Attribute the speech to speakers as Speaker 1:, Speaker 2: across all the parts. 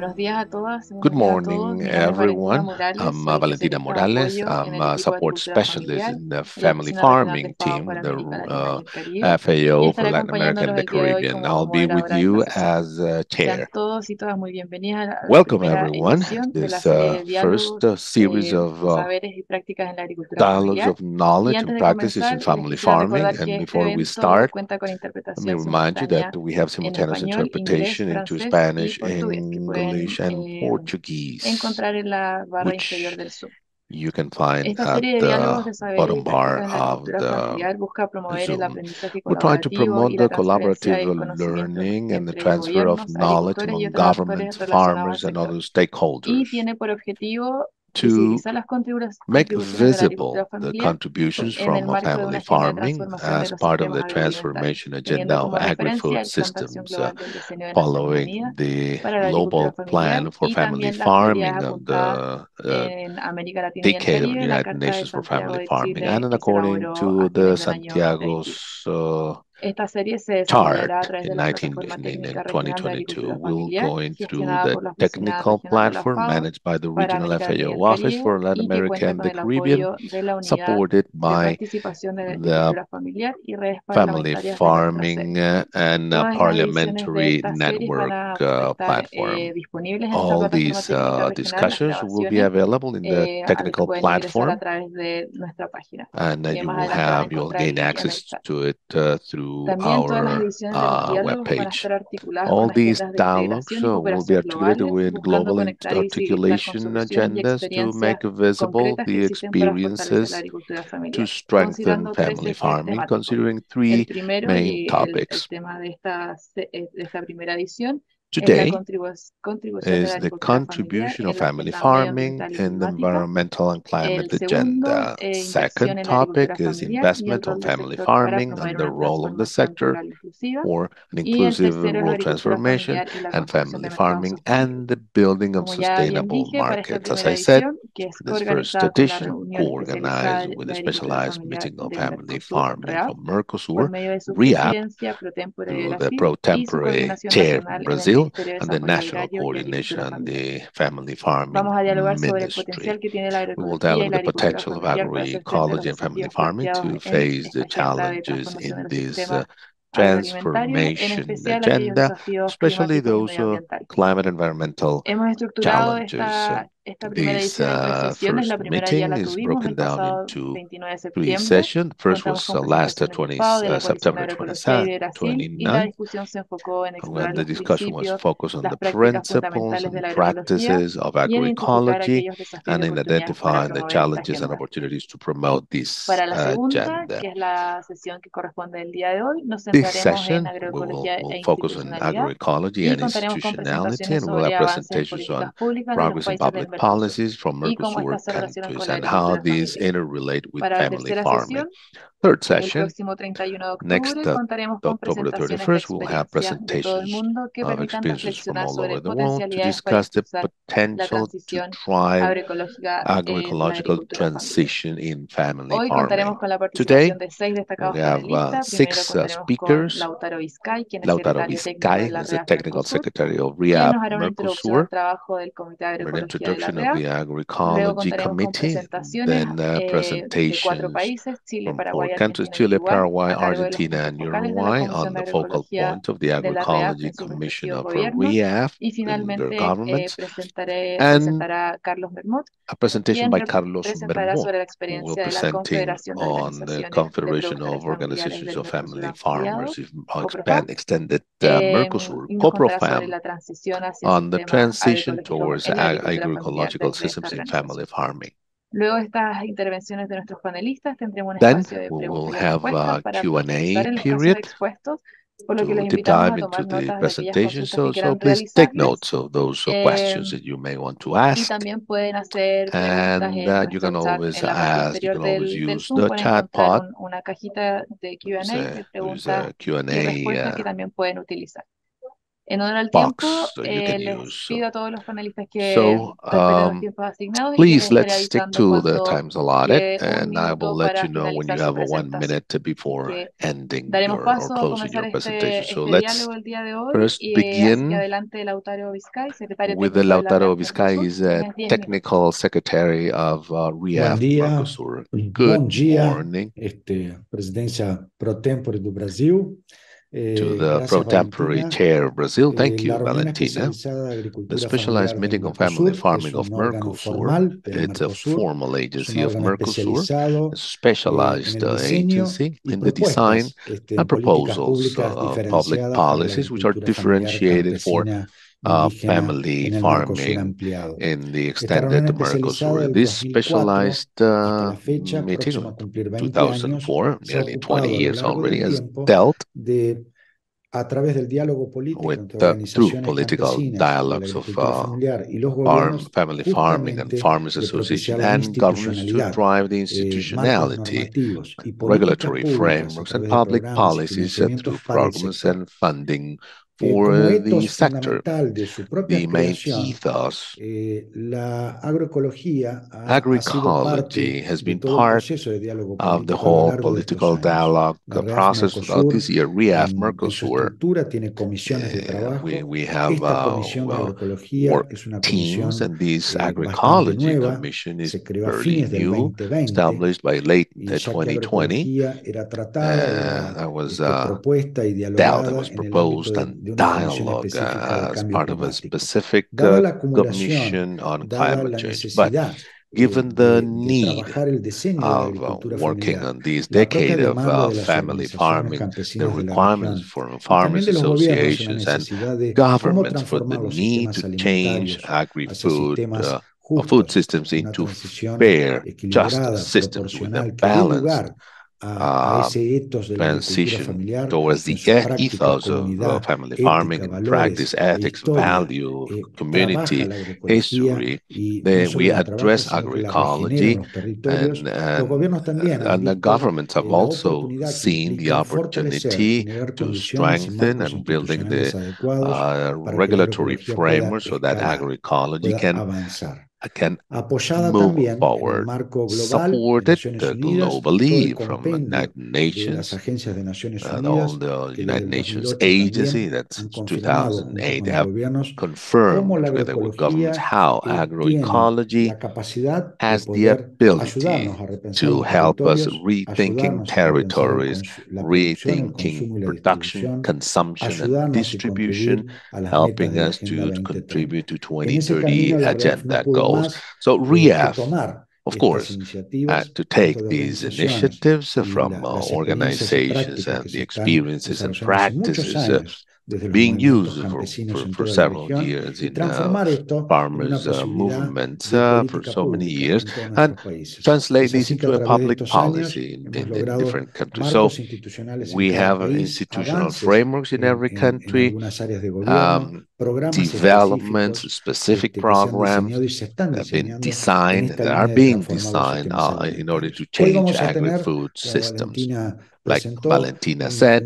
Speaker 1: Buenos días a todas.
Speaker 2: Good morning, everyone. I'm uh, Valentina Morales. I'm a support specialist in the family farming team, the uh, FAO for Latin America and the Caribbean. I'll be with you as uh, chair. Welcome, everyone. This uh, first uh, series of uh, dialogues of knowledge and practices in family farming. And before we start, let me remind you that we have simultaneous interpretation into Spanish, English, and
Speaker 1: eh,
Speaker 2: Portuguese,
Speaker 1: encontrar en la barra
Speaker 2: which
Speaker 1: inferior del
Speaker 2: you can find
Speaker 1: Esta
Speaker 2: at
Speaker 1: de diálogos
Speaker 2: the
Speaker 1: y
Speaker 2: bottom bar
Speaker 1: prácticas en la
Speaker 2: of the
Speaker 1: familiar. Busca promover el
Speaker 2: Zoom.
Speaker 1: aprendizaje
Speaker 2: We're trying to promote the
Speaker 1: la transferencia de
Speaker 2: collaborative learning and the transfer of knowledge among governments, farmers, and other
Speaker 1: Y
Speaker 2: stakeholders
Speaker 1: tiene por objetivo
Speaker 2: to
Speaker 1: visibilizar las contribu-
Speaker 2: make
Speaker 1: contribuciones de la
Speaker 2: visible the contributions from a
Speaker 1: marco de
Speaker 2: family
Speaker 1: una agenda de
Speaker 2: farming as part of the transformation agenda of agri-food
Speaker 1: el Plan de Acción
Speaker 2: systems, uh,
Speaker 1: Global del Diseño de Naciones
Speaker 2: following the
Speaker 1: para la agricultura
Speaker 2: global plan for family farming of the uh,
Speaker 1: en América Latina y el
Speaker 2: decade of the United Nations for Family Farming, and then
Speaker 1: que se
Speaker 2: according to the
Speaker 1: fines del año 2021.
Speaker 2: Santiago's uh,
Speaker 1: Esta serie se
Speaker 2: chart
Speaker 1: desarrollará a través de
Speaker 2: in
Speaker 1: la
Speaker 2: 19
Speaker 1: Plataforma
Speaker 2: in, in, in
Speaker 1: Técnica Regional de
Speaker 2: 2022.
Speaker 1: Agricultura
Speaker 2: We'll
Speaker 1: Familiar,
Speaker 2: going through the
Speaker 1: por la Oficina
Speaker 2: technical
Speaker 1: Regional de la
Speaker 2: platform managed by the Regional
Speaker 1: América Latina y el
Speaker 2: FAO Office for Latin America and the Caribbean,
Speaker 1: apoyo de la Unidad
Speaker 2: supported by the
Speaker 1: Agricultura Familiar y redes
Speaker 2: Family
Speaker 1: parlamentarias de nuestra
Speaker 2: Farming uh, and
Speaker 1: Todas las ediciones de
Speaker 2: Parliamentary
Speaker 1: esta serie van
Speaker 2: Network uh, platform.
Speaker 1: eh, esta
Speaker 2: All these uh, discussions will be available in the
Speaker 1: eh, a las que
Speaker 2: technical
Speaker 1: pueden ingresar a
Speaker 2: platform,
Speaker 1: través de nuestra página.
Speaker 2: and uh, you will
Speaker 1: adelante van a
Speaker 2: have, you'll gain
Speaker 1: link en el
Speaker 2: access to it uh, through Our uh,
Speaker 1: diálogos van a
Speaker 2: webpage.
Speaker 1: estar articuladas con
Speaker 2: All these dialogues
Speaker 1: y
Speaker 2: uh, will be articulated with global int-
Speaker 1: conectar y visibilizar con
Speaker 2: articulation agendas to make visible the
Speaker 1: existen para fortalecer la
Speaker 2: experiences to strengthen family farming, considering three main
Speaker 1: y el, el
Speaker 2: topics.
Speaker 1: Tema de esta, se- de esta primera edición es la
Speaker 2: Today
Speaker 1: contribu- contribución de
Speaker 2: is the contribution of family farming in the environmental and climate agenda. Second
Speaker 1: en la agricultura
Speaker 2: topic is
Speaker 1: familiar y el
Speaker 2: investment on family farming and the role of the sector for an inclusive rural transformation
Speaker 1: familiar y la
Speaker 2: and family farming and the building of
Speaker 1: Como ya bien
Speaker 2: sustainable
Speaker 1: dije, para esta
Speaker 2: markets. As I said,
Speaker 1: edición, que es
Speaker 2: this first
Speaker 1: coorganizada con la
Speaker 2: edition
Speaker 1: reunión
Speaker 2: co-organized with a specialized meeting of family farming from Mercosur,
Speaker 1: medio de su
Speaker 2: REAF,
Speaker 1: presidencia pro tempore de
Speaker 2: through the pro tempore chair from Brazil And the national coordination
Speaker 1: Familiar.
Speaker 2: the family farming
Speaker 1: Vamos a dialogar sobre el
Speaker 2: ministry.
Speaker 1: que tiene la
Speaker 2: We will dialogue the potential of
Speaker 1: familiar para hacer frente a los
Speaker 2: agroecology and family farming to face the
Speaker 1: esta agenda de
Speaker 2: challenges in this uh,
Speaker 1: sistemas agroalimentarios, en
Speaker 2: transformation agenda, especially those uh, climate environmental challenges.
Speaker 1: Esta, esta primera
Speaker 2: This
Speaker 1: edición
Speaker 2: uh.
Speaker 1: La
Speaker 2: first
Speaker 1: ya
Speaker 2: meeting
Speaker 1: la
Speaker 2: is
Speaker 1: tuvimos
Speaker 2: broken
Speaker 1: el
Speaker 2: down
Speaker 1: pasado
Speaker 2: into
Speaker 1: 29 de
Speaker 2: three
Speaker 1: septiembre.
Speaker 2: sessions. First was uh, last
Speaker 1: presentaciones
Speaker 2: 20,
Speaker 1: de FAO, de
Speaker 2: uh, September 27,
Speaker 1: de Brasil, y la
Speaker 2: 29,
Speaker 1: discusión se enfocó en explorar
Speaker 2: when the discussion was focused on the principles and practices of
Speaker 1: y en identificar
Speaker 2: agroecology and in identifying the challenges and opportunities to promote this
Speaker 1: segunda,
Speaker 2: agenda.
Speaker 1: que es la sesión que corresponde el día de hoy, nos
Speaker 2: This session, we will will focus on agroecology and institutionality, and we'll have
Speaker 1: sobre avances en
Speaker 2: presentations on
Speaker 1: públicas de los
Speaker 2: progress in public policies from Mercosur
Speaker 1: estas se relacionan con
Speaker 2: countries and how these interrelate with family farming. Third session,
Speaker 1: próximo 31 de
Speaker 2: next uh, October the
Speaker 1: presentaciones de
Speaker 2: 31st, we'll have
Speaker 1: experiencias de todo el
Speaker 2: presentations of experiences from all over the world to discuss the potential to drive
Speaker 1: la
Speaker 2: agroecological transition in family farming.
Speaker 1: contaremos con la
Speaker 2: Today,
Speaker 1: participación de seis destacados
Speaker 2: we have uh, six uh, speakers.
Speaker 1: Lautaro Vizcay, quien es
Speaker 2: Lautaro
Speaker 1: secretario técnico de
Speaker 2: Vizcay
Speaker 1: la
Speaker 2: is the technical secretary of
Speaker 1: quien
Speaker 2: REAF
Speaker 1: nos hará una introducción al
Speaker 2: Mercosur,
Speaker 1: trabajo del Comité de
Speaker 2: an
Speaker 1: Agroecología
Speaker 2: of the agroecology committee, then uh,
Speaker 1: eh, de cuatro
Speaker 2: presentations
Speaker 1: Chile,
Speaker 2: from four countries, Chile, Paraguay,
Speaker 1: a cargo de los
Speaker 2: Argentina, and
Speaker 1: focales de la
Speaker 2: Uruguay on the focal point of the Agroecology Commission of
Speaker 1: gobiernos.
Speaker 2: REAF in their
Speaker 1: eh,
Speaker 2: governments, and a presentation by Carlos who will presenting on the Confederation of Organizations of Family Farmers, expand, extended uh,
Speaker 1: eh,
Speaker 2: Mercosur, COPROFAM,
Speaker 1: la transición hacia
Speaker 2: on the transition towards
Speaker 1: en la
Speaker 2: ag-
Speaker 1: agricultura familiar
Speaker 2: agroecological
Speaker 1: desde esta
Speaker 2: systems in family farming.
Speaker 1: Luego estas intervenciones de nuestros panelistas, tendremos un
Speaker 2: Then
Speaker 1: espacio de
Speaker 2: we will
Speaker 1: preguntas y
Speaker 2: have
Speaker 1: respuestas
Speaker 2: a
Speaker 1: para
Speaker 2: Q&A
Speaker 1: profundizar en los casos
Speaker 2: period
Speaker 1: expuestos, por lo que los
Speaker 2: to deep dive into the presentation. So, so please take notes of those uh,
Speaker 1: Eh,
Speaker 2: questions that you may want to
Speaker 1: y
Speaker 2: ask.
Speaker 1: también pueden hacer
Speaker 2: And uh, you can always
Speaker 1: en la parte
Speaker 2: ask, you can always
Speaker 1: del,
Speaker 2: use the chat pod.
Speaker 1: un- una cajita de Q&A de
Speaker 2: a,
Speaker 1: preguntas
Speaker 2: a
Speaker 1: y
Speaker 2: Q&A
Speaker 1: que
Speaker 2: uh,
Speaker 1: también pueden utilizar.
Speaker 2: Box that you can use. So um, please let's stick to the times allotted, and I will let you know when you have a one minute before ending your, or closing your presentation. So let's first begin with the Lautaro Vizcay, is a technical secretary of uh, REAF Mercosur. Good morning.
Speaker 3: Este, Presidencia pro tempore do Brasil.
Speaker 2: To the pro tempore chair of Brazil. Thank you, Valentina. The specialized meeting on family farming of Mercosur, it's a formal agency of Mercosur, a specialized uh, agency in the design and proposals of public policies which are differentiated for uh, family farming in the extended Mercosur. This specialized uh, meeting of 2004, nearly 20 years already, has dealt
Speaker 3: a través del diálogo político
Speaker 2: with the, through political dialogues of uh, farm, family farming and farmers association and governments to drive the institutionality, regulatory frameworks and public policies and through programs and funding for the sector. The main ethos,
Speaker 3: eh,
Speaker 2: agroecology has been part of the whole political dialogue the process throughout this year. REAF Mercosur, uh, we, we have uh, well, work teams, and this agroecology commission is very new, established by late 2020. Uh, that was uh, that was proposed and dialogue as part of a specific uh, commission on climate change. But given the need of uh, working on this decade of uh, family farming, the requirements for farmers associations and governments for the need to change agri-food uh, food systems into fair, just systems with a balance uh, transition towards the ethos of uh, family farming and practice ethics, value, eh, community, history. Then we address agroecology, and, and, and the governments have also seen the opportunity to strengthen and building the uh, regulatory framework so that agroecology can can move forward, supported globally from the United Nations and all the United Nations agency that since 2008 they have confirmed together with governments how agroecology has the ability to help us rethinking territories, rethinking production, consumption, and distribution, helping us to contribute to 2030 agenda goals goals. So RIAF, of course, had to take these initiatives from uh, organizations and the experiences and practices uh, being used for, for, for, several years in uh, farmers' uh, movements uh, for so many years and translate this into a public policy in, in, in, different countries. So we have institutional frameworks in every country, um, developments, specific programs that have been designed, that are being designed uh, in order to change agri-food systems like Valentina said,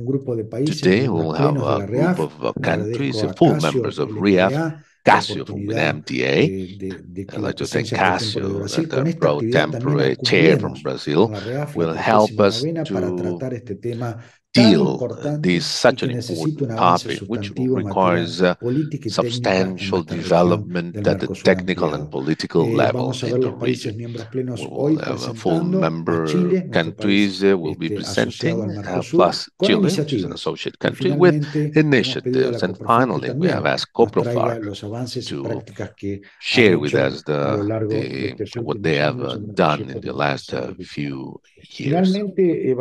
Speaker 2: today we'll have a group of uh, countries, full members of REAF, Casio from the MDA. I'd like to thank Casio, the pro tempore chair from Brazil, will help us to deal this such an important topic, which requires uh, substantial development at the technical and political eh, levels in the region. We will have full member countries uh, will be presenting, uh, plus Chile, which is an associate country, with initiatives. And finally, we have asked COPROFAM to share with us the, the what they have uh, done in the last uh, few years. Eh,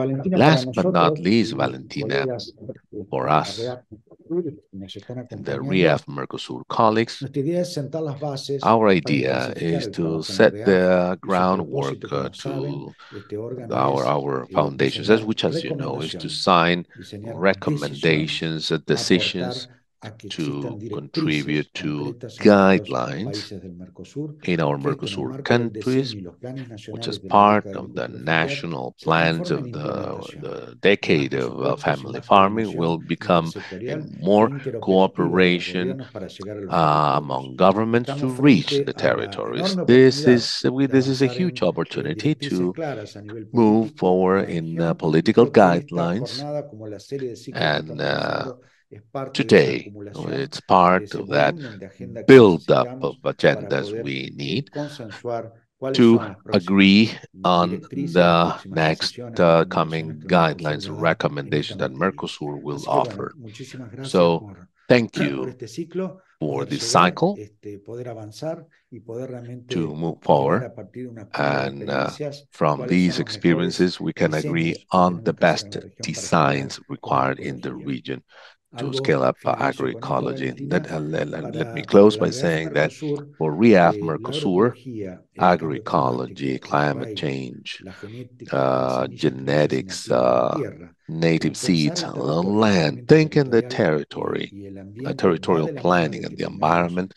Speaker 2: last but not least, Valentina, for us, and the REAF Mercosur colleagues, our idea is to set the groundwork uh, to our, our foundations, as which, as you know, is to sign recommendations, and decisions to contribute to guidelines in our Mercosur countries, which is part of the national plans of the, the decade of uh, family farming, will become more cooperation uh, among governments to reach the territories. This is, this is a huge opportunity to move forward in uh, political guidelines and uh, today. It's part of that build-up of agendas we need to agree on the next uh, coming guidelines and recommendations that Mercosur will offer. So thank you for this cycle to move forward. And uh, from these experiences, we can agree on the best designs required in the region to scale up agroecology. Let, uh, let, let, me close by saying that for REAF Mercosur, agroecology, climate change, uh, genetics, uh, native seeds on land, thinking the territory, uh, territorial planning and the environment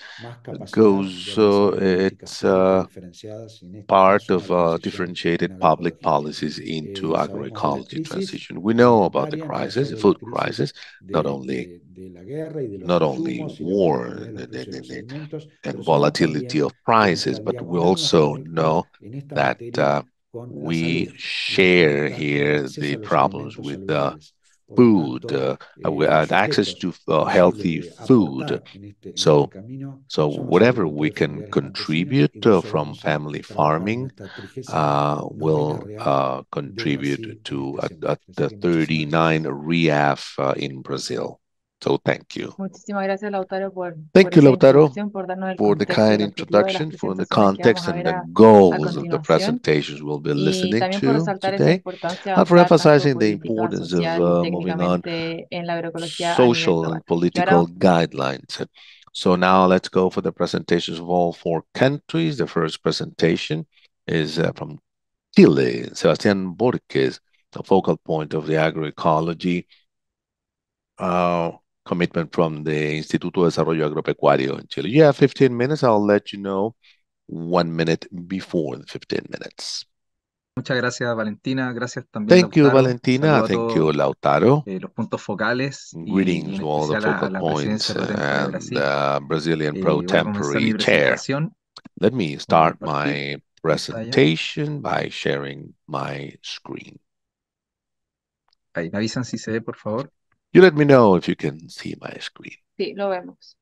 Speaker 2: goes, uh, it's uh, part of uh, differentiated public policies into agroecology transition. We know about the crisis, the food crisis, not only not only war and, and, and volatility of prices, but we also know that uh, we share here the problems with the food, uh, uh, access to uh, healthy food. So, so whatever we can contribute uh, from family farming uh, will uh, contribute to the 39 REAF in Brazil. So thank you.
Speaker 1: Muchísimas gracias, Lautaro, por,
Speaker 2: thank por you, Lautaro, por, for the kind introduction, for the context and the goals of the presentations we'll be listening to today, and for emphasizing the importance of uh, moving on social and political guidelines. So now let's go for the presentations of all four countries. The first presentation is uh, from Chile, Sebastian Borges, the focal point of the agroecology uh, commitment from the Instituto de Desarrollo Agropecuario in Chile. You have 15 minutes. I'll let you know one minute before the 15 minutes.
Speaker 4: Muchas gracias, Valentina. Gracias también.
Speaker 2: Thank Lautaro. you, Valentina. Thank you, Lautaro.
Speaker 4: Eh, los puntos focales.
Speaker 2: Greetings to all the focal points and the Brazilian eh, pro temporary chair. Let me start my presentation by sharing my screen.
Speaker 4: Ahí, me avisan si se ve, por favor.
Speaker 2: You let me know if you can see my screen.
Speaker 1: Sí, lo vemos.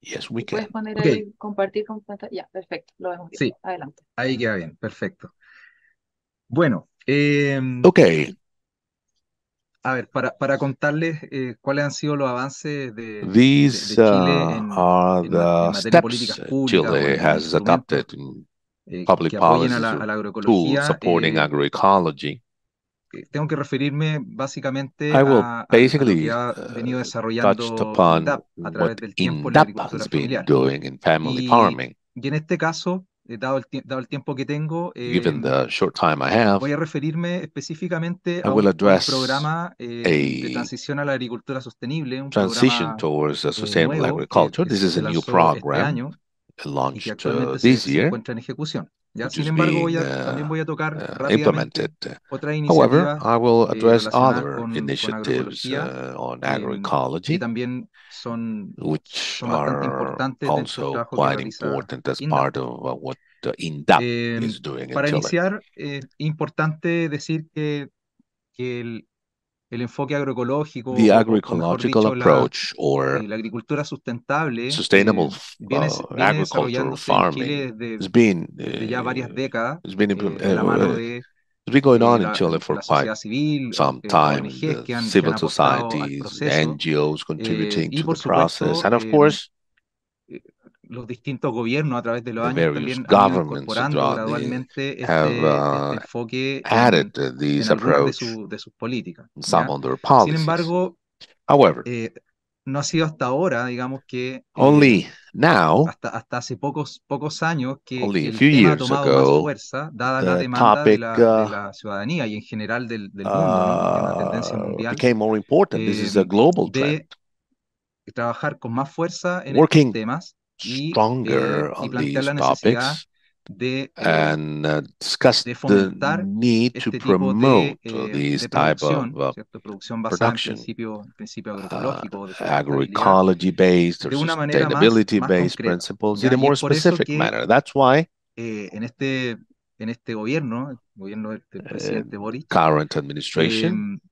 Speaker 2: Yes, we
Speaker 1: can. Puedes poner okay. ahí, compartir con pantalla. Ya, perfecto, lo vemos.
Speaker 4: Bien. Sí,
Speaker 1: adelante.
Speaker 4: Ahí queda bien, perfecto. Bueno, eh,
Speaker 2: ok.
Speaker 4: A ver, para, para contarles eh, cuáles han sido los avances de,
Speaker 2: These, de, de Chile uh, en, are en, the en steps políticas públicas, Chile has adopted in eh, public policies a la, a la tools supporting eh, agroecology.
Speaker 4: Tengo que referirme básicamente a, a, lo que ha uh, venido desarrollando INDAP a través del tiempo en la agricultura familiar. Y, y, en este caso, eh, dado, el, dado el tiempo que tengo, eh,
Speaker 2: have,
Speaker 4: voy a referirme específicamente a un, un programa eh, de transición a la agricultura sostenible, un programa
Speaker 2: towards a sustainable nuevo agriculture.
Speaker 4: Que,
Speaker 2: This is a new
Speaker 4: program este año,
Speaker 2: launched uh, this
Speaker 4: se,
Speaker 2: year.
Speaker 4: Se encuentra en ejecución. ¿Ya? Sin embargo, voy a, también voy a tocar
Speaker 2: uh,
Speaker 4: rápidamente
Speaker 2: otra iniciativa However, I will address eh, other con, initiatives con uh, on agroecology,
Speaker 4: que también son,
Speaker 2: which
Speaker 4: son bastante importantes
Speaker 2: also quite important as part of uh, what INDAP is doing
Speaker 4: Para iniciar, es eh, importante decir que, que el, el enfoque agroecológico,
Speaker 2: the agroecological
Speaker 4: dicho,
Speaker 2: approach
Speaker 4: la,
Speaker 2: or
Speaker 4: la agricultura sustentable,
Speaker 2: sustainable
Speaker 4: eh, viene,
Speaker 2: uh,
Speaker 4: viene agricultural farming
Speaker 2: desde, has been,
Speaker 4: desde ya varias décadas,
Speaker 2: has been,
Speaker 4: eh, la mano de
Speaker 2: It's been going on in Chile for quite civil, some time.
Speaker 4: Han,
Speaker 2: civil societies, NGOs contributing eh, to the process, and of course,
Speaker 4: los distintos gobiernos a través de los años también han ido incorporando gradualmente este, have, uh, este enfoque
Speaker 2: en,
Speaker 4: en algunas de, su, de, sus políticas.
Speaker 2: Sin
Speaker 4: embargo,
Speaker 2: However,
Speaker 4: eh, no ha sido hasta ahora, digamos que eh,
Speaker 2: only now,
Speaker 4: hasta, hasta hace pocos, pocos años que
Speaker 2: el
Speaker 4: tema ha tomado ago, más fuerza, dada la demanda topic, de, la, de, la, ciudadanía y en general del, del mundo, uh, ¿no? una tendencia mundial.
Speaker 2: Became more important. This is a global
Speaker 4: de, trabajar con más fuerza en estos temas y, on these topics de,
Speaker 2: and uh, discuss the need to
Speaker 4: este tipo de,
Speaker 2: promote
Speaker 4: eh,
Speaker 2: these
Speaker 4: de
Speaker 2: type of uh,
Speaker 4: ¿cierto? producción basada en
Speaker 2: production,
Speaker 4: principio, principio
Speaker 2: uh,
Speaker 4: sustentabilidad,
Speaker 2: agroecology-based or
Speaker 4: de más, más
Speaker 2: sustainability-based principles in a more
Speaker 4: es por eso
Speaker 2: specific
Speaker 4: que
Speaker 2: manner. That's why
Speaker 4: eh, en este en este gobierno, el gobierno del, del presidente Boric,
Speaker 2: current administration
Speaker 4: eh,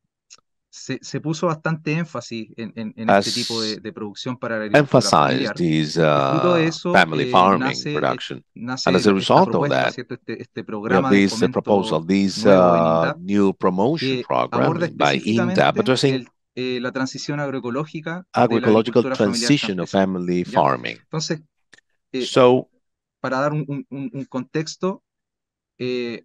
Speaker 4: se, se puso bastante énfasis en, en, en
Speaker 2: has
Speaker 4: este tipo de, de producción para la agricultura
Speaker 2: these uh,
Speaker 4: eso
Speaker 2: family
Speaker 4: eh,
Speaker 2: farming
Speaker 4: nace,
Speaker 2: production.
Speaker 4: nace
Speaker 2: And as a result of that.
Speaker 4: Este, este
Speaker 2: we have
Speaker 4: programa
Speaker 2: this uh, proposal, this uh, new promotion program by
Speaker 4: específicamente
Speaker 2: addressing
Speaker 4: el, eh, la transición agroecológica de la
Speaker 2: agroecological transition of family farming.
Speaker 4: Entonces, eh,
Speaker 2: So
Speaker 4: para dar un, un- un- un contexto, eh,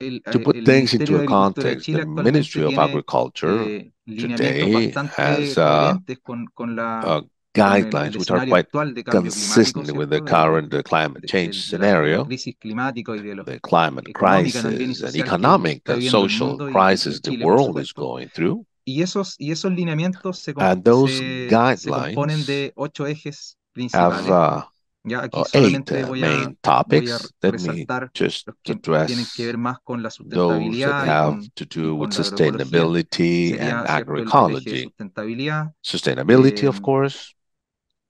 Speaker 2: to
Speaker 4: eh,
Speaker 2: put things into a context, the Ministry of Agriculture
Speaker 4: eh,
Speaker 2: today has uh,
Speaker 4: coherentes con, con la,
Speaker 2: uh, guidelines which are quite
Speaker 4: actual de cambio climático,
Speaker 2: consistent with the
Speaker 4: ¿cierto? De, de,
Speaker 2: current uh, climate change
Speaker 4: de- de la, de la
Speaker 2: scenario,
Speaker 4: crisis climática y de la
Speaker 2: the climate
Speaker 4: económica también y
Speaker 2: crisis and
Speaker 4: social
Speaker 2: economic and social
Speaker 4: y- y
Speaker 2: crisis the world is going through.
Speaker 4: Y esos, y esos lineamientos se, com-
Speaker 2: And those
Speaker 4: se, se componen
Speaker 2: guidelines
Speaker 4: de ocho ejes
Speaker 2: have uh,
Speaker 4: Ya aquí
Speaker 2: eight
Speaker 4: solamente
Speaker 2: uh,
Speaker 4: voy a,
Speaker 2: main
Speaker 4: voy a
Speaker 2: topics. Let me
Speaker 4: resaltar
Speaker 2: just
Speaker 4: los que tienen que ver
Speaker 2: address
Speaker 4: más con la
Speaker 2: those that
Speaker 4: sustentabilidad y
Speaker 2: have
Speaker 4: con,
Speaker 2: to
Speaker 4: y
Speaker 2: do with
Speaker 4: con la
Speaker 2: sustainability
Speaker 4: Sería,
Speaker 2: and
Speaker 4: ¿cierto? el, el
Speaker 2: agroecology.
Speaker 4: sustentabilidad,
Speaker 2: Sustainability,
Speaker 4: eh,
Speaker 2: of course,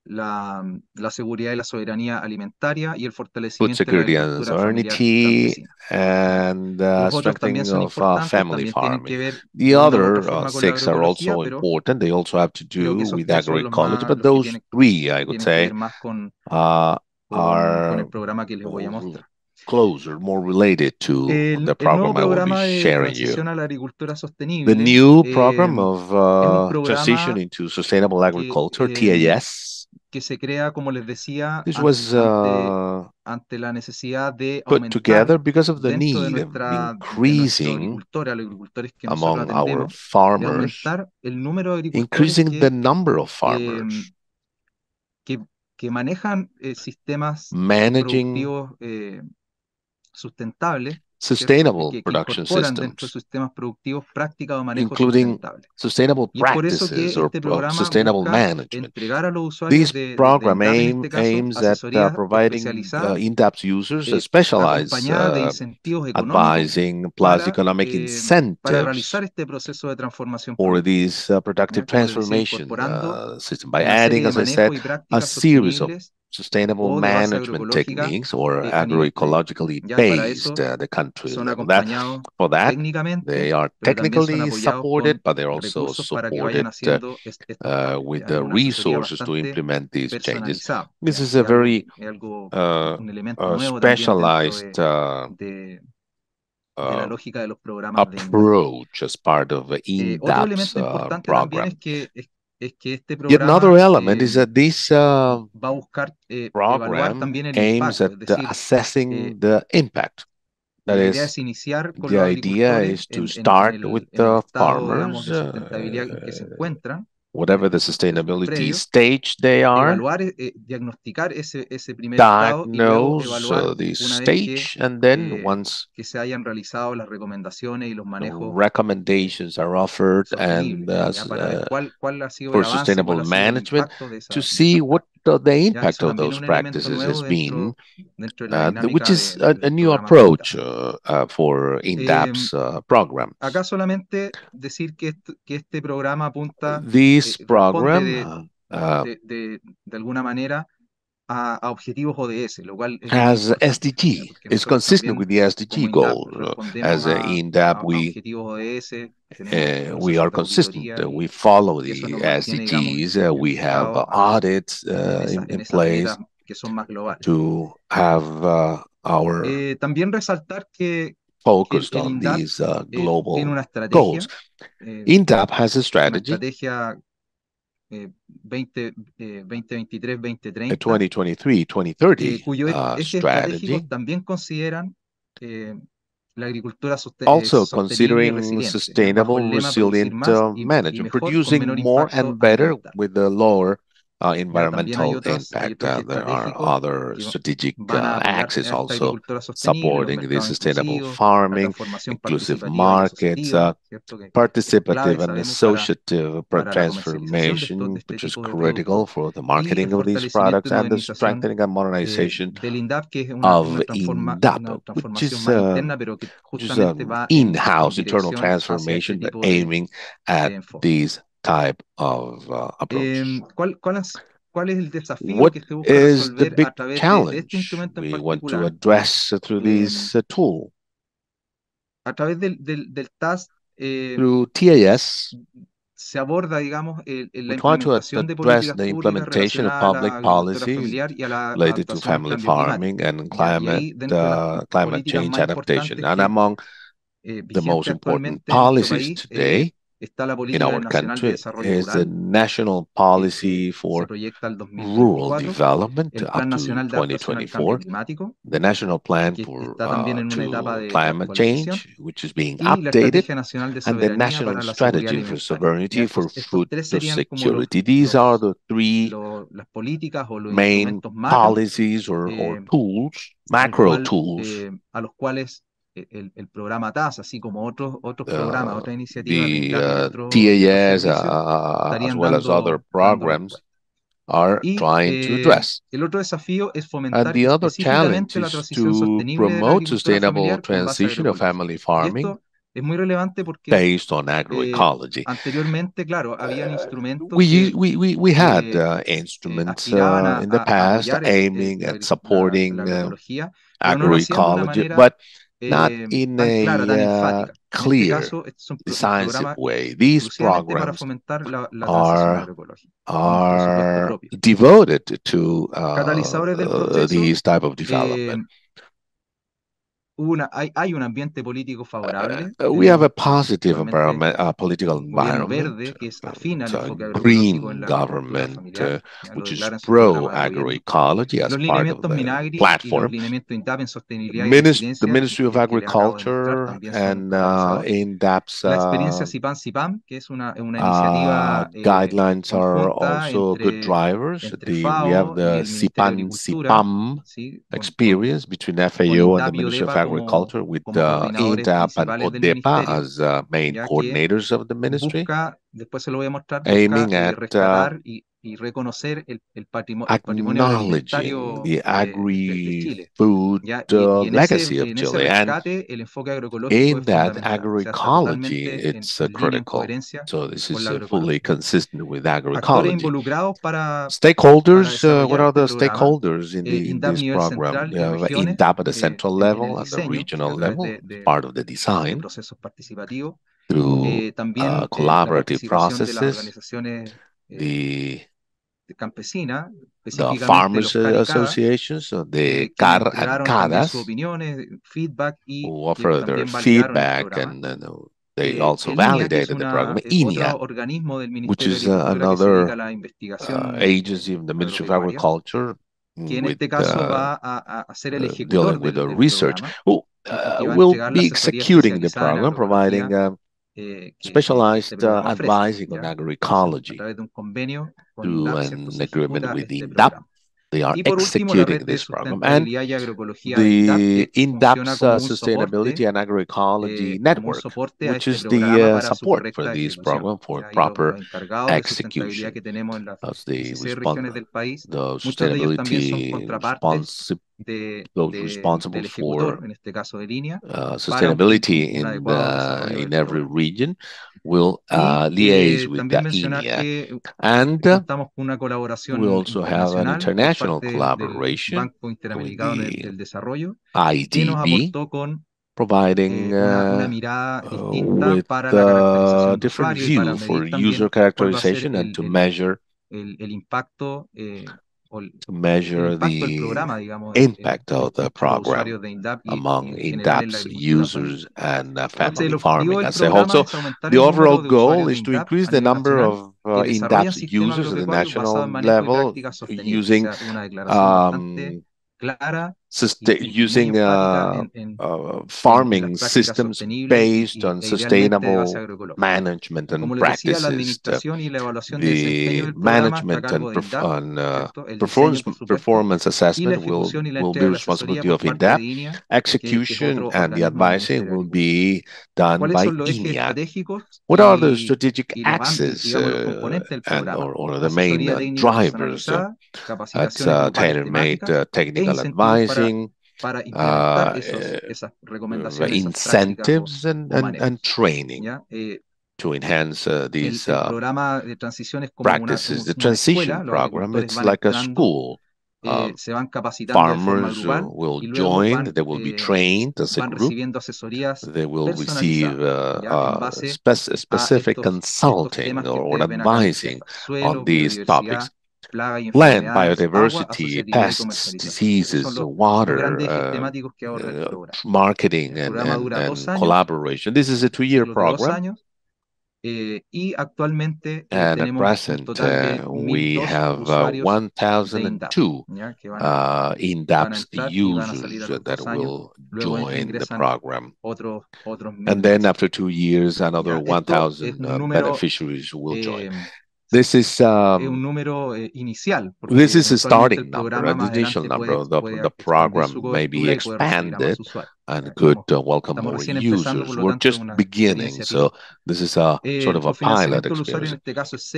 Speaker 4: la, la seguridad y la soberanía alimentaria y el
Speaker 2: food
Speaker 4: fortalecimiento de la
Speaker 2: security and
Speaker 4: agricultura
Speaker 2: sovereignty and uh, strengthening of uh, family farming. The
Speaker 4: de una u
Speaker 2: other uh,
Speaker 4: forma con la
Speaker 2: six are also important. They also have to do with agroecology, but those three, I would say, uh, are
Speaker 4: el que les voy a
Speaker 2: closer, more related to
Speaker 4: El,
Speaker 2: the program I will be sharing you.
Speaker 4: transición a la agricultura
Speaker 2: The new
Speaker 4: eh,
Speaker 2: program of uh, transition into sustainable agriculture,
Speaker 4: eh,
Speaker 2: TAS.
Speaker 4: Que se crea, como les decía,
Speaker 2: This
Speaker 4: an-
Speaker 2: was
Speaker 4: ante,
Speaker 2: uh,
Speaker 4: ante la necesidad de
Speaker 2: put
Speaker 4: aumentar
Speaker 2: together because of the
Speaker 4: dentro de nuestra, de nuestros
Speaker 2: increasing
Speaker 4: agricultores, a los agricultores que nosotros
Speaker 2: among our
Speaker 4: atendemos, de
Speaker 2: farmers,
Speaker 4: aumentar el número de agricultores
Speaker 2: increasing the
Speaker 4: que,
Speaker 2: number of farmers.
Speaker 4: que, que manejan eh, sistemas
Speaker 2: managing
Speaker 4: productivos eh, sustentables,
Speaker 2: sustainable
Speaker 4: que,
Speaker 2: production
Speaker 4: dentro de
Speaker 2: systems,
Speaker 4: sus sistemas productivos prácticas o manejo
Speaker 2: including sustainable
Speaker 4: Y es por eso que
Speaker 2: practices or sustainable management.
Speaker 4: entregar a los usuarios
Speaker 2: This program aim, aims at uh, providing uh, INDAP's users a
Speaker 4: eh,
Speaker 2: specialized uh, advising plus economic
Speaker 4: eh,
Speaker 2: incentives
Speaker 4: realizar este proceso de transformación
Speaker 2: for this uh, productive
Speaker 4: ¿ya? Como les decía,
Speaker 2: transformation uh, system by adding, as I said, a series of sustainable
Speaker 4: o de base
Speaker 2: management techniques or
Speaker 4: a nivel técnico.
Speaker 2: agroecologically based uh, the country. That for that they are
Speaker 4: pero también son
Speaker 2: technically supported, but they're also
Speaker 4: recursos para que vayan
Speaker 2: supported uh,
Speaker 4: haciendo est- estos
Speaker 2: uh, with the
Speaker 4: es una asesoría
Speaker 2: resources to implement these changes. This is a very uh,
Speaker 4: nuevo también dentro
Speaker 2: specialized uh,
Speaker 4: de, de la
Speaker 2: uh,
Speaker 4: lógica de los programas de INDAP.
Speaker 2: approach as part of the
Speaker 4: elemento
Speaker 2: uh, program.
Speaker 4: Es que, es, es que este
Speaker 2: Yet another
Speaker 4: programa
Speaker 2: element is
Speaker 4: eh,
Speaker 2: that this uh,
Speaker 4: va a buscar eh,
Speaker 2: program
Speaker 4: también el
Speaker 2: aims
Speaker 4: impacto,
Speaker 2: at uh,
Speaker 4: decir, eh,
Speaker 2: assessing the impact. That is,
Speaker 4: es iniciar con
Speaker 2: the idea is to
Speaker 4: en, en- en
Speaker 2: start
Speaker 4: el,
Speaker 2: with the farmers,
Speaker 4: de que se
Speaker 2: uh,
Speaker 4: encuentran,
Speaker 2: whatever the sustainability stage they are,
Speaker 4: evaluar, eh, diagnosticar ese, ese primer estado y luego
Speaker 2: diagnose the
Speaker 4: vez que,
Speaker 2: stage, and then
Speaker 4: eh,
Speaker 2: once
Speaker 4: que se hayan realizado las recomendaciones y los manejos
Speaker 2: recommendations are offered and uh,
Speaker 4: ya
Speaker 2: s-
Speaker 4: para ver cuál, cuál ha sido el
Speaker 2: for sustainable
Speaker 4: cuál ha sido el
Speaker 2: management
Speaker 4: impacto de, esa,
Speaker 2: to see what uh, the impact of those practices has been.
Speaker 4: dentro, dentro de la
Speaker 2: Uh, which is a, a new
Speaker 4: programas de INDAP.
Speaker 2: approach uh, uh, for
Speaker 4: Eh,
Speaker 2: INDAP's uh, programs.
Speaker 4: acá solamente decir que, est- que este programa apunta,
Speaker 2: This
Speaker 4: eh, responde
Speaker 2: program
Speaker 4: a, a objetivos ODS, lo cual
Speaker 2: has SDG, is consistent with the SDG goals. Uh, as a,
Speaker 4: a
Speaker 2: we
Speaker 4: ODS,
Speaker 2: uh, we are consistent. Uh, we follow the
Speaker 4: nos mantiene, digamos,
Speaker 2: SDGs. Uh, we have uh, audits uh, in, in place
Speaker 4: que son más
Speaker 2: to have uh, our
Speaker 4: Eh, también resaltar que, que
Speaker 2: focused on these uh,
Speaker 4: eh,
Speaker 2: global goals.
Speaker 4: eh,
Speaker 2: INDAP has a strategy,
Speaker 4: eh, 20, eh, 2023-2030,
Speaker 2: 2023-2030
Speaker 4: eh, cuyo e-
Speaker 2: uh,
Speaker 4: ejes estratégicos también consideran eh, la agricultura soste- eh,
Speaker 2: also considering
Speaker 4: resiliente, ya, bajo
Speaker 2: sustainable,
Speaker 4: el lema producir
Speaker 2: resilient uh, management, producing more and better with a lower uh, environmental impact. Uh, there are other strategic uh, axes also supporting the sustainable farming, inclusive markets, uh, participative and associative transformation, which is critical for the marketing of these products and the strengthening and modernization of INDAP, which is, uh, which is an in-house internal transformation aiming at these type of uh, approach.
Speaker 4: ¿Cuál es el desafío
Speaker 2: what que busca is the big challenge we want to address through this uh, tool?
Speaker 4: A través del, del, del TAS,
Speaker 2: eh, through TAS,
Speaker 4: se aborda, digamos, el,
Speaker 2: la implementación de políticas the implementation of public policies related to family farming and climate, uh, climate change adaptation. And among eh, the most important policies today, eh, in our country is the national policy for rural development up to 2024, the national plan for uh, climate change, which is being updated, and the national strategy for sovereignty for food security. These are the three main policies or, or eh, tools, macro tools, eh,
Speaker 4: el, el, programa TAS, así como otros, otros uh, programas, otras iniciativas.
Speaker 2: The uh, TAS, uh, as well as other programs, are y, trying to eh, address.
Speaker 4: El otro desafío es fomentar
Speaker 2: and the other challenge is to promote sustainable transition of family farming.
Speaker 4: Es muy relevante porque
Speaker 2: based on agroecology.
Speaker 4: Eh, anteriormente, claro, habían instrumentos
Speaker 2: we, we, we, we had uh, instruments uh, in the past aiming at supporting uh, agroecology, but not eh, in a uh, clear, decisive way. These programs are, are devoted to uh, these type of development.
Speaker 4: Una, hay, hay un ambiente político favorable.
Speaker 2: Uh, we have a positive environment, uh, political environment.
Speaker 4: Verde, que es afín al
Speaker 2: enfoque green government, familiar, uh, which is pro-agroecology as part of the platform. Minis the Ministry of Agriculture and uh, INDAP's uh,
Speaker 4: una, una
Speaker 2: uh, guidelines are also good drivers. The, we have the SIPAN SIPAM experience between FAO and the Ministry of Agriculture Agriculture with uh, INDAP and ODEPA as uh, main coordinators of the ministry, aiming at uh,
Speaker 4: y reconocer el, el,
Speaker 2: patrimonio, acknowledging the agri-food uh, legacy of Chile. And in that agroecology, it's uh, critical. So this is uh, fully consistent with agroecology. Stakeholders, uh, what are the stakeholders in, the, in this program? Uh, INDAP at the central level and the regional level, part of the design, through eh, uh, collaborative processes, the
Speaker 4: campesina,
Speaker 2: the farmers associations, the eh, CAR and CADAS, who offer their feedback and, and they eh, also validated the program. INIA, which is uh, another uh, agency of the Ministry of Agriculture with, uh, dealing with the research, who uh, will be executing the program, providing uh, Eh, specialized uh, advising on agroecology through an agreement with INDAP. They are executing this program. And the INDAP's uh, Sustainability and Agroecology eh, Network, which is the uh, support for this program for proper execution. As the, the sustainability responsibility de, those de, responsible for en este caso de línea, uh, sustainability in, the, in every region will uh, liaise with the INIA. And uh, we also have an international collaboration with the IDB, providing uh, with a different view for user characterization and to measure
Speaker 4: el, el impacto eh,
Speaker 2: to measure the impact of the program among INDAP's users and uh, family farming as a whole. So the overall goal is to increase the number of uh, INDAP's users at the national level using um, using uh, uh, farming systems based on sustainable management and practices. The management and on, uh, performance, performance assessment will, will be responsibility of INDAP. Execution and the advising will be done by INIA. What are the strategic axes uh, and, or, or the main uh, drivers? Uh, that's tailor-made technical advising using uh, incentives and, and, and training eh, to enhance uh, these uh, practices. The transition program, it's like a school. Eh, um, farmers will join, they will be trained as a group, they will receive uh, uh, spe specific consulting or advising on these topics land biodiversity, pests, diseases, water, uh, uh, marketing, and, and, and collaboration. This is a two-year program.
Speaker 4: Eh, y actualmente
Speaker 2: eh, and at present, uh, we have uh, 1,002 uh, INDAPS users that will join the program. And then after two years, another 1,000 uh, beneficiaries will join. This is um, un número eh, inicial. This is a starting number, an initial number. The, the program may be expanded and could uh, welcome more users. We're just beginning, so this is a eh, sort of a pilot experience.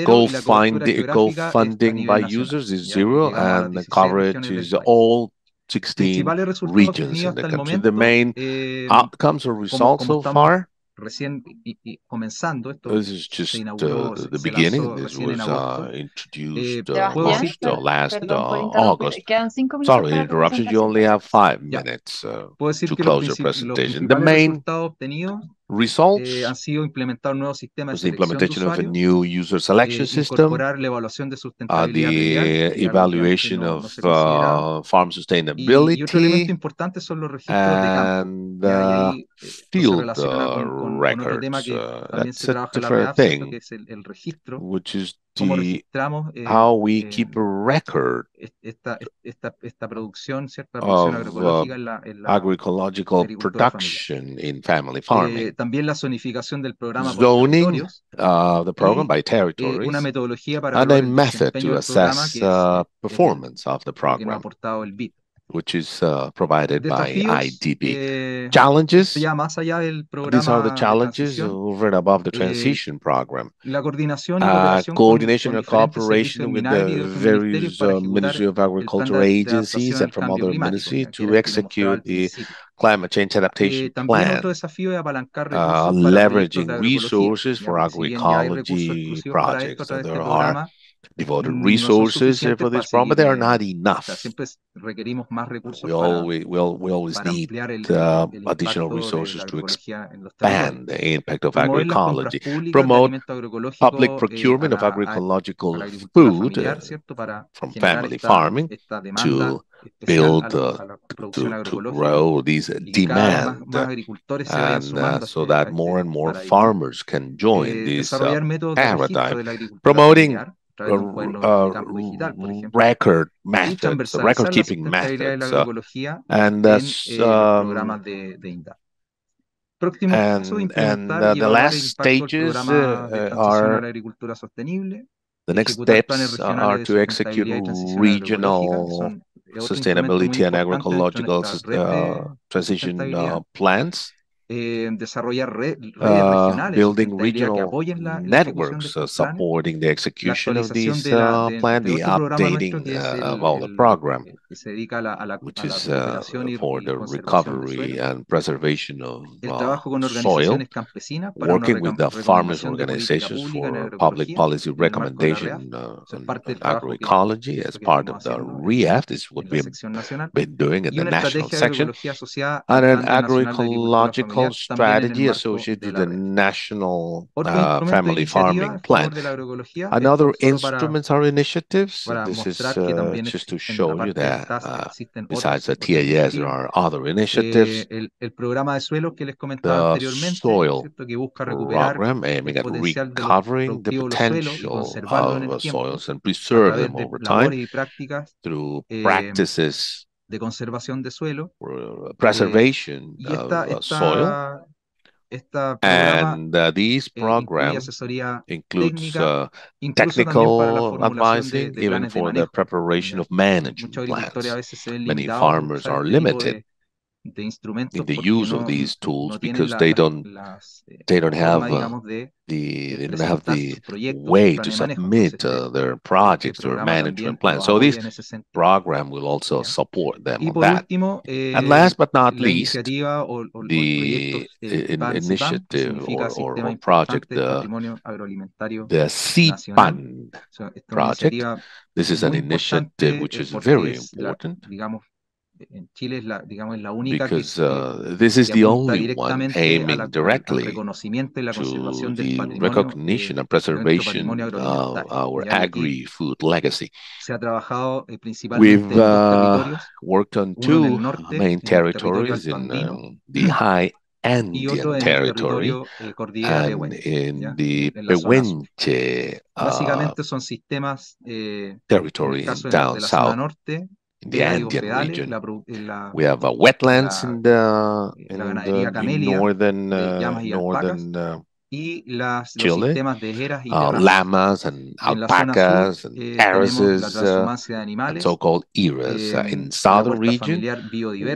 Speaker 2: Go find go funding by users is zero, and the coverage is all 16 regions in the country. The main eh, outcomes or results so far
Speaker 4: recién y, y comenzando esto.
Speaker 2: This is just uh, the beginning. This was uh, introduced eh, uh, launched uh, last uh, August. Sorry, interruption. You only have five minutes uh, to close your presentation. The main results eh, han sido implementar un nuevo sistema was the implementation of a new user selection eh, system, uh, the evaluation of uh, farm sustainability, and uh, field uh, records. Uh, that's a different thing, which is eh, how we keep a record
Speaker 4: esta, esta, esta producción,
Speaker 2: ¿cierta? Producción agroecológica en la, en la agricultural production in family farming. Eh,
Speaker 4: también la zonificación del programa
Speaker 2: Zoning, uh, the program by territories,
Speaker 4: eh, una metodología para
Speaker 2: and a method to assess uh, performance of the program.
Speaker 4: Que aportado el BID
Speaker 2: which is uh, provided by IDB. Eh, challenges, these are the challenges over and above the eh, transition program. Uh, coordination and cooperation with the various uh, Ministry of Agriculture agencies and from other ministries to execute the climate change adaptation eh, plan, uh, leveraging resources for agroecology projects. So there are devoted resources for this problem, but they are not enough. We always, we, we always need uh, additional resources to expand the impact of agroecology, promote public procurement of agroecological food uh, from family farming to build, uh, to, to grow these demand, and uh, so that more and more farmers can join eh, this uh, paradigm, promoting uh, record methods, record keeping methods, and that's eh, um, and, and uh, the last stages uh, are the next steps are to execute regional sustainability and agricultural uh, transition uh, plans
Speaker 4: eh, desarrollar re redes
Speaker 2: uh, regionales, building regional la, networks uh, supporting the execution of this uh, plans, the updating uh, of all the program, which is uh, for the recovery and preservation of uh, soil, working with the farmers' organizations for public policy recommendation uh, on agroecology as part of the REAF. This is what we've been doing in the national section, and an agroecological strategy associated with the national uh, family farming plan. Another instruments or initiatives. This is uh, just to show you that uh, besides the TAS, there are other initiatives.
Speaker 4: Eh,
Speaker 2: the soil program aiming at recovering the potential of the soils and preserve them over time through eh, practices
Speaker 4: de conservación de suelo.
Speaker 2: Preservation
Speaker 4: y esta,
Speaker 2: of
Speaker 4: esta,
Speaker 2: soil.
Speaker 4: Esta programa,
Speaker 2: and uh, these
Speaker 4: eh,
Speaker 2: programs includes uh,
Speaker 4: incluso también para la
Speaker 2: technical advising, even for the preparation of management
Speaker 4: Muchos agricultores a
Speaker 2: plans.
Speaker 4: veces se ven
Speaker 2: Many farmers are limited
Speaker 4: de, de instrumentos
Speaker 2: in the use of these tools because
Speaker 4: la,
Speaker 2: they don't
Speaker 4: eh,
Speaker 2: they don't have uh, the
Speaker 4: eh,
Speaker 2: they don't have the
Speaker 4: sus proyectos, sus
Speaker 2: way to
Speaker 4: planes de manejo.
Speaker 2: submit uh, their projects or management plans. So this
Speaker 4: en ese sentido.
Speaker 2: program will also support them on that. And
Speaker 4: eh,
Speaker 2: last but not least, the
Speaker 4: eh,
Speaker 2: in- initiative or, or, or project,
Speaker 4: del
Speaker 2: the
Speaker 4: Patrimonio Agroalimentario
Speaker 2: the
Speaker 4: Nacional.
Speaker 2: SIPAN
Speaker 4: O sea, esta es una
Speaker 2: project. This is an initiative which
Speaker 4: eh,
Speaker 2: is very important
Speaker 4: digamos, en Chile es la, digamos, es la única
Speaker 2: because
Speaker 4: que,
Speaker 2: uh, this is the only one
Speaker 4: la-
Speaker 2: aiming
Speaker 4: al
Speaker 2: directly
Speaker 4: la
Speaker 2: to the recognition and preservation of our
Speaker 4: Ya que aquí
Speaker 2: agri-food legacy.
Speaker 4: se ha trabajado eh,
Speaker 2: We've
Speaker 4: en
Speaker 2: uh,
Speaker 4: territorios,
Speaker 2: worked on two
Speaker 4: norte,
Speaker 2: main
Speaker 4: en el territorio
Speaker 2: territories in um, the high Andean territory
Speaker 4: eh,
Speaker 2: and in the
Speaker 4: en la zona sur.
Speaker 2: Pehuenche uh,
Speaker 4: Básicamente son sistemas, eh,
Speaker 2: territory in
Speaker 4: caso de la,
Speaker 2: down
Speaker 4: la
Speaker 2: south
Speaker 4: norte,
Speaker 2: in the Andean region.
Speaker 4: la, produ- la,
Speaker 2: We have uh, wetlands
Speaker 4: la,
Speaker 2: in the in the,
Speaker 4: ganadería
Speaker 2: the
Speaker 4: camelia
Speaker 2: northern uh,
Speaker 4: llamas y alpacas
Speaker 2: northern uh,
Speaker 4: y las, los
Speaker 2: Chile,
Speaker 4: sistemas de eras y de ramas.
Speaker 2: llamas and
Speaker 4: Y en la zona sur
Speaker 2: alpacas and
Speaker 4: eh,
Speaker 2: harrises uh, and so-called eras. Uh, in southern region,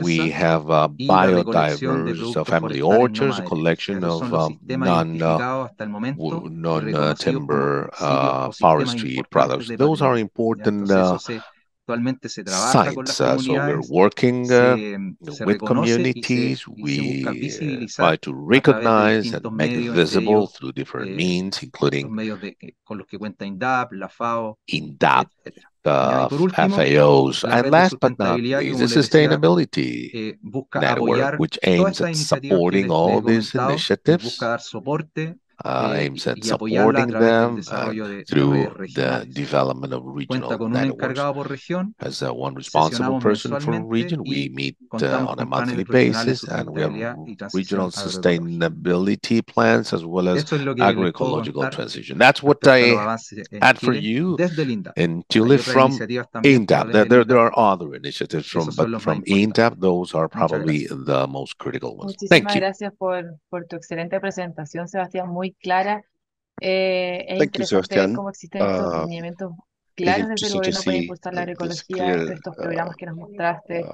Speaker 2: we have uh,
Speaker 4: y la recolección de
Speaker 2: biodiverse family orchards, a collection of um, non uh,
Speaker 4: identificados hasta el momento
Speaker 2: w-
Speaker 4: y reconocidos como
Speaker 2: non-timber
Speaker 4: sitios
Speaker 2: uh,
Speaker 4: o sistemas
Speaker 2: forestry products. Those are important
Speaker 4: Entonces eso se, actualmente se trabaja con las
Speaker 2: sites. Uh, so we're working uh,
Speaker 4: se,
Speaker 2: with
Speaker 4: y se,
Speaker 2: communities.
Speaker 4: y se busca
Speaker 2: We try to
Speaker 4: a través de
Speaker 2: recognize and make it visible
Speaker 4: ellos
Speaker 2: through different
Speaker 4: eh,
Speaker 2: means, including
Speaker 4: medios de, con los que cuenta INDAP, la FAO,
Speaker 2: INDAP,
Speaker 4: y
Speaker 2: uh, FAOs, and last but not least, the sustainability
Speaker 4: eh,
Speaker 2: network, which aims at supporting
Speaker 4: les, les he
Speaker 2: all these
Speaker 4: y
Speaker 2: initiatives,
Speaker 4: busca
Speaker 2: uh, aims at
Speaker 4: y apoyarla a
Speaker 2: supporting them uh,
Speaker 4: desarrollo de, de
Speaker 2: through the development of regional networks.
Speaker 4: encargado por región,
Speaker 2: As uh, one responsible person for a region, we meet uh, on a monthly basis, and we have regional sustainability plans as well as
Speaker 4: Esto es lo que les puedo
Speaker 2: agroecological transition. That's what
Speaker 4: respecto a los
Speaker 2: I
Speaker 4: avances
Speaker 2: had for you
Speaker 4: desde el INDAP.
Speaker 2: in Chile from
Speaker 4: iniciativas
Speaker 2: INDAP. There, there, there are other initiatives from,
Speaker 4: esos
Speaker 2: but from
Speaker 4: importantes.
Speaker 2: INDAP, those are probably the most critical ones. Thank
Speaker 1: Muchísimas
Speaker 2: you.
Speaker 1: gracias por, por tu excelente presentación, Sebastián, muy clara. Eh, es
Speaker 5: Thank you,
Speaker 1: interesante ver
Speaker 5: Sebastián.
Speaker 1: cómo existen estos
Speaker 5: Uh,
Speaker 1: lineamientos
Speaker 5: it's
Speaker 1: claros desde el
Speaker 5: interesting to
Speaker 1: gobierno para
Speaker 5: see
Speaker 1: impulsar la
Speaker 5: uh, this
Speaker 1: agroecología,
Speaker 5: clear
Speaker 1: entre estos
Speaker 5: uh,
Speaker 1: programas que nos mostraste.
Speaker 5: uh,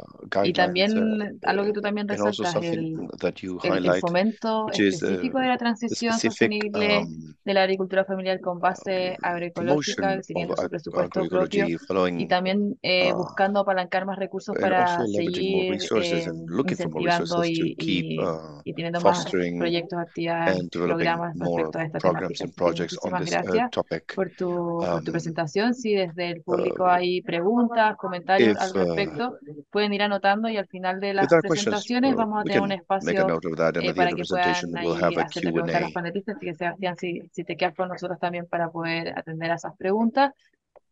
Speaker 1: Y
Speaker 5: guidelines
Speaker 1: también
Speaker 5: uh,
Speaker 1: algo que
Speaker 5: uh,
Speaker 1: tú también
Speaker 5: and also
Speaker 1: resaltas,
Speaker 5: something
Speaker 1: el,
Speaker 5: that you
Speaker 1: el, el
Speaker 5: highlight,
Speaker 1: fomento
Speaker 5: which is uh,
Speaker 1: específico de la
Speaker 5: the
Speaker 1: transición
Speaker 5: specific
Speaker 1: sostenible
Speaker 5: um,
Speaker 1: de la agricultura familiar con base
Speaker 5: um,
Speaker 1: agroecológica,
Speaker 5: promotion of
Speaker 1: teniendo su
Speaker 5: ag-
Speaker 1: presupuesto propio
Speaker 5: agroecology
Speaker 1: y
Speaker 5: following
Speaker 1: también eh,
Speaker 5: uh,
Speaker 1: buscando apalancar más recursos
Speaker 5: and also
Speaker 1: para
Speaker 5: leveraging more
Speaker 1: seguir
Speaker 5: resources
Speaker 1: eh,
Speaker 5: and looking for more
Speaker 1: incentivando
Speaker 5: resources to
Speaker 1: y,
Speaker 5: keep
Speaker 1: y,
Speaker 5: uh,
Speaker 1: y teniendo más
Speaker 5: fostering
Speaker 1: proyectos, actividades,
Speaker 5: and developing
Speaker 1: programas
Speaker 5: more
Speaker 1: respecto a esta
Speaker 5: programs
Speaker 1: temática.
Speaker 5: and
Speaker 1: Así que
Speaker 5: projects on
Speaker 1: muchísimas
Speaker 5: this uh,
Speaker 1: gracias
Speaker 5: topic.
Speaker 1: por tu, por tu
Speaker 5: Um,
Speaker 1: presentación. Si desde el público hay preguntas, comentarios al respecto, pueden ir anotando y al final de las presentaciones vamos a tener un espacio eh, para que puedan ahí hacerle preguntas a los panelistas. Así que Sebastián, si, si te quedas con nosotros también para poder atender a esas preguntas.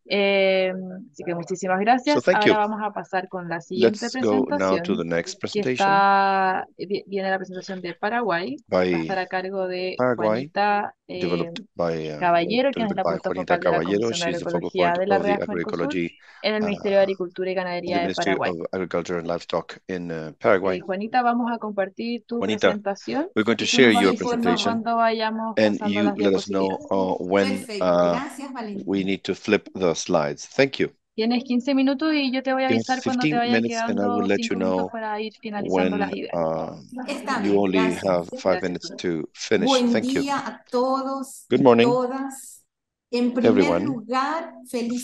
Speaker 1: Eh, así que muchísimas
Speaker 5: So
Speaker 1: gracias.
Speaker 5: thank you.
Speaker 1: Ahora vamos a pasar con la siguiente
Speaker 5: Let's go now to the
Speaker 1: presentación,
Speaker 5: next
Speaker 1: que
Speaker 5: presentation
Speaker 1: está, vi- viene la presentación de Paraguay. Va a estar
Speaker 5: by
Speaker 1: a cargo de
Speaker 5: Paraguay,
Speaker 1: Juanita eh,
Speaker 5: developed by uh,
Speaker 1: Caballero, quien es
Speaker 5: delivered
Speaker 1: la
Speaker 5: by
Speaker 1: punto
Speaker 5: Juanita
Speaker 1: focal de la
Speaker 5: Caballero.
Speaker 1: Comisión de
Speaker 5: She's the focal
Speaker 1: Agroecología
Speaker 5: point
Speaker 1: de la
Speaker 5: of the
Speaker 1: REAF Mercosur
Speaker 5: agroecology
Speaker 1: en el
Speaker 5: uh,
Speaker 1: Ministerio de Agricultura y
Speaker 5: in the
Speaker 1: Ganadería de
Speaker 5: Ministry
Speaker 1: Paraguay.
Speaker 5: of Agriculture and Livestock in uh,
Speaker 1: Eh,
Speaker 5: Paraguay.
Speaker 1: Juanita, vamos a compartir tu
Speaker 5: Juanita,
Speaker 1: presentación
Speaker 5: we're going to
Speaker 1: y tú
Speaker 5: share
Speaker 1: nos vas
Speaker 5: your
Speaker 1: diciendo
Speaker 5: presentation
Speaker 1: cuando vayamos
Speaker 5: and
Speaker 1: pasando
Speaker 5: you
Speaker 1: las
Speaker 5: let us know
Speaker 1: diapositivas.
Speaker 5: uh, when
Speaker 6: Perfecto,
Speaker 5: uh,
Speaker 6: gracias
Speaker 5: we
Speaker 6: Valentina.
Speaker 5: need to flip the slides. Thank you.
Speaker 1: Tienes 15 minutos y yo te voy a avisar cuando te
Speaker 5: 15
Speaker 1: vaya
Speaker 5: minutes and I will let you know
Speaker 1: para ir finalizando las
Speaker 5: when
Speaker 1: ideas.
Speaker 5: uh, you only
Speaker 6: gracias.
Speaker 5: have five
Speaker 1: Gracias,
Speaker 5: minutes to finish.
Speaker 6: Buen
Speaker 5: Thank you.
Speaker 6: día a todos
Speaker 5: Good morning,
Speaker 6: todas. En primer
Speaker 5: everyone.
Speaker 6: lugar,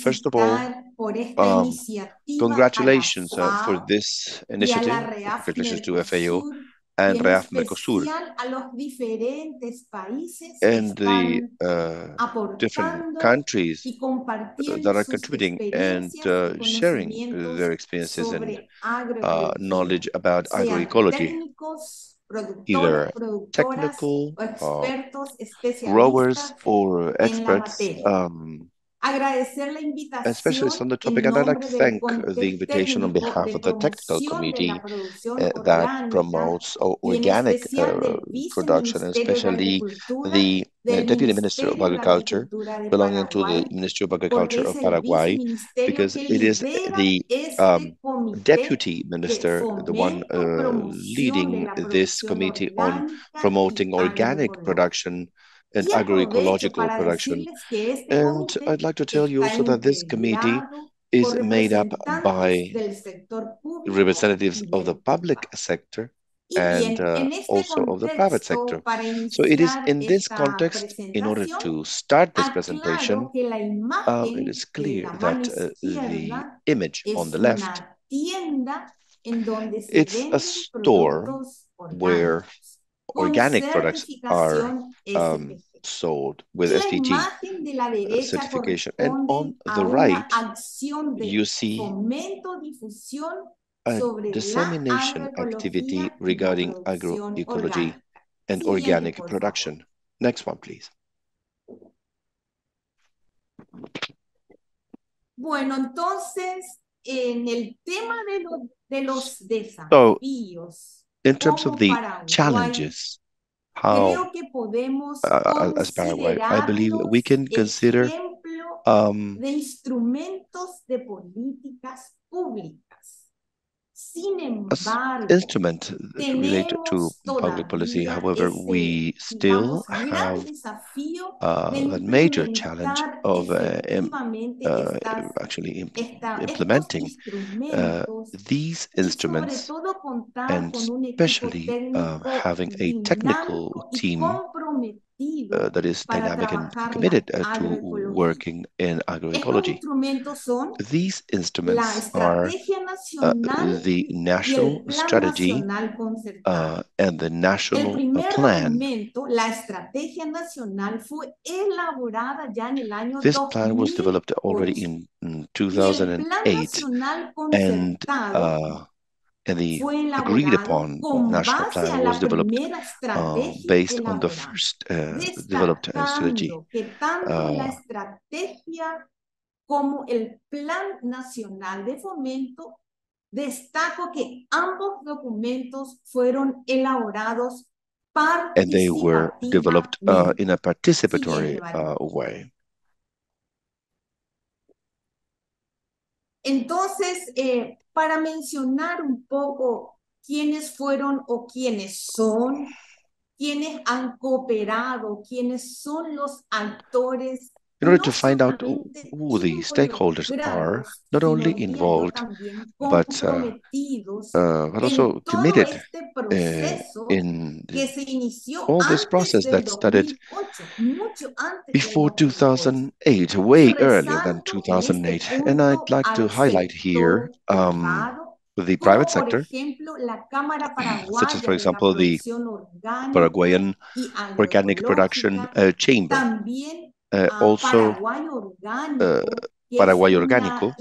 Speaker 5: First of all,
Speaker 6: por esta
Speaker 5: um,
Speaker 6: iniciativa
Speaker 5: congratulations uh, for
Speaker 6: FAO
Speaker 5: this
Speaker 6: y a
Speaker 5: initiative.
Speaker 6: la
Speaker 5: Congratulations to FAO
Speaker 6: Mercosur y
Speaker 5: and
Speaker 6: en
Speaker 5: REAF Mercosur.
Speaker 6: a los diferentes países
Speaker 5: and the uh, different countries uh, that are contributing and uh, sharing their experiences and uh, knowledge about agroecology, either technical uh, growers or experts um,
Speaker 6: especially
Speaker 5: on the topic, and I'd like to thank the invitation on behalf of the technical committee uh, that promotes organic uh, production, especially the uh, Deputy Minister of Agriculture, belonging to the Ministry of Agriculture of Paraguay, because it is the um, Deputy Minister, the one uh, leading this committee on promoting organic production and agroecological production. And I'd like to tell you also that this committee is made up by representatives of the public sector and uh, also of the private sector. So it is in this context, in order to start this presentation, uh, it is clear that uh, the image on the left, it's a store where organic products are um, sold with uh, certification. And on the right, you see a dissemination activity regarding agroecology and organic production. Next one, please.
Speaker 6: Bueno, entonces, en el tema de, lo, de los desafíos,
Speaker 5: in terms of the challenges, how, uh, as Paraguay, I believe we can consider um,
Speaker 6: de instrumentos de políticas públicas
Speaker 5: as instrument related to public policy. However, we still have uh, a major challenge of uh, uh, actually imp implementing uh, these instruments and especially uh, having a technical team uh, that is dynamic and committed uh, to working in agroecology. These instruments are uh, the national strategy uh, and the national plan. This plan was developed already in, in 2008 and uh, and the agreed upon national plan was developed uh, based on the first uh, developed uh, strategy. Uh,
Speaker 6: como el Plan Nacional de Fomento, destaco que ambos documentos fueron elaborados
Speaker 5: and they were developed uh, in a participatory uh, way.
Speaker 6: Entonces, eh, para mencionar un poco quiénes fueron o quiénes son, quiénes han cooperado, quiénes son los actores
Speaker 5: in order to find out who the stakeholders are, not only involved, but, uh, uh, but also committed uh, in all this process that started before 2008, way earlier than 2008. And I'd like to highlight here um, the private sector, such as, for example, the Paraguayan Organic Production uh, Chamber uh, also uh, Paraguay Orgánico,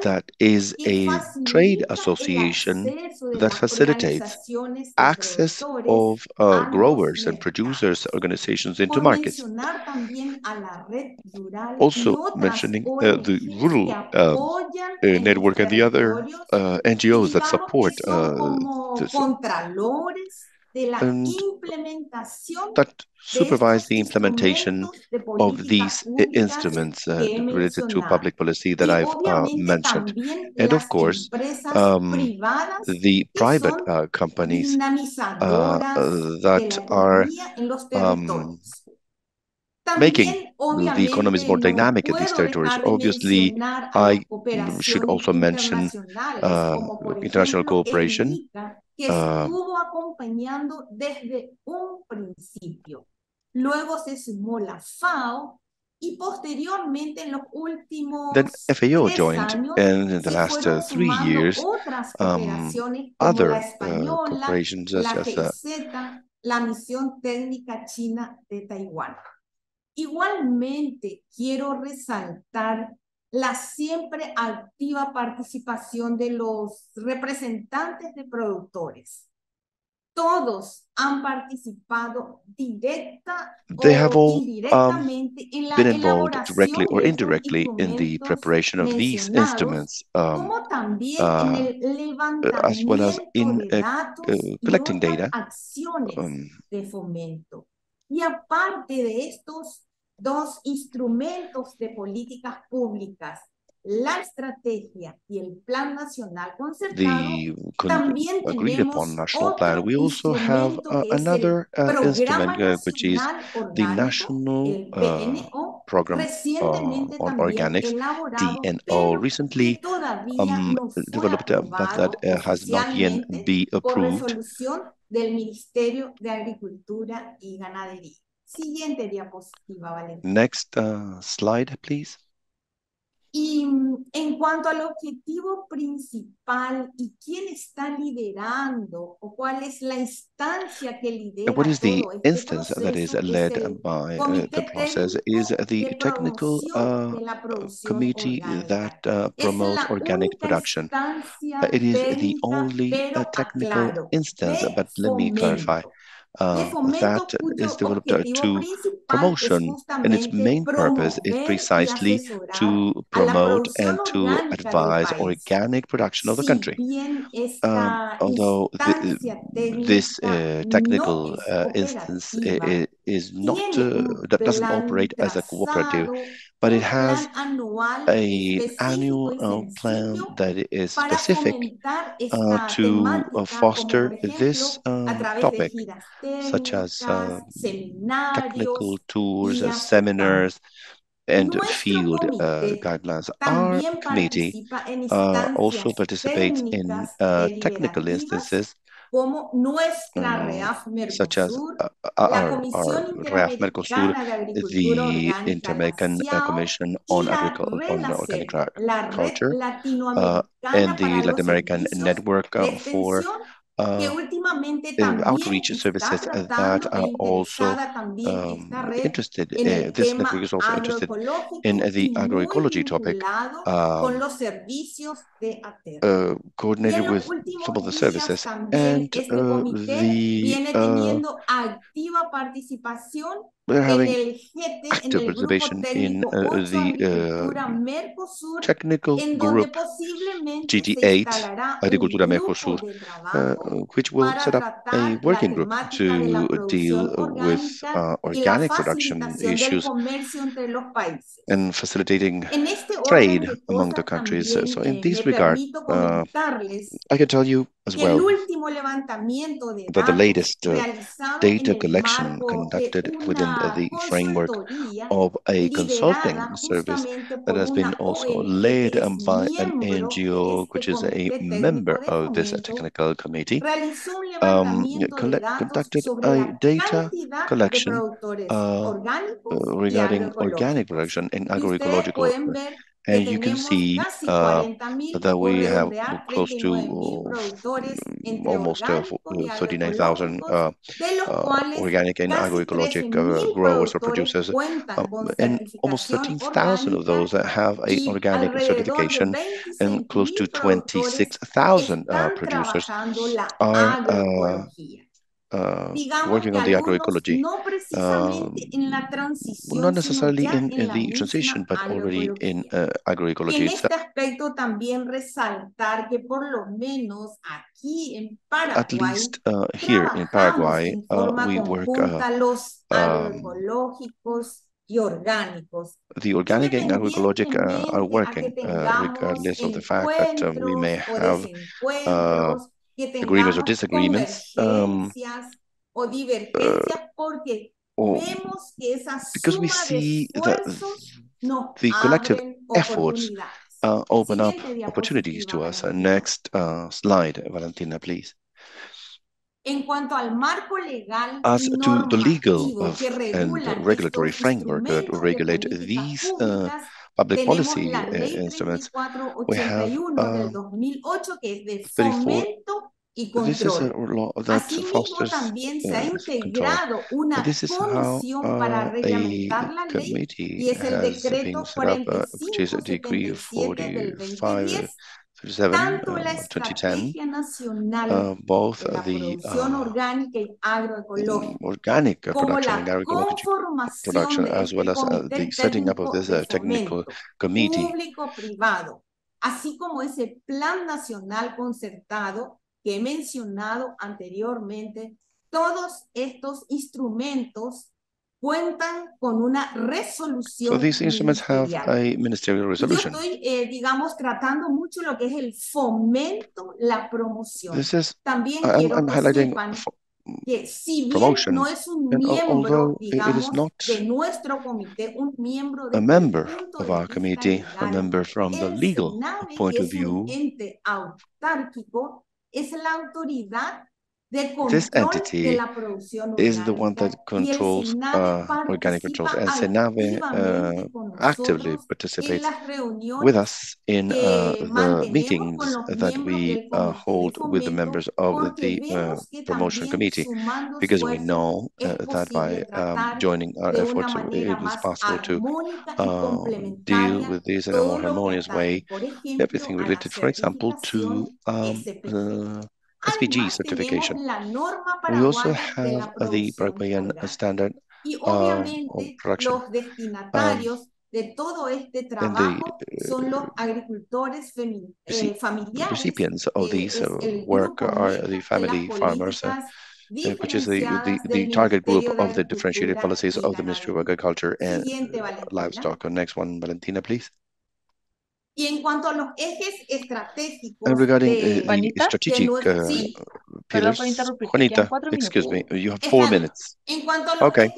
Speaker 5: that is a trade association that facilitates access of uh, growers and producers organizations into markets. Also mentioning uh, the rural uh, network and the other uh, NGOs that support this and that supervise the implementation of these instruments uh, related to public policy that I've uh, mentioned. And of course, um, the private uh, companies uh, that are um, making the economies more dynamic in these territories. Obviously, I should also mention uh, international cooperation
Speaker 6: uh, estuvo acompañando desde un principio. Luego se sumó la FAO y posteriormente en los últimos
Speaker 5: Then FAO joined, and in the last uh, three years, um, other uh, corporations such
Speaker 6: la
Speaker 5: as uh,
Speaker 6: Igualmente, quiero resaltar la siempre activa participación de los representantes de productores. todos han participado directa
Speaker 5: they have all um, been involved directly or indirectly in the preparation of these instruments, um, uh, as well as in uh, uh, collecting data. Um,
Speaker 6: y aparte de estos dos instrumentos de políticas públicas la estrategia y el plan nacional concertado,
Speaker 5: the también agreed upon national plan. We also have uh, another uh, instrument, uh, which is the National uh, Program uh, on Organics, DNO, recently um, developed, but that uh, has not yet been approved.
Speaker 6: Del Ministerio de Agricultura y Ganadería. Siguiente diapositiva, Valentina.
Speaker 5: Next slide, please.
Speaker 6: Y mm, en cuanto al objetivo principal y quién está liderando o cuál es la instancia que lidera
Speaker 5: what is the este instance that is led by uh, the process is the technical uh, committee that uh, promotes organic production. It is the only uh, technical instance, but let me clarify. Uh, that is developed to promotion, and its main purpose is precisely to promote and to advise organic production of the country. Um, although the, this uh, technical uh, instance is not that doesn't operate as a cooperative, but it has a annual uh, plan that is specific uh, to uh, foster this um, topic, such as uh, technical tours, uh, seminars, and field uh, guidelines. Our committee also participates in technical instances
Speaker 6: como nuestra REAF Mercosur,
Speaker 5: such as uh, our, our REAF Mercosur, the Inter-American uh, Commission on, Agricul on Organic Agriculture, uh, and the Latin American Network uh, for uh, outreach services that are also um, interested, uh, this network is also interested in the agroecology topic, uh, uh, coordinated with some of the services and uh, the we're having active participation in uh, the uh, technical group GT8, Agricultura Mercosur, uh, which will set up a working group to deal with uh, organic production issues and facilitating trade among the countries. So in this regard, uh, I can tell you as well that the latest uh, data collection conducted within the framework of a consulting service that has been also led by an NGO, which is a member of this technical committee, um, collect, conducted a data collection uh, uh, regarding organic production in agroecological and you can see uh, that we have close to uh, almost uh, uh 39,000 uh, uh, organic and agroecologic growers or producers, um, and almost 13,000 of those that have an organic certification, and close to 26,000 producers are uh, working on the agroecology, uh, not necessarily in, in, the transition, but already in uh, agroecology. At least uh, here in Paraguay, uh, we work uh, um, the organic and agroecologic uh, are working, uh, regardless of the fact that um, we may have uh, agreements or disagreements. Um, uh, or because we see that the collective efforts uh, open up opportunities to us. Next uh, slide, Valentina, please. As to the legal and regulatory framework that regulate these uh, public policy uh, instruments, we have 34 this is a law that fosters uh, control. This is how uh, a committee has been set up, uh, which is a decree 45 37, 2010, uh, both the uh, organic production and agroecological production, as well as uh, the setting up of this technical committee.
Speaker 6: Así como ese plan nacional concertado que he mencionado anteriormente, todos estos instrumentos
Speaker 5: So these instruments have a ministerial resolution.
Speaker 6: Yo estoy, eh, digamos, tratando mucho lo que es el fomento, la promoción.
Speaker 5: This is,
Speaker 6: También I'm, quiero
Speaker 5: I'm
Speaker 6: que
Speaker 5: highlighting
Speaker 6: sepan que si bien
Speaker 5: promotion.
Speaker 6: no es un miembro, digamos, de nuestro comité, un miembro de
Speaker 5: a member of
Speaker 6: de
Speaker 5: our committee, a
Speaker 6: legal,
Speaker 5: member from the legal point of view,
Speaker 6: es la autoridad
Speaker 5: this entity
Speaker 6: de la producción
Speaker 5: is the one that controls uh, organic controls, and Senave uh, actively participates with us in uh, the meetings that we uh, hold with the members of the uh, promotion committee, because we know uh, that by um, joining our efforts, it is possible to uh, deal with this in a more
Speaker 6: todo lo que
Speaker 5: harmonious way,
Speaker 6: atañe, por ejemplo,
Speaker 5: everything related, for example, to um,
Speaker 6: SPG.
Speaker 5: uh, certification.
Speaker 6: tenemos la norma
Speaker 5: We also
Speaker 6: paraguaya de la
Speaker 5: have the Paraguayan standard uh, of production. Um,
Speaker 6: de todo este
Speaker 5: and the
Speaker 6: trabajo son los agricultores femi- eh, familiares,
Speaker 5: recipients of
Speaker 6: que
Speaker 5: these uh, work are the family farmers, uh, uh, which is the, the, the target group of the differentiated policies of the Ministry of Agriculture and Livestock. Uh, Next one, Valentina, please.
Speaker 6: Y en cuanto a los ejes estratégicos de, de
Speaker 5: strategic
Speaker 6: nuestro... Sí,
Speaker 1: Perdón
Speaker 5: pillars,
Speaker 1: por interrumpirte, quedan
Speaker 5: Juanita, excuse me, you have four minutes.
Speaker 6: En cuanto a los
Speaker 5: Okay.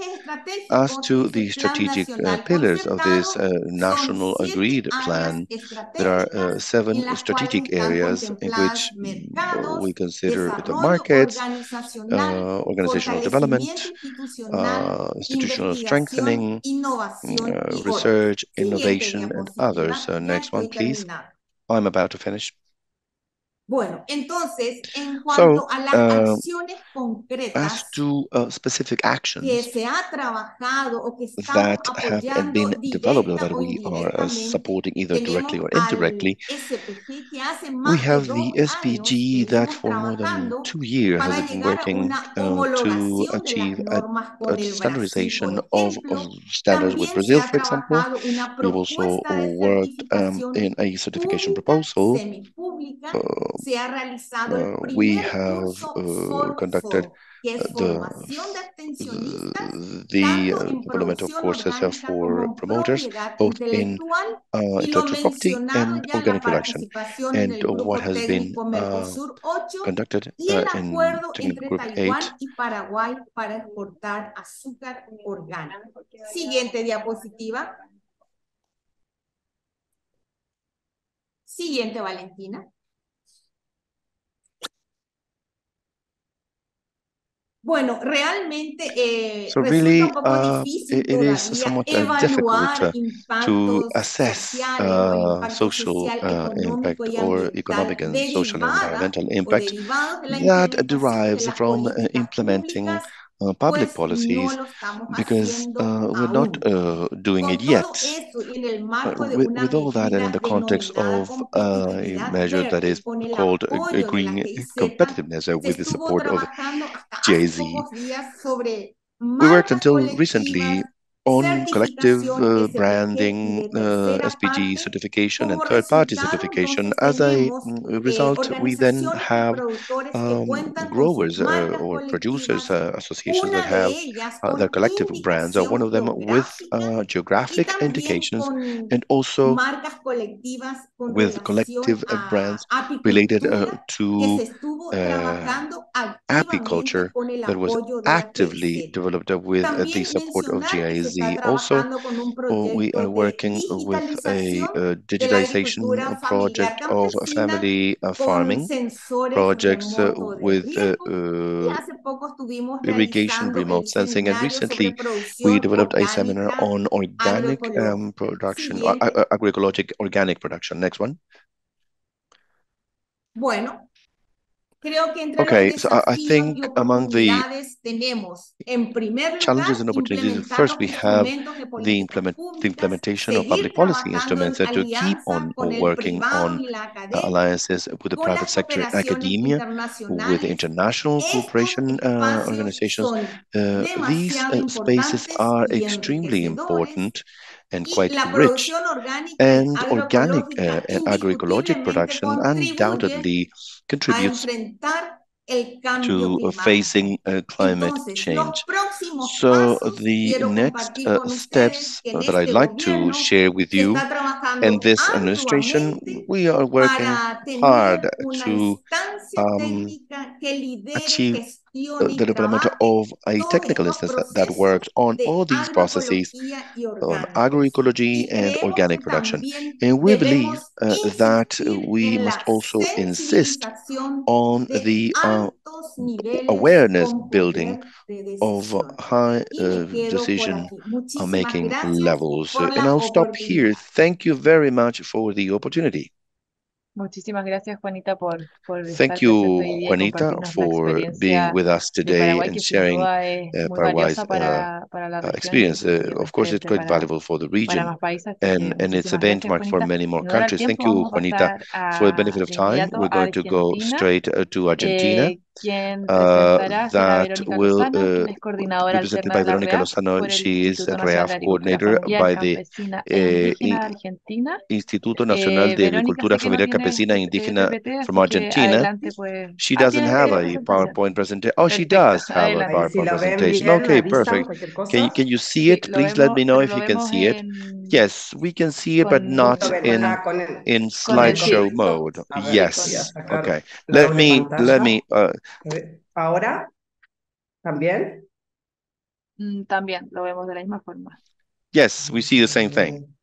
Speaker 5: As to the strategic uh, pillars of this uh, national agreed plan, there are uh, seven strategic areas in which we consider the markets, uh, organizational development, uh, institutional strengthening, uh, research, innovation, and others. So next one, please. I'm about to finish.
Speaker 6: Bueno, entonces, en
Speaker 5: So,
Speaker 6: cuanto a las
Speaker 5: uh,
Speaker 6: acciones concretas
Speaker 5: to uh, specific
Speaker 6: que
Speaker 5: actions
Speaker 6: se ha trabajado o que estamos
Speaker 5: that have been developed or that we are uh, supporting either directly or indirectly,
Speaker 6: que
Speaker 5: we have the SPG that for more than two years has been working uh, to
Speaker 6: homologación de las
Speaker 5: achieve a, a standardization of, of standards with Brazil, for example. We've also worked um, in a certification proposal.
Speaker 6: Semipública.
Speaker 5: Uh,
Speaker 6: Se ha realizado el
Speaker 5: uh, we
Speaker 6: primer
Speaker 5: have
Speaker 6: curso
Speaker 5: uh, conducted
Speaker 6: FORFO, que es
Speaker 5: uh, the
Speaker 6: formación de extensionistas,
Speaker 5: the
Speaker 6: tanto
Speaker 5: uh,
Speaker 6: en
Speaker 5: development of
Speaker 6: producción
Speaker 5: courses uh,
Speaker 6: orgánica como
Speaker 5: for
Speaker 6: en
Speaker 5: promoters,
Speaker 6: propiedad
Speaker 5: both in
Speaker 6: intelectual
Speaker 5: uh,
Speaker 6: y lo
Speaker 5: intellectual property
Speaker 6: mencionado
Speaker 5: and
Speaker 6: ya la
Speaker 5: organic production,
Speaker 6: participación en
Speaker 5: and
Speaker 6: el grupo
Speaker 5: what has been
Speaker 6: técnico
Speaker 5: uh,
Speaker 6: Mercosur 8
Speaker 5: conducted
Speaker 6: y
Speaker 5: uh,
Speaker 6: el
Speaker 5: in
Speaker 6: acuerdo
Speaker 5: Technical
Speaker 6: entre
Speaker 5: Group
Speaker 6: Taiwán
Speaker 5: 8
Speaker 6: y Paraguay para exportar azúcar orgánico. Siguiente diapositiva. Siguiente, Valentina. Bueno, realmente eh,
Speaker 5: So
Speaker 6: resulta
Speaker 5: really,
Speaker 6: un poco
Speaker 5: uh,
Speaker 6: difícil
Speaker 5: it, is somewhat uh, difficult uh, to assess
Speaker 6: sociales o el
Speaker 5: uh, social uh, impact or economic and social and environmental impact
Speaker 6: derivados de la
Speaker 5: that derives from uh, implementing uh, public
Speaker 6: pues
Speaker 5: policies because uh, we're not uh, doing it yet.
Speaker 6: todo eso y en el
Speaker 5: Uh, with, with all that and in the context of uh, a measure that is called
Speaker 6: de la
Speaker 5: green competitiveness uh, with the support of
Speaker 6: trabajando hasta hace
Speaker 5: GIZ,
Speaker 6: pocos días sobre
Speaker 5: we worked until recently on collective uh, branding, uh, SPG certification, and third-party certification. As a mm, result, we then have um,
Speaker 6: cuentan con sus
Speaker 5: growers uh, or producers, uh, associations that have uh, their collective brands, uh, one of them with uh, geographic indications and also
Speaker 6: marcas colectivas con
Speaker 5: with collective brands related uh, to uh, apiculture that was
Speaker 6: apoyo de la
Speaker 5: actively developed with uh, the support of
Speaker 6: mencionar que se está
Speaker 5: GIZ. Also,
Speaker 6: trabajando con un
Speaker 5: uh, we are working with a,
Speaker 6: digitalización
Speaker 5: uh digitization project of family uh, farming projects with
Speaker 6: hace poco estuvimos
Speaker 5: irrigation remote sensing and recently we developed a seminar on organic um, production uh, agroecologic organic production. Next one.
Speaker 6: Bueno,
Speaker 5: Okay, so I think among the challenges and opportunities, first we have the, implement, the implementation of public policy instruments and to keep on working on alliances with the private sector, academia, with international cooperation uh, organizations. Uh, these uh, spaces are extremely important and quite rich. And organic uh, agroecologic production undoubtedly contributes to facing uh, climate change. So the next uh, steps that I'd like to share with you and this administration, we are working hard to um, achieve the development of a technical instance that, works on all these processes on agroecology and organic production. And we believe uh, that we must also insist on the uh, awareness building of high uh, decision making levels. And I'll stop here. Thank you very much for the opportunity.
Speaker 1: Muchísimas gracias, Juanita, por, por
Speaker 5: Thank you, Juanita, for being with us today and sharing uh, Paraguay's uh, uh, experience. Uh, of course, it's quite valuable for the region, and, and it's a benchmark for many more countries. Thank you, Juanita. For the benefit of time, we're going to go straight uh, to Argentina. Uh, that will uh, be presented by Verónica Lozano. She is a REAF coordinator by the uh, Instituto Nacional de Agricultura Familiar Campesina Indígena from Argentina. She doesn't have a PowerPoint presentation. Oh, she does have a PowerPoint presentation. Okay, perfect. Can you, can you see it? Please let me know if you can see it. Yes, we can see it, but not in in slideshow mode. Yes. Okay. Let me let me. Uh,
Speaker 7: Ahora, también.
Speaker 1: Mm, también lo vemos de la misma forma.
Speaker 5: Yes, we see the same thing.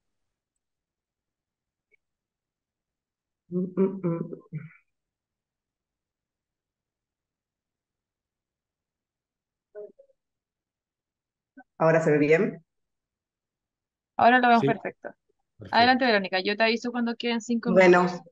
Speaker 7: Mm, mm, Ahora se ve bien.
Speaker 1: Ahora lo vemos perfecto. Adelante, Verónica. Yo te aviso cuando queden cinco minutos.
Speaker 7: Bueno,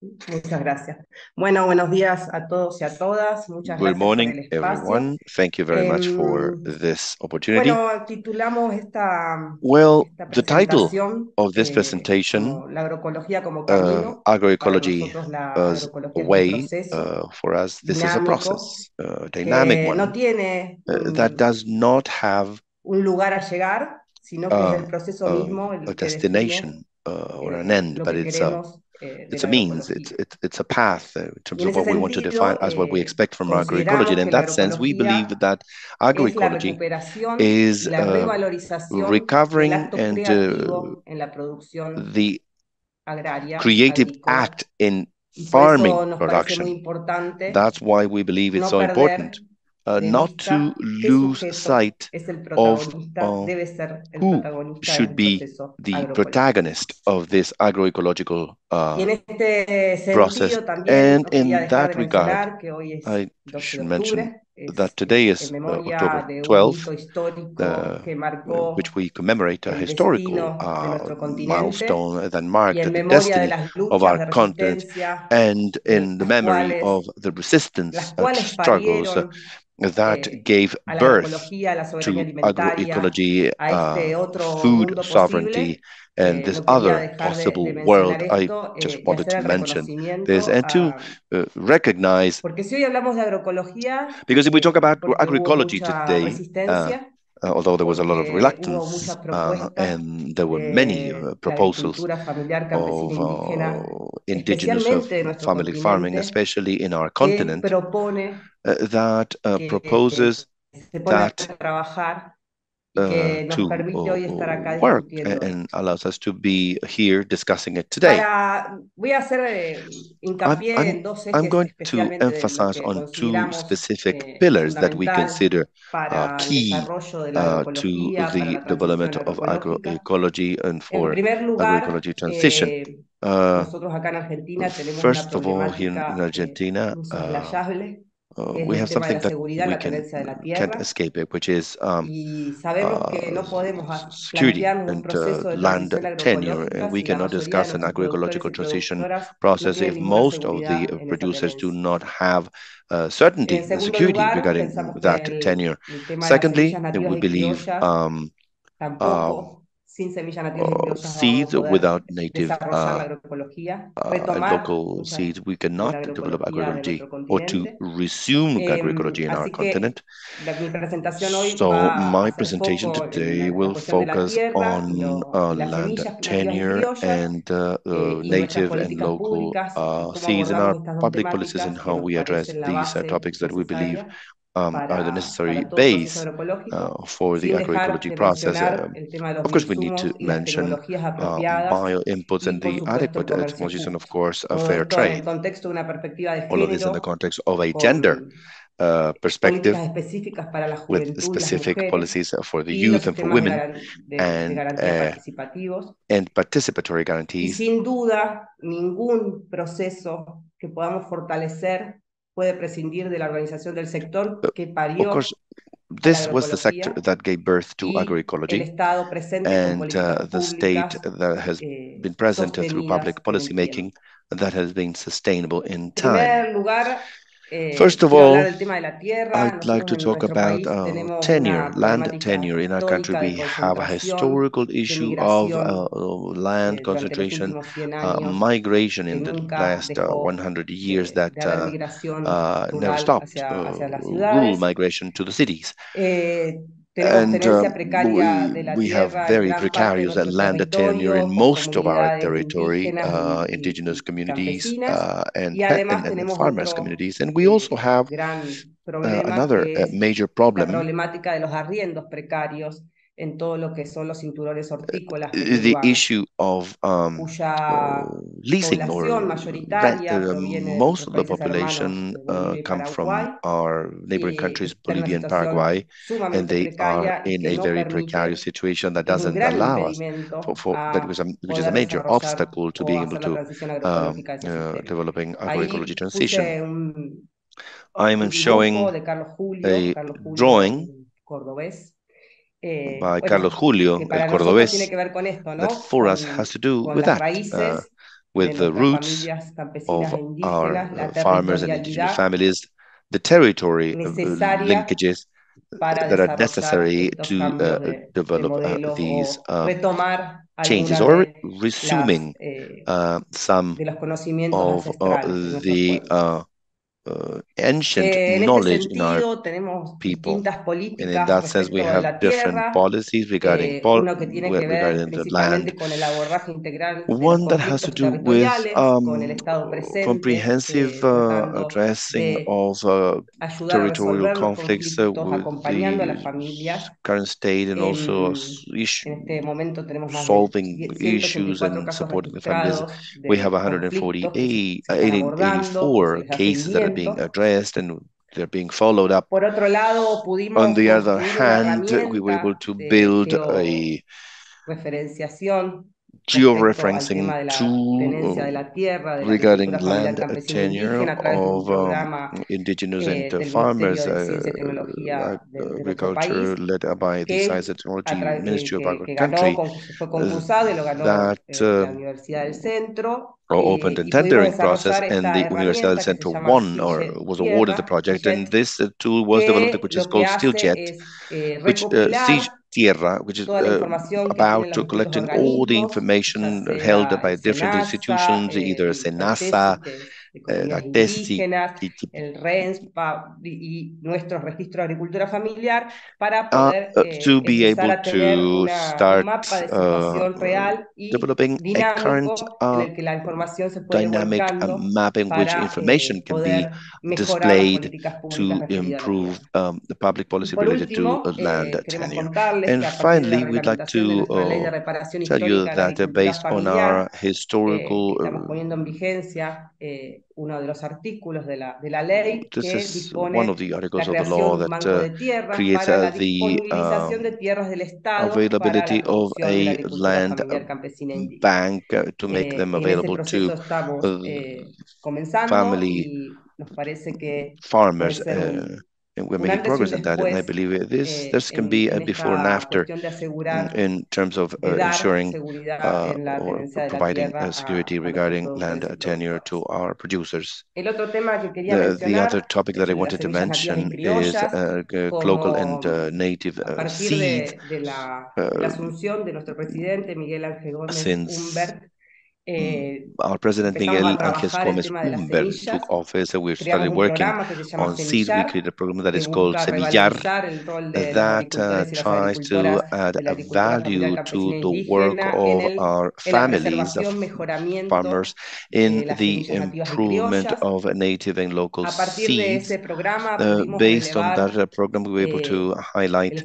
Speaker 7: Muchas gracias. Bueno, buenos días a todos y a todas. Muchas
Speaker 5: Good
Speaker 7: gracias
Speaker 5: morning,
Speaker 7: por el espacio.
Speaker 5: everyone. Thank you very much for this opportunity.
Speaker 7: Bueno, titulamos esta,
Speaker 5: Well,
Speaker 7: esta
Speaker 5: the title
Speaker 7: presentación
Speaker 5: of this
Speaker 7: eh,
Speaker 5: presentation,
Speaker 7: como la agroecología como
Speaker 5: uh,
Speaker 7: camino.
Speaker 5: Agroecology as a way,
Speaker 7: proceso
Speaker 5: uh, for us, this is a process, a dynamic
Speaker 7: que no
Speaker 5: one,
Speaker 7: tiene
Speaker 5: uh, that does not have
Speaker 7: un lugar a llegar, sino que es el
Speaker 5: uh,
Speaker 7: proceso
Speaker 5: uh,
Speaker 7: mismo el
Speaker 5: a
Speaker 7: que define
Speaker 5: destination uh, or an
Speaker 7: eh,
Speaker 5: end,
Speaker 7: lo
Speaker 5: but it's a it's a means, it's, it's, it's a path uh, in terms of what we want to define as what we
Speaker 7: eh,
Speaker 5: expect from agroecology. And in that sense, we believe that agroecology is uh, recovering and uh, the creative act in
Speaker 7: Y por eso
Speaker 5: farming
Speaker 7: nos parece muy
Speaker 5: production. That's why we believe it's so important uh, not to lose sight of uh,
Speaker 7: debe ser el
Speaker 5: who should be the protagonist of this agroecological uh, process. And in that regard,
Speaker 7: mencionar que hoy es
Speaker 5: I
Speaker 7: 12
Speaker 5: should mention that today is uh, October 12th, uh, which we commemorate a historical uh, milestone that marked the destiny of our continent and in the memory of the resistance struggles that
Speaker 7: eh,
Speaker 5: gave birth
Speaker 7: agroecología, a la soberanía
Speaker 5: to agroecology, uh, food sovereignty. And
Speaker 7: Eh,
Speaker 5: this other
Speaker 7: dejar de, de
Speaker 5: possible world. I just
Speaker 7: eh,
Speaker 5: wanted to mention this and to uh, recognize,
Speaker 7: porque si hoy hablamos de agroecología,
Speaker 5: because if we talk about agroecology today, uh, although there was a lot of reluctance uh, and there were many uh, proposals
Speaker 7: agricultura familiar campesina
Speaker 5: of uh, indigenous of
Speaker 7: especialmente de nuestro
Speaker 5: family farming, especially in our continent, uh, that uh, proposes
Speaker 7: se pone a
Speaker 5: that uh, to
Speaker 7: permite hoy estar
Speaker 5: uh, work and allows us to be here discussing it today.
Speaker 7: Para, hacer eh,
Speaker 5: I'm, I'm, I'm going to
Speaker 7: especialmente de lo
Speaker 5: emphasize on two specific
Speaker 7: eh,
Speaker 5: pillars that we consider uh, key
Speaker 7: desarrollo de la
Speaker 5: uh, to the development of agroecology and for
Speaker 7: lugar,
Speaker 5: agroecology transition.
Speaker 7: eh,
Speaker 5: Uh,
Speaker 7: nosotros acá en Argentina tenemos una
Speaker 5: first of all, here in, Argentina, uh, uh, we have something that we can, can't escape it, which is um, uh, security and uh, land tenure. And we cannot discuss an agroecological transition process if most of the producers do not have uh, certainty and security regarding that tenure. Secondly, we believe um, uh, uh, seeds without native uh, uh, local seeds, we cannot develop agroecology or to resume agroecology in our continent. So my presentation today will focus on uh, land tenure and uh, uh, native and local seeds in our public policies and how we address these topics that we believe um, are the necessary base uh, for the agroecology process. Uh, of course, we need to mention uh, bio inputs and the adequate technologies and, of course, a fair trade. All of this in the context of a gender uh, perspective with specific policies for the youth and for women and, uh, and participatory guarantees.
Speaker 7: Sin duda, ningún proceso que podamos fortalecer puede prescindir de la organización del sector que parió.
Speaker 5: Of course, this was the sector that gave birth to agroecology, and uh, the state that has eh, been present through public policy making that has been sustainable in time. Eh, First of all, I'd like to talk about uh, tenure, land tenure. In our country, we have a historical issue of uh, land concentration, uh, migration in the last uh, 100 years that uh, uh, never stopped, rural migration to the cities and uh, we, we have very precarious land tenure in most of our territory, uh, indigenous communities uh, and, and, and, farmers communities. And we also have uh, another uh, major problem
Speaker 7: en todo lo que son los cinturones hortícolas.
Speaker 5: The issue of um, uh, leasing or rent, uh, most of the population uh, come from our neighboring countries, Bolivia and Paraguay, and they are in a very precarious situation that doesn't allow us, for, for that was a, which is a major obstacle to being able to um, uh, developing agroecology transition. I'm showing a drawing eh, by Carlos Julio, el cordobés, that for us has to do with that, uh, with the roots of our uh, farmers and indigenous families, the territory uh, linkages that are necessary to uh, develop uh, these uh, changes or resuming eh, some of the uh, ancient eh, knowledge in our people. And in that sense, we have different policies regarding, eh, pol regarding the land. One that has to do with um, comprehensive uh, addressing of uh, territorial conflicts uh, with the current state and also issue, solving issues and supporting the families. We have 148, 84 cases that being addressed and they're being followed up. On the other hand, we were able to build a georeferencing tool regarding land tenure of um, indigenous and uh, farmers uh, agriculture led by the Science and Technology Ministry of our country that uh, opened a tendering process and the Universidad del Centro won or was awarded the project and this tool was developed which is called SteelJet which uh, Tierra, which is uh, about collecting all the information held by different institutions, either SENASA, la TESI,
Speaker 7: el RENS y nuestro registro de agricultura familiar para poder uh,
Speaker 5: to be able to start mapa de situación uh, real y developing a current uh, en el que la información se puede dynamic map in which information can be displayed to improve um, the public policy related to land tenure. And finally, we'd like to tell you that based on our historical
Speaker 7: uno de los artículos de la, de la ley
Speaker 5: This que dispone one of the articles of the law that uh, creates uh, the uh,
Speaker 7: de tierras del Estado
Speaker 5: availability of a land bank uh, to make eh, them available to
Speaker 7: uh,
Speaker 5: family
Speaker 7: farmers. We're making progress in that, and I believe this this can be a before and after in terms of uh, ensuring uh, or providing uh, security regarding land tenure to our producers. The other topic that I wanted to mention is local and native seeds. Since Mm. our President Miguel Ángel Gómez Humber took office, and we started working on seeds. We created a program that is called Semillar that uh, tries to add a value to the work of our families of farmers in the improvement of native and local seeds. Uh, based on that uh, program, we were able to highlight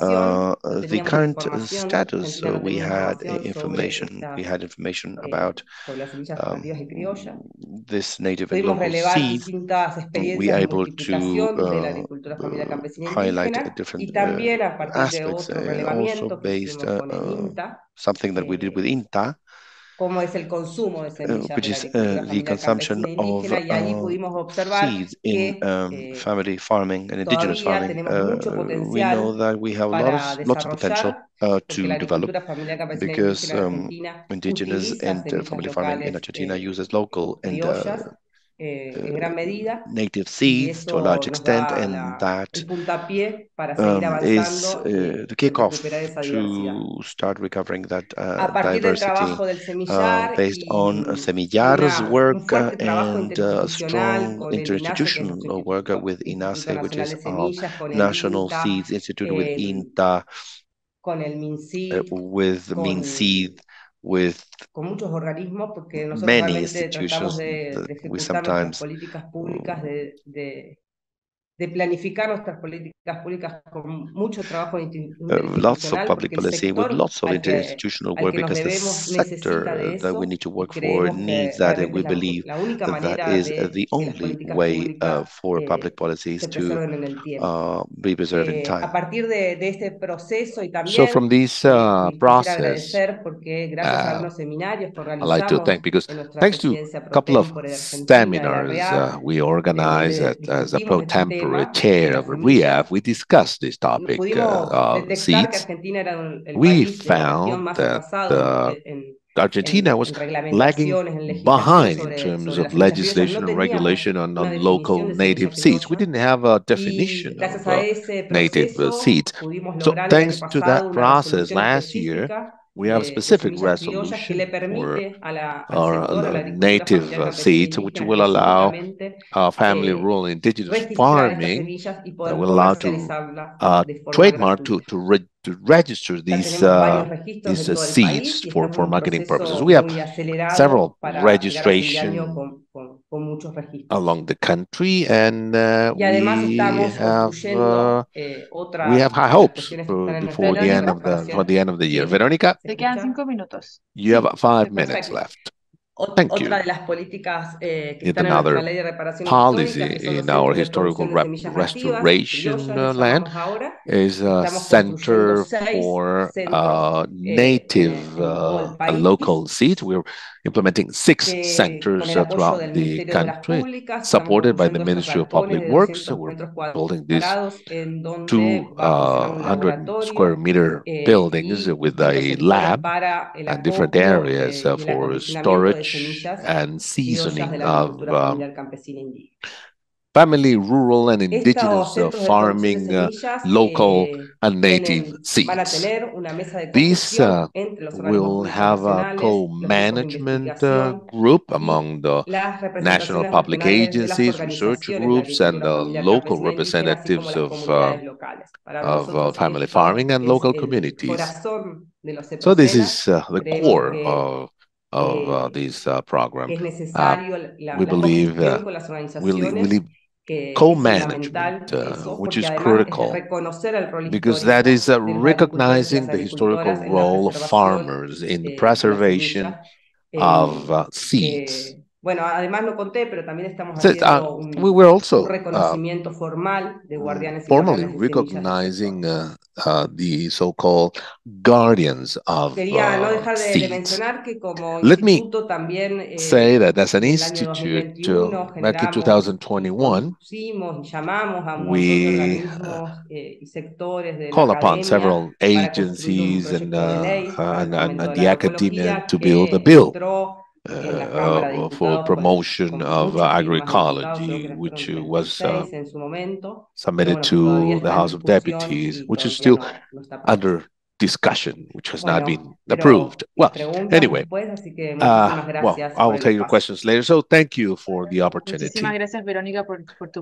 Speaker 7: the current status. We had information about um, this native and local seed. We are able to um, highlight different uh, aspects, uh, also based uh, something that we did with INTA, Uh, which is uh, the consumption of uh, seeds in um, family farming and indigenous farming. We know that we have lots of potential to develop because um, indigenous and family farming in Argentina uses local and Eh, native seeds to a large extent, and that um, is eh, the kickoff to start recovering that uh, diversity uh, based on uh, Semillar's work and strong interinstitutional work with INASE, which is our National Seeds Institute, with INTA, with MINCyT, with con muchos organismos porque nosotros many institutions de, de that sometimes, políticas públicas de, de lots of public policy with lots of institutional work because the sector that we need to work for needs that, and we believe that that is uh, the only way uh, for public policies to uh, be preserved in time. So from this process, I'd like to thank because thanks to a couple of seminars we organized as a pro tempore chair of REAF, we discussed this topic uh, of seeds. We found that Argentina was lagging behind in terms of legislation and regulation on local native seeds. We didn't have a definition of uh, native seeds. So thanks to that process last year, we have a specific resolution for our uh, native uh, seeds, which will allow our family rural indigenous farming that will allow to uh, trademark to to to register these these seeds for for marketing purposes. We have several registrations along the country, and uh, we have uh, we have high hopes before the end of the end of the year. Verónica, you have five minutes left. Thank you. Another policy in our historical restoration uh, land is a center for native local seeds. We're implementing six centers throughout the country, supported by the Ministry of Public Works. We're building these 200 uh, square meter buildings with a lab and different areas uh, for storage and seasoning of family rural and indigenous uh, farming, uh, local and native seeds. These uh, will have a co-management group among the national public agencies, research groups, and the local representatives of of family farming and local communities. So this is the core of this program. We believe co-management, uh, which is critical because that is uh, recognizing the historical role of farmers in the preservation of uh, seeds Bueno, además lo conté, pero también estamos haciendo un, we were also, un reconocimiento uh, formal de guardianes y
Speaker 2: formally recognizing uh, uh, the so-called guardians of
Speaker 7: Quería no dejar de, de, mencionar que como Let instituto me también eh,
Speaker 2: say that as an institute, back in 2021,
Speaker 7: llamamos a
Speaker 2: we
Speaker 7: eh, y sectores de
Speaker 2: call upon several agencies and, and, and the academia to build a bill. Uh, for promotion of uh, agroecology, which was uh, submitted to the House of Deputies, which is still under discussion, which has not been approved. Well, anyway, uh, well, I will take your questions later. So thank you for the opportunity.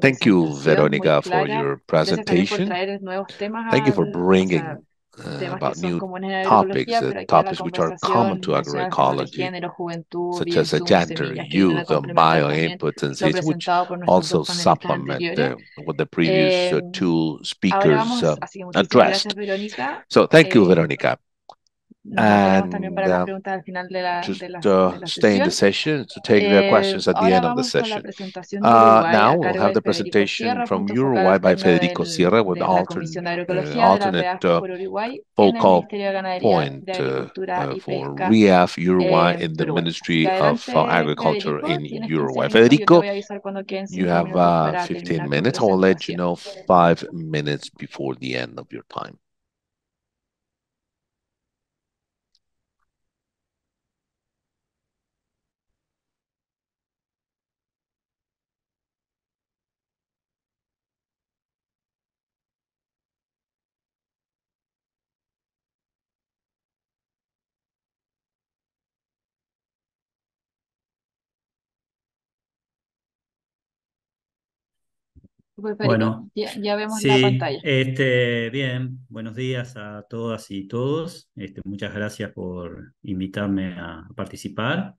Speaker 2: Thank you, Veronica, for your presentation. Thank you for bringing uh, about new topics, uh, topics which are common to agroecology, such as the gender, youth, bioinputs, and seeds, which also supplement uh, what the previous uh, two speakers uh, addressed. So thank you, Veronica and um, uh, stay in the session to take the questions at the end of the session. Uh, now we'll have the presentation from Uruguay by Federico Sierra with alternate, uh, alternate uh, focal point uh, uh, for REAF Uruguay in the Ministry of Agriculture in Uruguay. Federico, you have 15 minutes. I will let you know five minutes before the end of your time.
Speaker 1: Bueno, ya, vemos la pantalla.
Speaker 8: Este, bien, buenos días a todas y todos. Este, muchas gracias por invitarme a participar.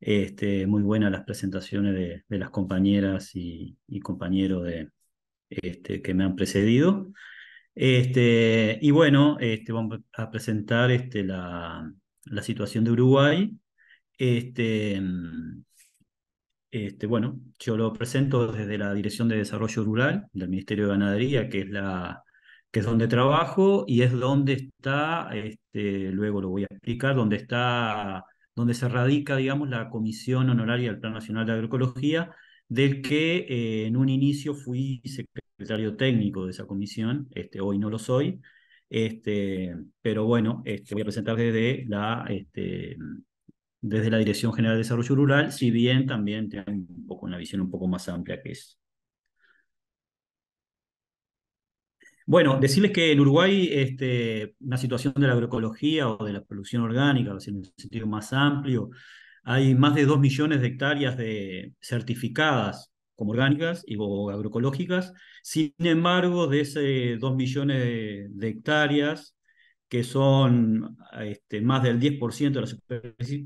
Speaker 8: Este, muy buenas las presentaciones de, las compañeras y, compañeros de, este, que me han precedido. Este, y bueno, este, vamos a presentar este, la, la situación de Uruguay. Este, este, bueno, yo lo presento desde la Dirección de Desarrollo Rural del Ministerio de Ganadería, que es, la, que es donde trabajo y es donde está, este, luego lo voy a explicar, donde está, donde se radica, digamos, la Comisión Honoraria del Plan Nacional de Agroecología, del que eh, en un inicio fui secretario técnico de esa comisión, este, hoy no lo soy, este, pero bueno, este, voy a presentar desde la este, desde la Dirección General de Desarrollo Rural, si bien también tiene un poco una visión un poco más amplia que es. Bueno, decirles que en Uruguay este, una situación de la agroecología o de la producción orgánica, en un sentido más amplio, hay más de 2 millones de hectáreas de, certificadas como orgánicas y agroecológicas. Sin embargo, de ese 2 millones de hectáreas, que son este, más del 10% de la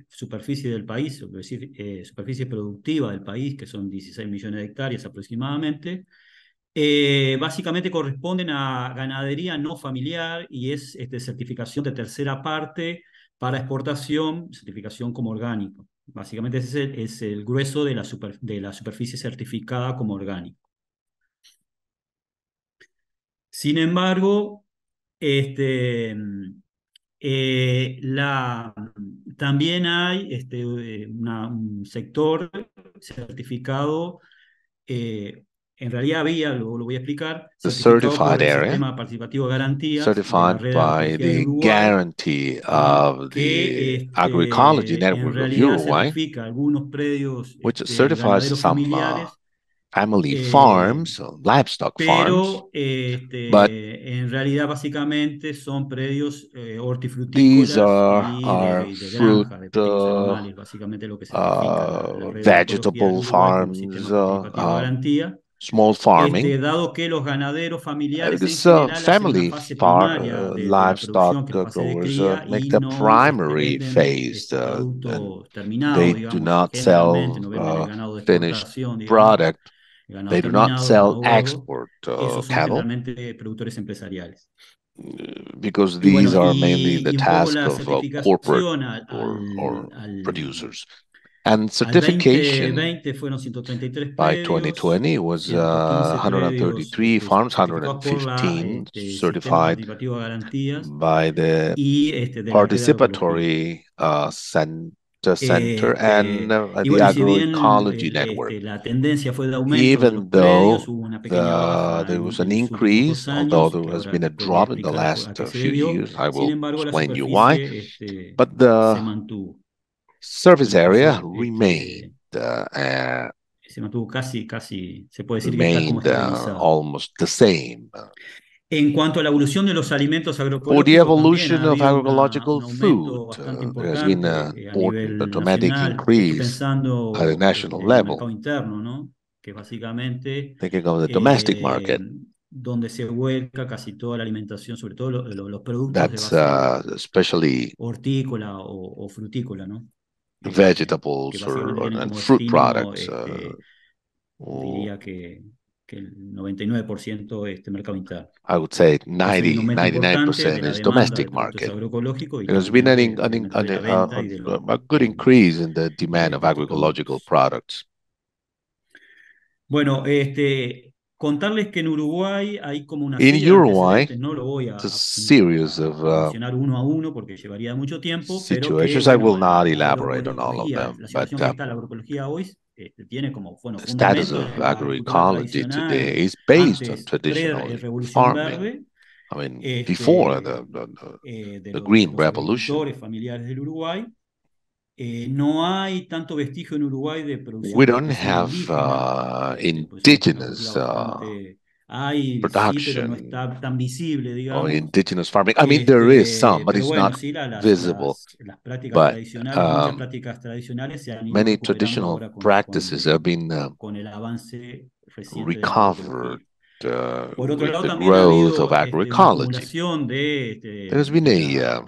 Speaker 8: superficie, del país, eh, superficie productiva del país, que son 16 millones de hectáreas aproximadamente, eh, básicamente corresponden a ganadería no familiar y es este, certificación de tercera parte para exportación, certificación como orgánico. Básicamente ese es el, grueso de la superficie certificada como orgánico. Sin embargo, este, eh, la, también hay este, eh, un sector certificado, eh, en realidad había, lo, lo voy a explicar,
Speaker 2: the certified area,
Speaker 8: sistema participativo garantías,
Speaker 2: certified by the guarantee of the este, agroecology network of Uruguay,
Speaker 8: algunos predios
Speaker 2: which este, certifies some uh, family eh, farms, livestock
Speaker 8: pero, este, but en realidad básicamente son predios eh, hortifrutícolas
Speaker 2: these are, y, are de, de fruit, granja, de
Speaker 8: uh, animales, básicamente lo que
Speaker 2: uh, vegetable farms, uh,
Speaker 8: garantía.
Speaker 2: small farming.
Speaker 8: Este, dado que los ganaderos familiares
Speaker 2: uh, general family far, uh, livestock growers uh, make the no primary phase. Uh, they
Speaker 8: digamos,
Speaker 2: do not sell uh, finished product They do not sell export uh, cattle
Speaker 8: productores empresariales.
Speaker 2: Uh, because these are mainly the task of uh, corporate or, or producers. And certification by 2020 was uh, 133 farms, 115 certified by the participatory uh, center Center and uh, the Agroecology Network. Even though the, there was an increase, although there has been a drop in the last few years, I will explain you why, but the surface area remained uh, remained uh, almost the same.
Speaker 8: En cuanto a la evolución de los alimentos agroecológicos,
Speaker 2: the evolution of agroecological food, uh, there has been a, a dramatic increase at a national level.
Speaker 8: Interno, ¿no? Que básicamente,
Speaker 2: Thinking of the domestic
Speaker 8: eh,
Speaker 2: market.
Speaker 8: donde se vuelca casi toda la alimentación, sobre todo los, los productos
Speaker 2: That's
Speaker 8: de base
Speaker 2: uh, especially
Speaker 8: hortícola o, o, frutícola, ¿no?
Speaker 2: vegetables or, and fruit products.
Speaker 8: este,
Speaker 2: Uh, or
Speaker 8: diría que, que el 99% es este mercado interno.
Speaker 2: I would say
Speaker 8: Entonces, hay
Speaker 2: 90,
Speaker 8: un aumento importante de
Speaker 2: 99%
Speaker 8: la
Speaker 2: is domestic market. There's been an, an, an,
Speaker 8: la
Speaker 2: a, good increase in the demand of agroecological products.
Speaker 8: Bueno, este, contarles que en Uruguay hay como una
Speaker 2: In Uruguay,
Speaker 8: no lo voy a,
Speaker 2: it's a series of uh,
Speaker 8: uno a uno porque llevaría mucho tiempo, pero que
Speaker 2: situations. I
Speaker 8: bueno,
Speaker 2: will
Speaker 8: la,
Speaker 2: not
Speaker 8: la
Speaker 2: elaborate on all of them,
Speaker 8: la
Speaker 2: but uh,
Speaker 8: está la agroecología hoy este, tiene como bueno,
Speaker 2: the status of agroecology today is based on traditional farming. I mean, before the, the, the,
Speaker 8: eh,
Speaker 2: Green Revolution,
Speaker 8: agricultores familiares del Uruguay. Eh, no hay tanto vestigio en Uruguay de producción
Speaker 2: we don't have uh,
Speaker 8: Este, pues es una
Speaker 2: indigenous uh,
Speaker 8: Hay, sí, pero no
Speaker 2: production
Speaker 8: está tan visible,
Speaker 2: or indigenous farming. I mean, there is some, but it's
Speaker 8: bueno,
Speaker 2: not
Speaker 8: sí, la-
Speaker 2: visible.
Speaker 8: las, las prácticas
Speaker 2: But
Speaker 8: tradicionales, muchas
Speaker 2: um,
Speaker 8: prácticas tradicionales se han
Speaker 2: many traditional
Speaker 8: con,
Speaker 2: practices
Speaker 8: con,
Speaker 2: have been uh,
Speaker 8: con el avance reciente de
Speaker 2: recovered. Uh,
Speaker 8: Por otro
Speaker 2: with
Speaker 8: lado,
Speaker 2: the
Speaker 8: ha
Speaker 2: growth of agroecology.
Speaker 8: de, este,
Speaker 2: There's been a, uh,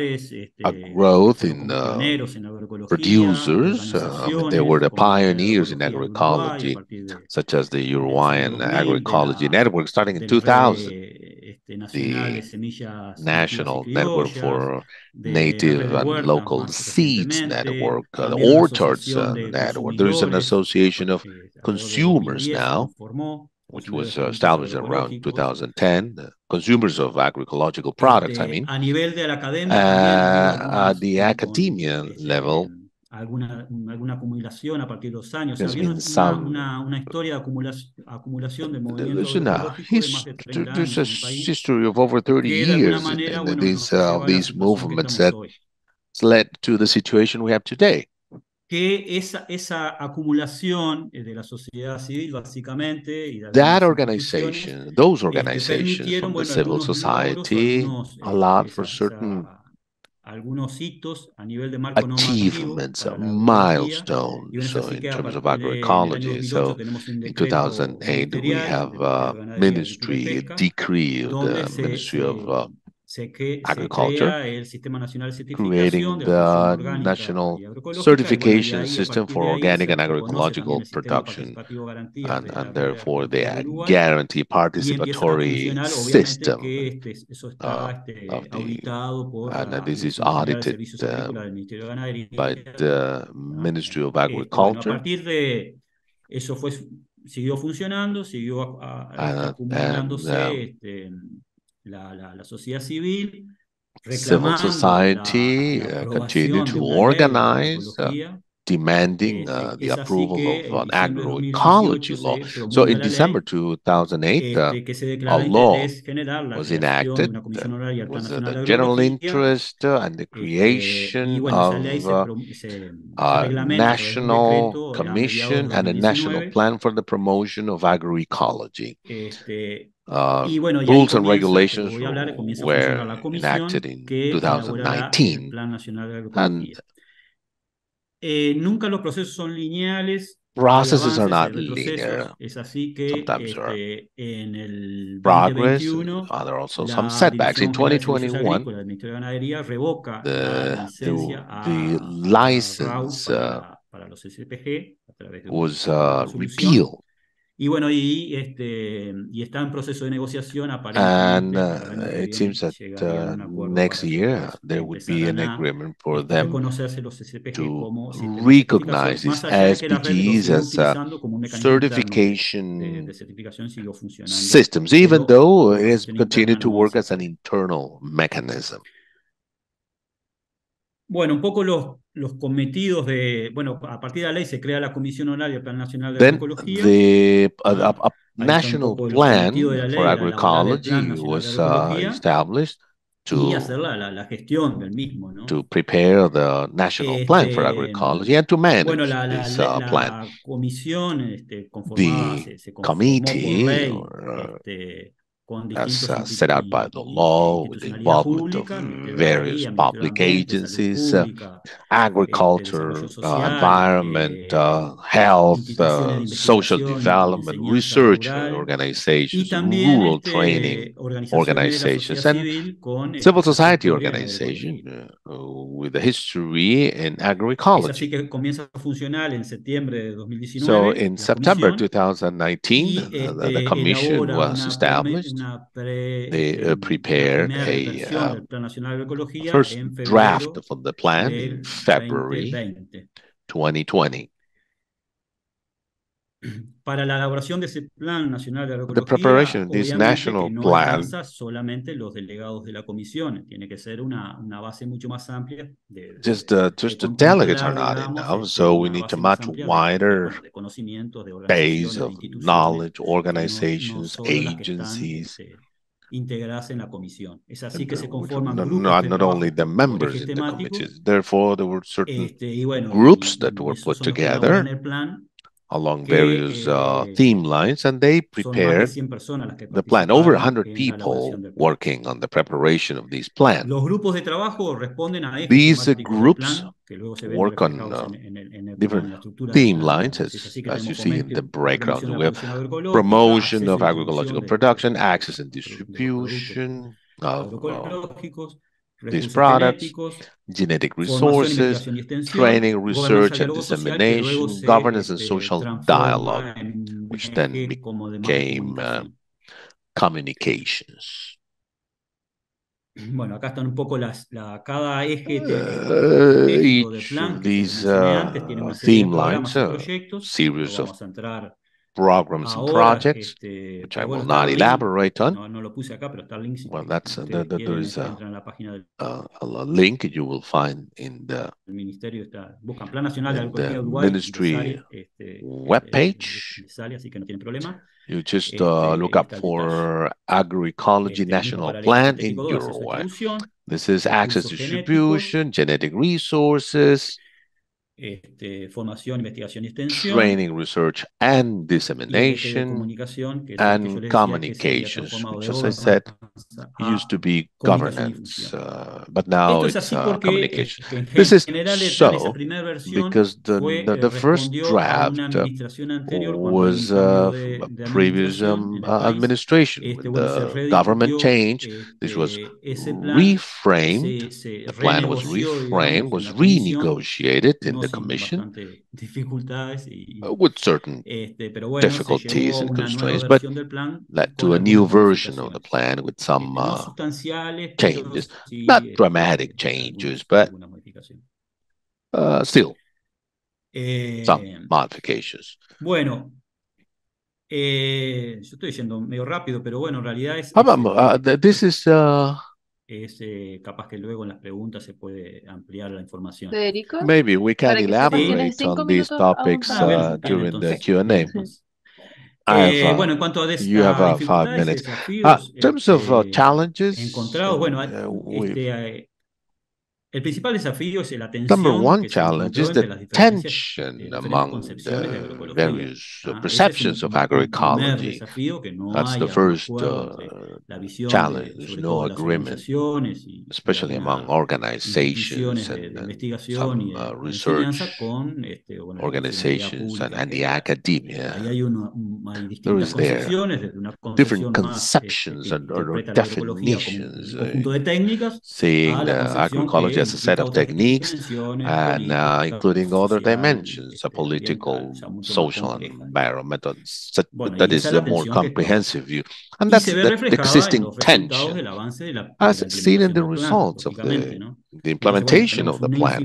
Speaker 8: este,
Speaker 2: a growth in uh,
Speaker 8: pioneros en agroecología,
Speaker 2: producers. Uh, they were the
Speaker 8: como la Red
Speaker 2: pioneers in
Speaker 8: Agroecología del Uruguay, a
Speaker 2: agroecology, such as the Uruguayan Agroecology Network, starting in 2000,
Speaker 8: red este, nacional de
Speaker 2: the
Speaker 8: semillas nativas y
Speaker 2: National Network for
Speaker 8: de la red
Speaker 2: Native and Local Seeds Network, uh, the Orchards uh, Network. There is an association of consumers now, which was uh, established around 2010, uh, consumers of agroecological products, I mean.
Speaker 8: a nivel de la academia también ha habido
Speaker 2: Uh, at the academia level,
Speaker 8: alguna, alguna acumulación a partir de los años.
Speaker 2: There's
Speaker 8: había
Speaker 2: been
Speaker 8: una,
Speaker 2: some
Speaker 8: una, una historia de acumulación, acumulación del movimiento
Speaker 2: there's a
Speaker 8: agroecológico de más de
Speaker 2: hist-
Speaker 8: 30
Speaker 2: there's a
Speaker 8: en el país,
Speaker 2: history of over 30
Speaker 8: que de alguna
Speaker 2: years in,
Speaker 8: manera,
Speaker 2: in
Speaker 8: bueno,
Speaker 2: these uh,
Speaker 8: lleva a la
Speaker 2: these movements that led to the situation we have today.
Speaker 8: Que esa, esa acumulación eh, de la sociedad civil, básicamente, y de
Speaker 2: That organization, those organizations
Speaker 8: permitieron,
Speaker 2: from the civil
Speaker 8: algunos logros o
Speaker 2: society allowed for certain
Speaker 8: algunos hitos a nivel de marco
Speaker 2: achievements, uh,
Speaker 8: para la agroecología. Y
Speaker 2: milestones uh,
Speaker 8: así
Speaker 2: in terms of
Speaker 8: partir de, en el año
Speaker 2: agroecology. So in 2008, we have a
Speaker 8: Agricultura y
Speaker 2: ministry, a decree of the Ministry of uh,
Speaker 8: se, que, se
Speaker 2: Agriculture
Speaker 8: crea el Sistema Nacional de Certificación
Speaker 2: creating
Speaker 8: de la Producción
Speaker 2: the national
Speaker 8: y Agroecológica, y bueno, y
Speaker 2: certification system for organic and agroecological
Speaker 8: también el Sistema
Speaker 2: production and, and therefore the
Speaker 8: Agricultura del Uruguay,
Speaker 2: guarantee
Speaker 8: y empiezan a
Speaker 2: participatory system
Speaker 8: que este, eso está
Speaker 2: uh, of the and this is
Speaker 8: Dirección General de
Speaker 2: audited uh,
Speaker 8: Agrícolas del Ministerio de Ganadería.
Speaker 2: by the Ministry of
Speaker 8: Este, bueno, a
Speaker 2: Agriculture
Speaker 8: eso fue, siguió funcionando, siguió a- a- este,
Speaker 2: and, and
Speaker 8: acumulándose
Speaker 2: um,
Speaker 8: la, la, la sociedad civil,
Speaker 2: civil society uh, continue to
Speaker 8: una ley de
Speaker 2: organize, uh, demanding uh, the approval of an agroecology law. So in December 2008, uh,
Speaker 8: este, que se
Speaker 2: a law
Speaker 8: interés general la
Speaker 2: was enacted uh,
Speaker 8: comisión honoraria al Plan
Speaker 2: was uh, the general interest uh, and the creation
Speaker 8: bueno, esa ley
Speaker 2: of uh,
Speaker 8: pro- se, se
Speaker 2: a
Speaker 8: reglamenta a través de un
Speaker 2: national
Speaker 8: decreto a mediados
Speaker 2: commission and a national plan for the promotion of agroecology. Uh,
Speaker 8: y bueno,
Speaker 2: rules and regulations
Speaker 8: voy a hablar, comienza
Speaker 2: were
Speaker 8: funcionar la comisión
Speaker 2: enacted in
Speaker 8: que elaborará el
Speaker 2: 2019
Speaker 8: Plan Nacional de
Speaker 2: and
Speaker 8: Agroecología. Eh, nunca los procesos son lineales,
Speaker 2: processes are not linear.
Speaker 8: Es así que
Speaker 2: Sometimes there are
Speaker 8: este, en el
Speaker 2: progress.
Speaker 8: 2021
Speaker 2: there are also some setbacks. In
Speaker 8: Dirección General de Servicios
Speaker 2: 2021,
Speaker 8: Agrícolas del Ministerio de revoca
Speaker 2: the, the, the license uh,
Speaker 8: la- para los SPG a través de una
Speaker 2: was uh, repealed.
Speaker 8: Y bueno, y, este, y está en proceso de negociación
Speaker 2: And uh, it seems that uh, next year there would be an agreement for them to recognize these SPGs as uh, certification systems, even though it has continued to work as an internal mechanism.
Speaker 8: Bueno, un poco los, los cometidos de, bueno, a partir de la ley se crea la Comisión Honoraria del Plan Nacional de Agroecología.
Speaker 2: The a, a, national plan for agroecology was uh, established to,
Speaker 8: hacer la, la, gestión del mismo, ¿no?
Speaker 2: to prepare the national este, plan for agroecology and to manage
Speaker 8: bueno,
Speaker 2: this uh, plan.
Speaker 8: La comisión este, conformada,
Speaker 2: the se, se committee
Speaker 8: ley,
Speaker 2: or,
Speaker 8: este,
Speaker 2: as uh, set out by the law with the involvement of various public agencies, uh, agriculture, uh, environment, uh, health, uh, social development, research organizations, rural training organizations, and civil society organizations uh, with a history in agroecology. So in September 2019, the commission was established they uh, prepared a uh, first draft for the plan in February 2020.
Speaker 8: Para la elaboración de ese plan nacional de agroecología,
Speaker 2: the preparation of this national
Speaker 8: no
Speaker 2: plan
Speaker 8: solamente los delegados de la comisión, tiene que ser una, una base mucho más amplia. De,
Speaker 2: just uh, just the delegates are not enough, so we need a much wider base of knowledge, organizations, agencies.
Speaker 8: integrarse en la comisión. Es así que se conforman
Speaker 2: no,
Speaker 8: grupos
Speaker 2: not, not only the members in the committees. Therefore, there were certain este, bueno, groups y, that were put together along various uh, theme lines, and they prepared the plan. Over 100 people working on the preparation of these plans. These uh, groups work on uh, different theme lines, as, as you see in the breakdown. We have promotion of agroecological production, access and distribution of uh, these products, genetic resources, training, research and dissemination, governance and social dialogue, which then became uh, communications.
Speaker 8: Bueno, acá están un poco las, la, cada eje uh,
Speaker 2: each plan, these uh, theme lines, uh, series of programs and projects, which I will not elaborate on. Well, that's uh, the, the, there is a, a, a, link you will find in the, in the ministry webpage. You just uh, look up for agroecology national plan in Uruguay. This is access distribution, genetic resources,
Speaker 8: este, formación, investigación y extensión,
Speaker 2: training, research and dissemination, and communications, which, as I said, used to be governance, uh, but now it's uh, communication. This is so because the, the, the first draft uh, was uh, previous um, uh, administration. When the government changed, this was reframed, the plan was reframed, was renegotiated in the the commission uh, with certain difficulties and constraints, but led to a new version of the plan with some uh, changes, not dramatic changes, but uh, still some modifications.
Speaker 8: Bueno, eh, yo estoy diciendo medio rápido, pero bueno, en realidad es.
Speaker 2: Uh, this is. Uh,
Speaker 8: es eh, capaz que luego en las preguntas se puede ampliar la información.
Speaker 1: Federico.
Speaker 2: Maybe we can elaborate on these topics uh, during the Q&A.
Speaker 8: Eh, uh, bueno, en cuanto a
Speaker 2: you have uh, five minutes. Uh, in terms of uh,
Speaker 8: este,
Speaker 2: challenges,
Speaker 8: encontrados, bueno,
Speaker 2: uh,
Speaker 8: este,
Speaker 2: Number one challenge is the tension among the various uh, ah, perceptions of agroecology. That's the first uh, challenge. No agreement, especially among organizations and, and some uh, research organizations and, and the academia. There is there different conceptions and or definitions, uh, saying agroecology just a set of techniques, and uh, including other dimensions, a political, social, and environmental. That, that is a more comprehensive view. And that's the, the existing tension, as seen in the results of the, the implementation of the plan.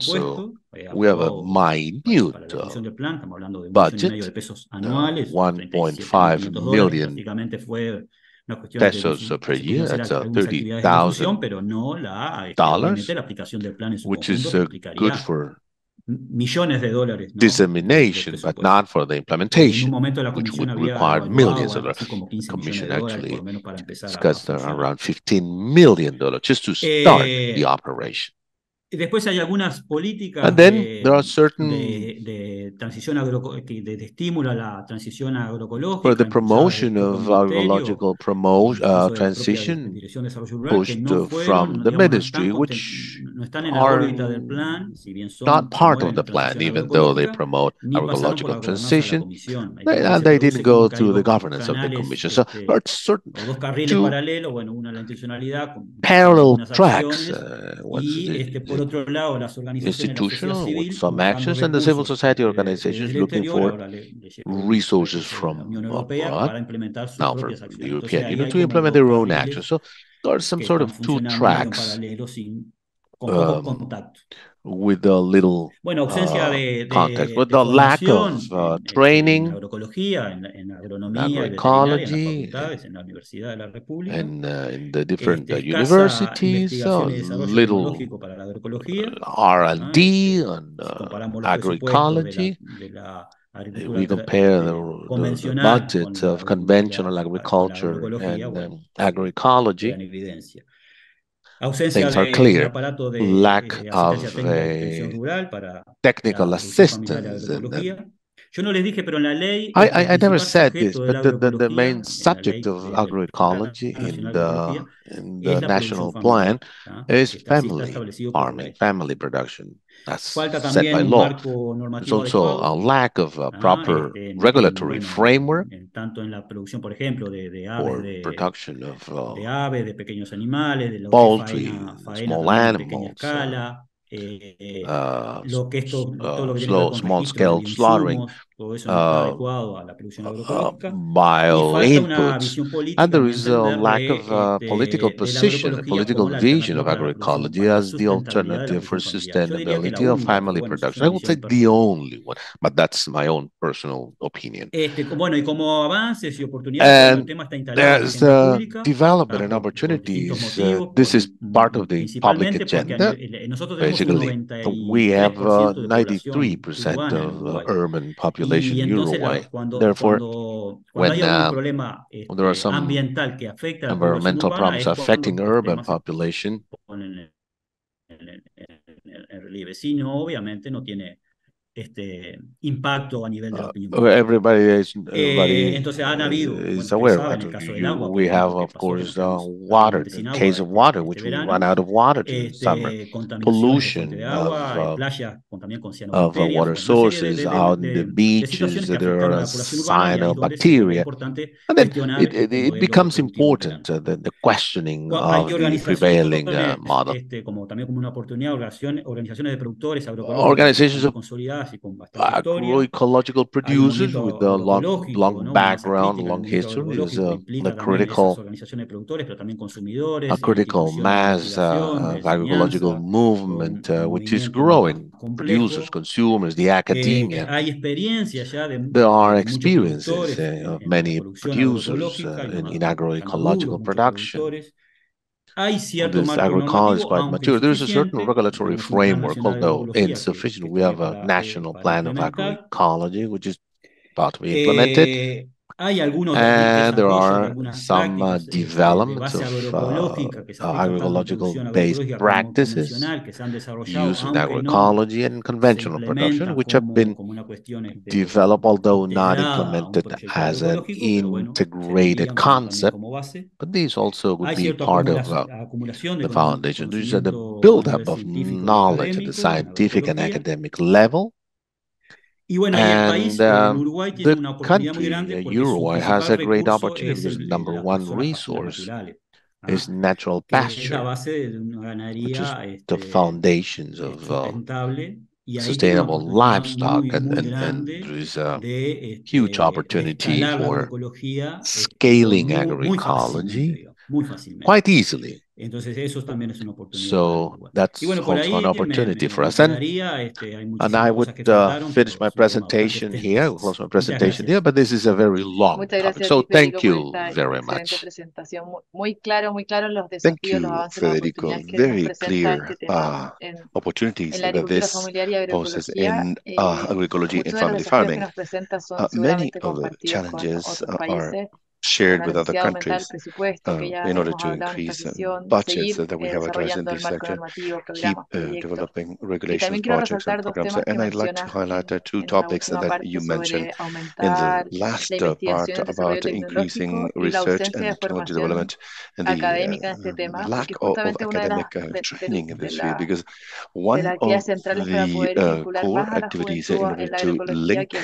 Speaker 2: So we have a minute uh, budget, uh, 1.5 million pesos per year. That's uh, $30,000, which is uh, good for
Speaker 8: millones de dólares.
Speaker 2: ¿no? Dissemination, but not for the implementation, which would require millions of dollars. The Commission actually discussed around $15 million just to start eh, the operation.
Speaker 8: Después hay algunas políticas
Speaker 2: And then de, there are certain
Speaker 8: de, de transición agro, de, de, estímulo a la transición agroecológica.
Speaker 2: For the promotion of agroecological promotion, uh, transition pushed from the ministry, which
Speaker 8: no están en la órbita del plan, si bien son
Speaker 2: not part of the plan, even though they promote agroecological transition, they, and they didn't go to the governance of the commission. So there are certain two parallel tracks. Uh,
Speaker 8: otro lado, las organizaciones
Speaker 2: institutional with some actions and the civil society organizations looking for resources from abroad. now for the European Union to implement their own actions. So there are some sort of two tracks. um, with a little
Speaker 8: bueno, ausencia uh, de, de,
Speaker 2: context, with the lack of uh, training,
Speaker 8: en agroecología, en, en
Speaker 2: agronomía, agroecology,
Speaker 8: en, en la Universidad de la República,
Speaker 2: and uh, in the different este, universities, uh, little R&D on agroecology. If we compare the, the, the budget of conventional agriculture and um, agroecology, things are clear. Lack of technical assistance.
Speaker 8: Yo no les dije, pero en la ley.
Speaker 2: I, I, I never said this, but the, the, the main subject of agroecology in the, in the national plan is family farming, family production. That's set by law. There's also a lack of a proper regulatory framework for production of uh, poultry, small animals,
Speaker 8: eh, uh, lo que esto,
Speaker 2: uh, todo lo que slow, small scale slaughtering,
Speaker 8: todo eso no está adecuado a la producción agroecológica.
Speaker 2: bio inputs. And there is a lack of uh, political position, a political vision of agroecology as the alternative for sustainability of family production. I would say the only one, but that's my own personal opinion.
Speaker 8: Este, bueno, y como avances y oportunidades, el tema está instalado
Speaker 2: there's uh, development and opportunities. Uh, this is part of the public agenda. Basically, we have 93% uh, of uh, urban population in Uruguay. Therefore, when, uh, when there are some environmental problems affecting urban population,
Speaker 8: el vecino obviamente no tiene este impacto a nivel de la opinión
Speaker 2: uh, everybody is everybody
Speaker 8: eh, entonces han habido
Speaker 2: is aware. en el caso del agua, we have of course uh, water in case of water which we run out of water during este, summer. pollution of, uh, of uh, water sources out in the beaches there are cyanobacteria and then it, it, it becomes important uh, the, the questioning of the prevailing uh, organizations of agroecological producers with a long, long background, long history, is a, a critical, a critical mass uh, of agroecological movement uh, which is growing. Producers, consumers, the academia. There are experiences uh, of many producers uh, in, in agroecological production. This agriculture is quite mature. There's a certain regulatory framework, although insufficient. We have a national plan of agroecology, which is about to be implemented. And there are some uh, developments of uh, agroecological-based practices used in agroecology and conventional production, which have been developed, although not implemented as an integrated concept. But these also would be part of uh, the foundation. These are the buildup of knowledge at the scientific and academic level
Speaker 8: Y bueno, and, um,
Speaker 2: una oportunidad country, Uruguay has a great opportunity because number one resource is natural pasture, which is the foundations of uh, sustainable livestock, and, and, and there is a huge opportunity for scaling agroecology quite easily. So that's also an opportunity for us. And, and I would uh, finish my presentation here, close my presentation here, but this is a very long topic. So thank you very much.
Speaker 5: Thank you, Federico. Very clear uh, opportunities that this poses in uh, agroecology and family farming. Uh, many of the challenges are shared with other countries uh, in order to increase uh, budgets that we have addressed in this sector, keep uh, developing regulations, projects, and programs. And I'd like to highlight uh, two topics that you mentioned in the last uh, part about increasing research and technology development and the uh, lack of, of academic training in this field, because one of the core activities in order to link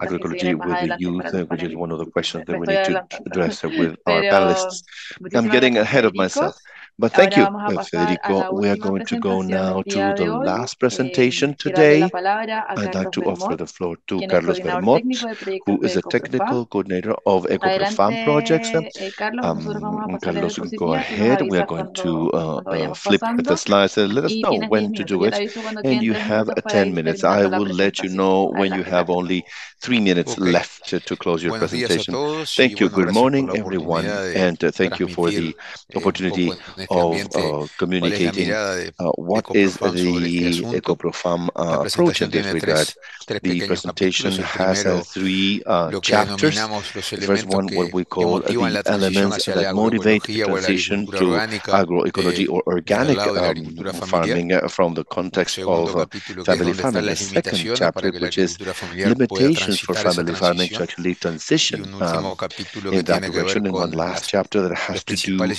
Speaker 5: agriculture with the youth, which is one of the questions that we need to address it with our panelists. I'm getting ahead of myself. But thank you, Federico. We are going to go now to the last presentation today. I'd like to offer the floor to Carlos Bermot, who is a technical coordinator of COPROFAM projects. Um, Carlos, go ahead. We are going to uh, uh, flip the slides and let us know when to do it. And you have 10 minutes. I will let you know when you have only three minutes left to, to close your presentation. Thank you. Good morning, everyone. And uh, thank you for the opportunity of uh, communicating uh, what is the COPROFAM uh, approach in this regard. The presentation has uh, three uh, chapters. The first one, what we call the elements that motivate the transition to agroecology or organic um, farming from the context of family farming. The second chapter, which is limitations for family farming to actually transition um, in that direction. And one last chapter that has to do with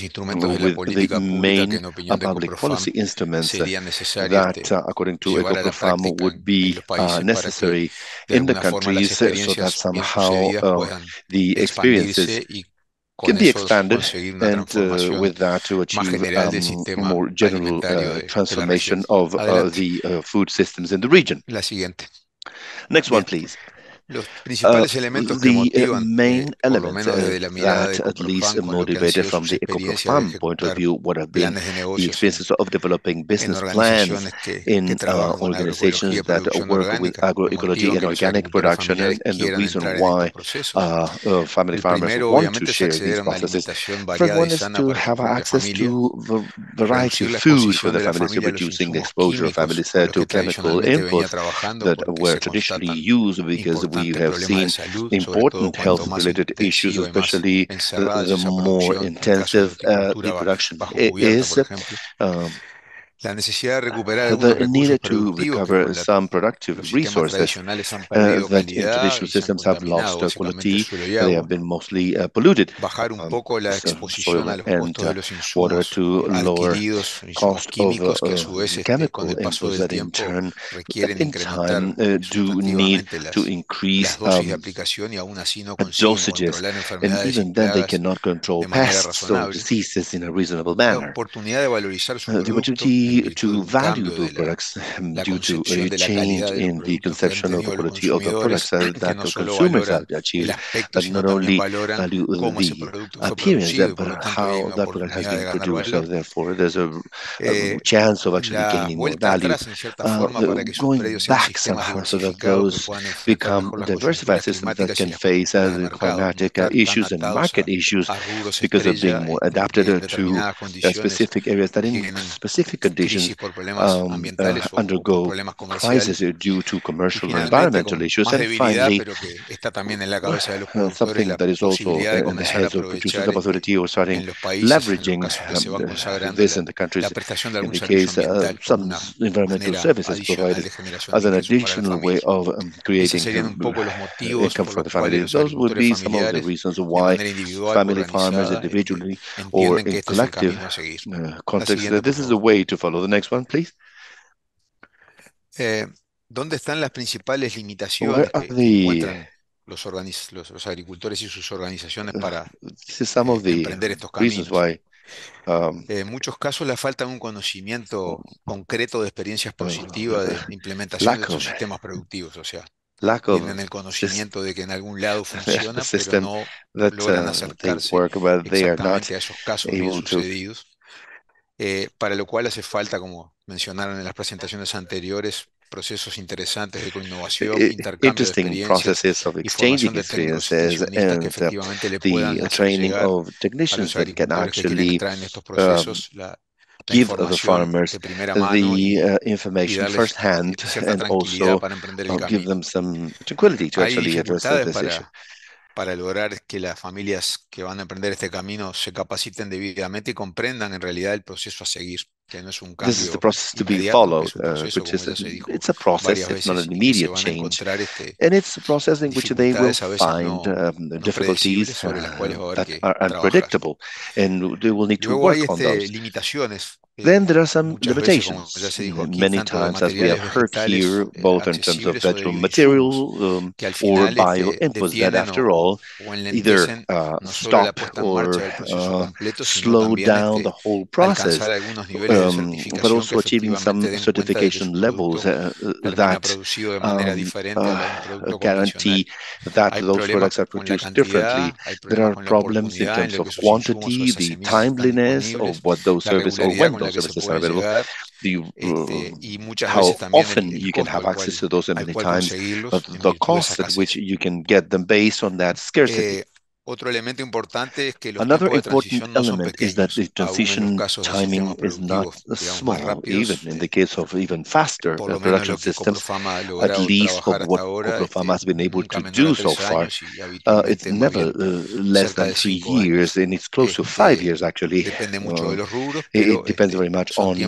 Speaker 5: the main uh, public policy instruments that, uh, according to COPROFAM, would be uh, necessary in the countries so that somehow uh, the experiences can be expanded and uh, with that to achieve um, more general uh, transformation of uh, the food systems in the region. Next one, please. Los principales uh, elementos que motivan, main eh, elements that at least motivated from the COPROFAM point of view would have been the experiences of developing business plans in uh, organizations that work with agroecology and organic production and, and the reason why uh, uh, family farmers want to share these processes. First one is to have access to variety of food for the families, reducing the exposure. of families to chemical inputs that were traditionally used because we have seen important health-related issues, especially the more intensive uh, the production is. Um, la necesidad de recuperar the need to recover some productive resources uh, that in traditional systems have lost uh, quality. They have been mostly uh, polluted. Um, soil and uh, water to lower cost of uh, that in turn, in time, uh, do need to increase um, dosages, and even then they cannot control pests or diseases in a reasonable manner. the to value those products due to a change in the conception of the quality of the products that the consumers have achieved, but not only value the appearance, but how that product has been produced. So therefore, there's a, a eh, chance of actually gaining more value. Uh, going back somehow so that those become diversified systems that can face uh, climatic uh, issues and market issues because of being more adapted to specific areas that in specific conditions um, uh, undergo crisis due to commercial and environmental issues. And finally, uh, something that is also in the heads of producers of authority or starting leveraging um, this in the countries, in the case uh, some environmental services provided as an additional way of um, creating income for the family. Those would be some of the reasons why family farmers individually or in collective uh, context, this is a way to follow the next one, please.
Speaker 9: Eh, ¿Dónde están las principales limitaciones que encuentran los, los, los, agricultores y sus organizaciones para uh,
Speaker 5: eh, emprender estos caminos?
Speaker 9: En muchos casos, la falta de un conocimiento concreto de experiencias positivas de implementación de estos sistemas productivos, o sea, tienen el conocimiento de que en algún lado funciona, pero no logran acercarse exactamente a esos casos bien sucedidos. Para lo cual hace falta, como mencionaron en las presentaciones anteriores, procesos interesantes de innovación, intercambio de experiencias y formación de técnicos que efectivamente le puedan hacer llegar a los agricultores que quieren entrar en estos procesos la,
Speaker 5: give the farmers the uh, information firsthand and also uh, give them some tranquility to actually address this issue.
Speaker 9: Para lograr que las familias que van a emprender este camino se capaciten debidamente y comprendan en realidad el proceso a seguir, que no es un cambio
Speaker 5: This is the process to be followed, uh, which is a, it's a process, it's not an immediate change, and it's a process in which they will find um, difficulties uh, that are unpredictable, and they will need to work on those. Then there are some limitations. Many times, as we have heard here, both in terms of vegetable material um, or bio inputs, that after all, either uh, stop or uh, slow down the whole process, um, but also achieving some certification levels uh, that um, uh, guarantee that those products are produced differently. There are problems in terms of quantity, the timeliness of what those services or when those services are available. The, uh, how often you can have access to those and many times, but the cost at which you can get them based on that scarcity.
Speaker 9: Otro elemento importante es que los
Speaker 5: Another important element is that the transition timing is not small, even in the case of even faster uh, production systems, at least of what Coprofama has been able to do so far. Uh, it's never uh, less than three years, and it's close to five years actually. it depends very much on the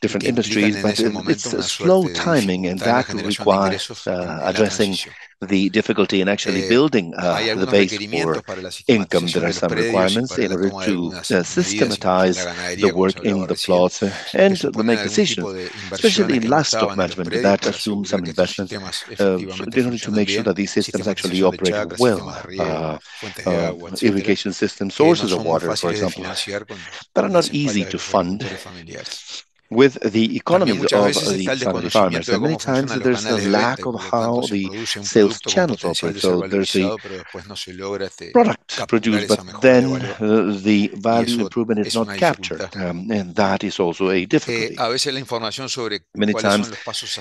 Speaker 5: different industries, but it's a slow timing, and that requires uh, addressing the difficulty in actually building uh, the base for income. There are some requirements in order to uh, systematize the work in the plots and to make decisions, especially in livestock management. That assumes some investment uh, in order to make sure that these systems actually operate well. Uh, uh, irrigation systems, sources of water, for example, that are not easy to fund with the economies of the family farmers. And many times there's a lack of how the sales channels operate. So there's a product produced, but then uh, the value improvement is not captured. Um, and that is also a difficulty. Many times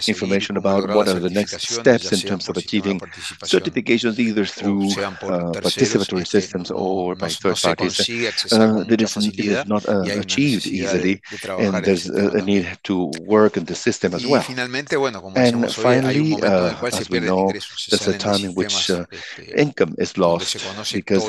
Speaker 5: information about what are the next steps in terms of achieving certifications either through uh, participatory systems or by third parties, uh, that is, is not uh, achieved easily. And there's need to work in the system as well. And finally, uh, as we know, there's a time in which uh, income is lost because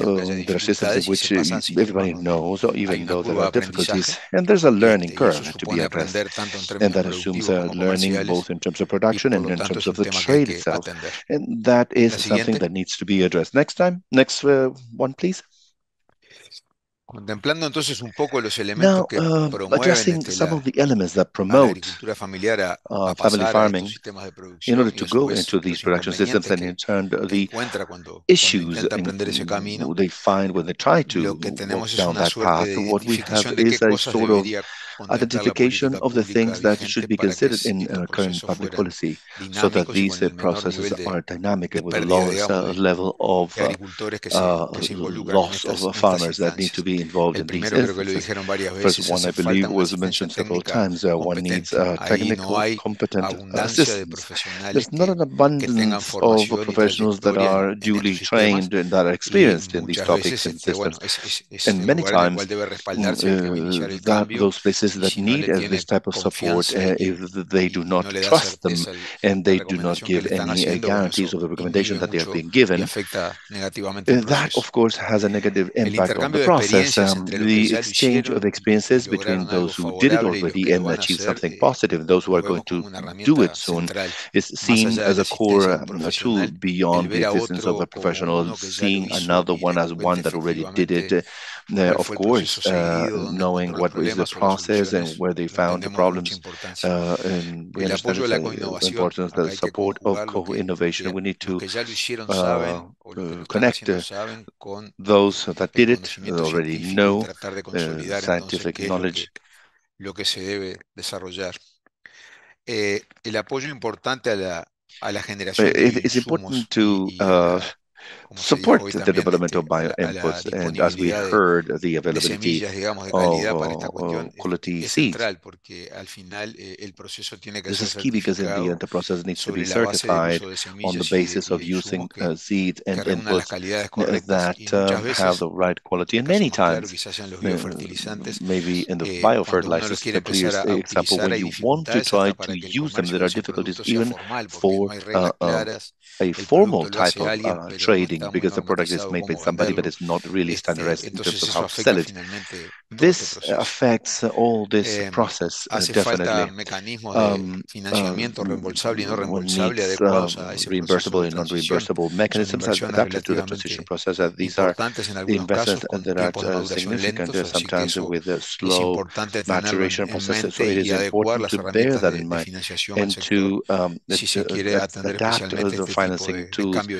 Speaker 5: uh, there are systems in which everybody knows, or even though there are difficulties, and there's a learning curve to be addressed. And that assumes a learning both in terms of production and in terms of the trade itself. And that is something that needs to be addressed. Next time, next uh, one, please.
Speaker 9: Contemplando entonces un poco los elementos
Speaker 5: now,
Speaker 9: que
Speaker 5: uh,
Speaker 9: promueven
Speaker 5: este, some
Speaker 9: la,
Speaker 5: of the elements that promote
Speaker 9: agricultura familiar a,
Speaker 5: uh,
Speaker 9: a
Speaker 5: family
Speaker 9: a
Speaker 5: farming
Speaker 9: estos sistemas de
Speaker 5: in order to
Speaker 9: a
Speaker 5: go into these production systems and in turn the
Speaker 9: cuando, cuando
Speaker 5: issues
Speaker 9: emprender ese camino,
Speaker 5: they find when they try to
Speaker 9: lo que
Speaker 5: walk
Speaker 9: tenemos es
Speaker 5: down
Speaker 9: una
Speaker 5: that path.
Speaker 9: de
Speaker 5: What we have
Speaker 9: identificación de qué
Speaker 5: is a sort of
Speaker 9: debería contemplar la
Speaker 5: identification of the things that should be considered in uh, current public policy so that these uh, processes are dynamic and with the
Speaker 9: pérdida,
Speaker 5: lowest uh, level of uh,
Speaker 9: agricultores que se,
Speaker 5: uh,
Speaker 9: que se involucran en
Speaker 5: loss of farmers that need to be involved in these instances. First one, I believe, was mentioned several times. One needs technical, competent assistance. There's not an abundance of professionals that are duly trained and that are experienced in these topics and systems. And many
Speaker 9: lugar en el
Speaker 5: times,
Speaker 9: cual debe respaldarse el que va a iniciar
Speaker 5: that those places
Speaker 9: y
Speaker 5: that need uh, this type of support, uh, if they do not
Speaker 9: no le da
Speaker 5: trust them and they do not give any uh, guarantees of the recommendation that they are being given,
Speaker 9: afecta negativamente el
Speaker 5: that, of course, has a negative impact on the process. Um,
Speaker 9: entre los que
Speaker 5: the exchange of
Speaker 9: hicieron y, y
Speaker 5: experiences between those who did it
Speaker 9: favorable y los
Speaker 5: already and achieved something
Speaker 9: eh,
Speaker 5: positive, those who are going to do it soon, is seen as a core
Speaker 9: asistencia de un
Speaker 5: um, tool beyond the existence of a professional,
Speaker 9: uno que ya lo
Speaker 5: seeing another one as one that already did it, uh, of course, uh, knowing what is the process and where they found the problems, uh, and we understand the importance of the support of co-innovation. We need to uh, connect those that did it, already know scientific knowledge.
Speaker 9: Lo que se debe desarrollar. Eh, el apoyo importante a la, a la generación
Speaker 5: It's important to uh, support the development of bioinputs, and as we heard, the availability of quality seeds. This is key because in the end, the process needs to be certified on the basis of using uh, seeds and inputs that uh, have the right quality. And many times, maybe in the biofertilizers, the clearest example, when you want to try to use them, there are difficulties even for uh, uh, a formal type of uh, because the product is made by somebody, but it's not really standardized in terms of how to sell it. This affects all this
Speaker 9: eh,
Speaker 5: process uh, definitely. Um, uh, needs, um, reimbursable and non-reimbursable mechanisms adapted to the transition process. Uh, these are investments that are uh, significant, uh, sometimes with a slow maturation process. So it is important to bear that in mind and to um, adapt the financing tools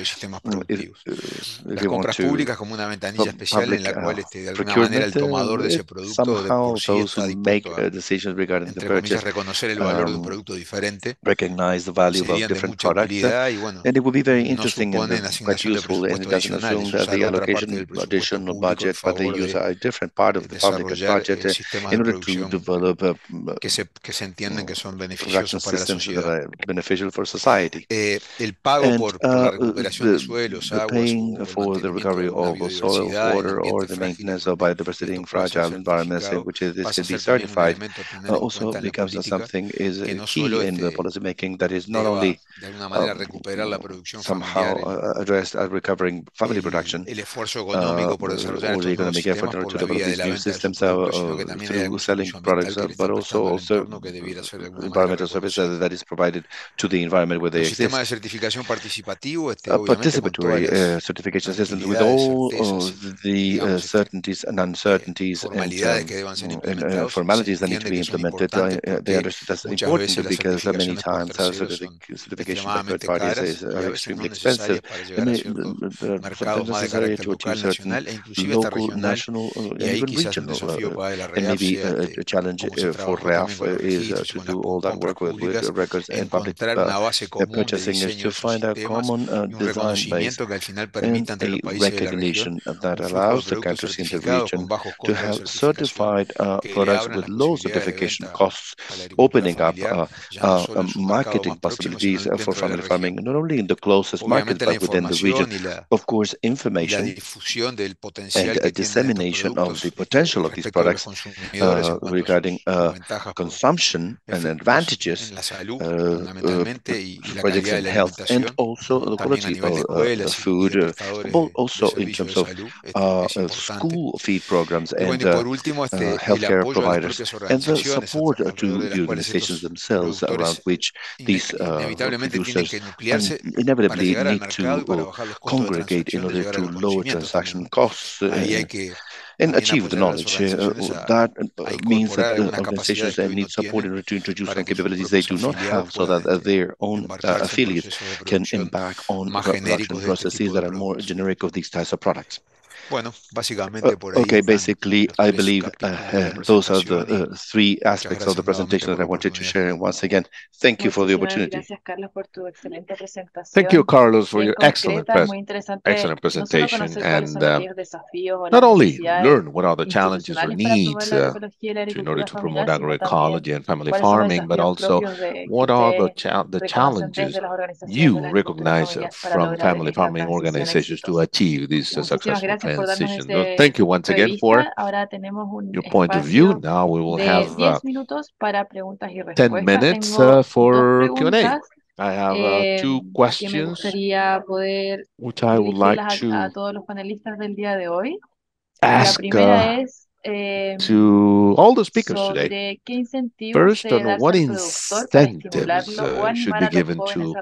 Speaker 9: las compras públicas como una ventanilla especial en la cual este, de alguna manera el tomador de ese producto de por sí está dispuesto a, entre comillas, reconocer el valor de un producto diferente,
Speaker 5: recognize the value of different products,
Speaker 9: y bueno,
Speaker 5: and it would be very interesting and quite useful, and it doesn't assume that the allocation additional budget, but they use a different part of the public budget in order to develop uh,
Speaker 9: que se, que se entienden que son beneficiosos para la sociedad.
Speaker 5: beneficial for society.
Speaker 9: Eh, el pago and, por, por la recuperación uh, de suelos, aguas,
Speaker 5: for the recovery of soil, water, or the maintenance of biodiversity in fragile environments, which is this to be certified, uh, also becomes something is key in the policy making that is not only uh, somehow uh, addressed at recovering family production, or the economic effort to develop these new systems through selling products, but also also environmental services that is provided to the environment where they exist. participatory uh, Uh, certification systems with all the uh, certainties and uncertainties and, and uh, uh formalities that need to be implemented. Uh, they understood that's important because many times certification by third parties is extremely expensive and sometimes necessary to achieve certain local, national, and even regional. and maybe a challenge for REAF is to do all that work with, with records and public purchasing is to find a common design base and a recognition that allows the countries in the region to have certified uh, products with low certification costs, opening up uh, uh, marketing possibilities for family farming, not only in the closest market, but within the region. Of course, information and dissemination of the potential of these products uh, regarding uh, consumption and advantages, uh, projects in health, and also the quality of food, Uh, also in terms of uh, uh school feed programs and uh, uh healthcare providers, and the support to the organizations themselves around which these producers inevitably need to congregate in order to lower transaction costs and achieve the knowledge. Uh, that means that the organizations need support in order to introduce some capabilities they do not have so that their own uh, affiliates can impact on production processes that are more generic of these types of products.
Speaker 9: Bueno, básicamente por ahí
Speaker 5: okay, basically, I believe uh, uh, those are the uh, three aspects of the presentation that I wanted to share. And once again, thank you for the opportunity.
Speaker 2: Thank you, Carlos, for your excellent, pres excellent presentation. And uh, not only learn what are the challenges or needs uh, in order to promote agroecology and family farming, but also what are the, cha the challenges you recognize from family farming organizations to achieve these successful plans No, thank you once again for your point of view. Now we will have uh, 10 minutes uh, for Q&A. I have uh, two questions which I would like to ask to all the speakers today. First, on what incentives uh, should be given to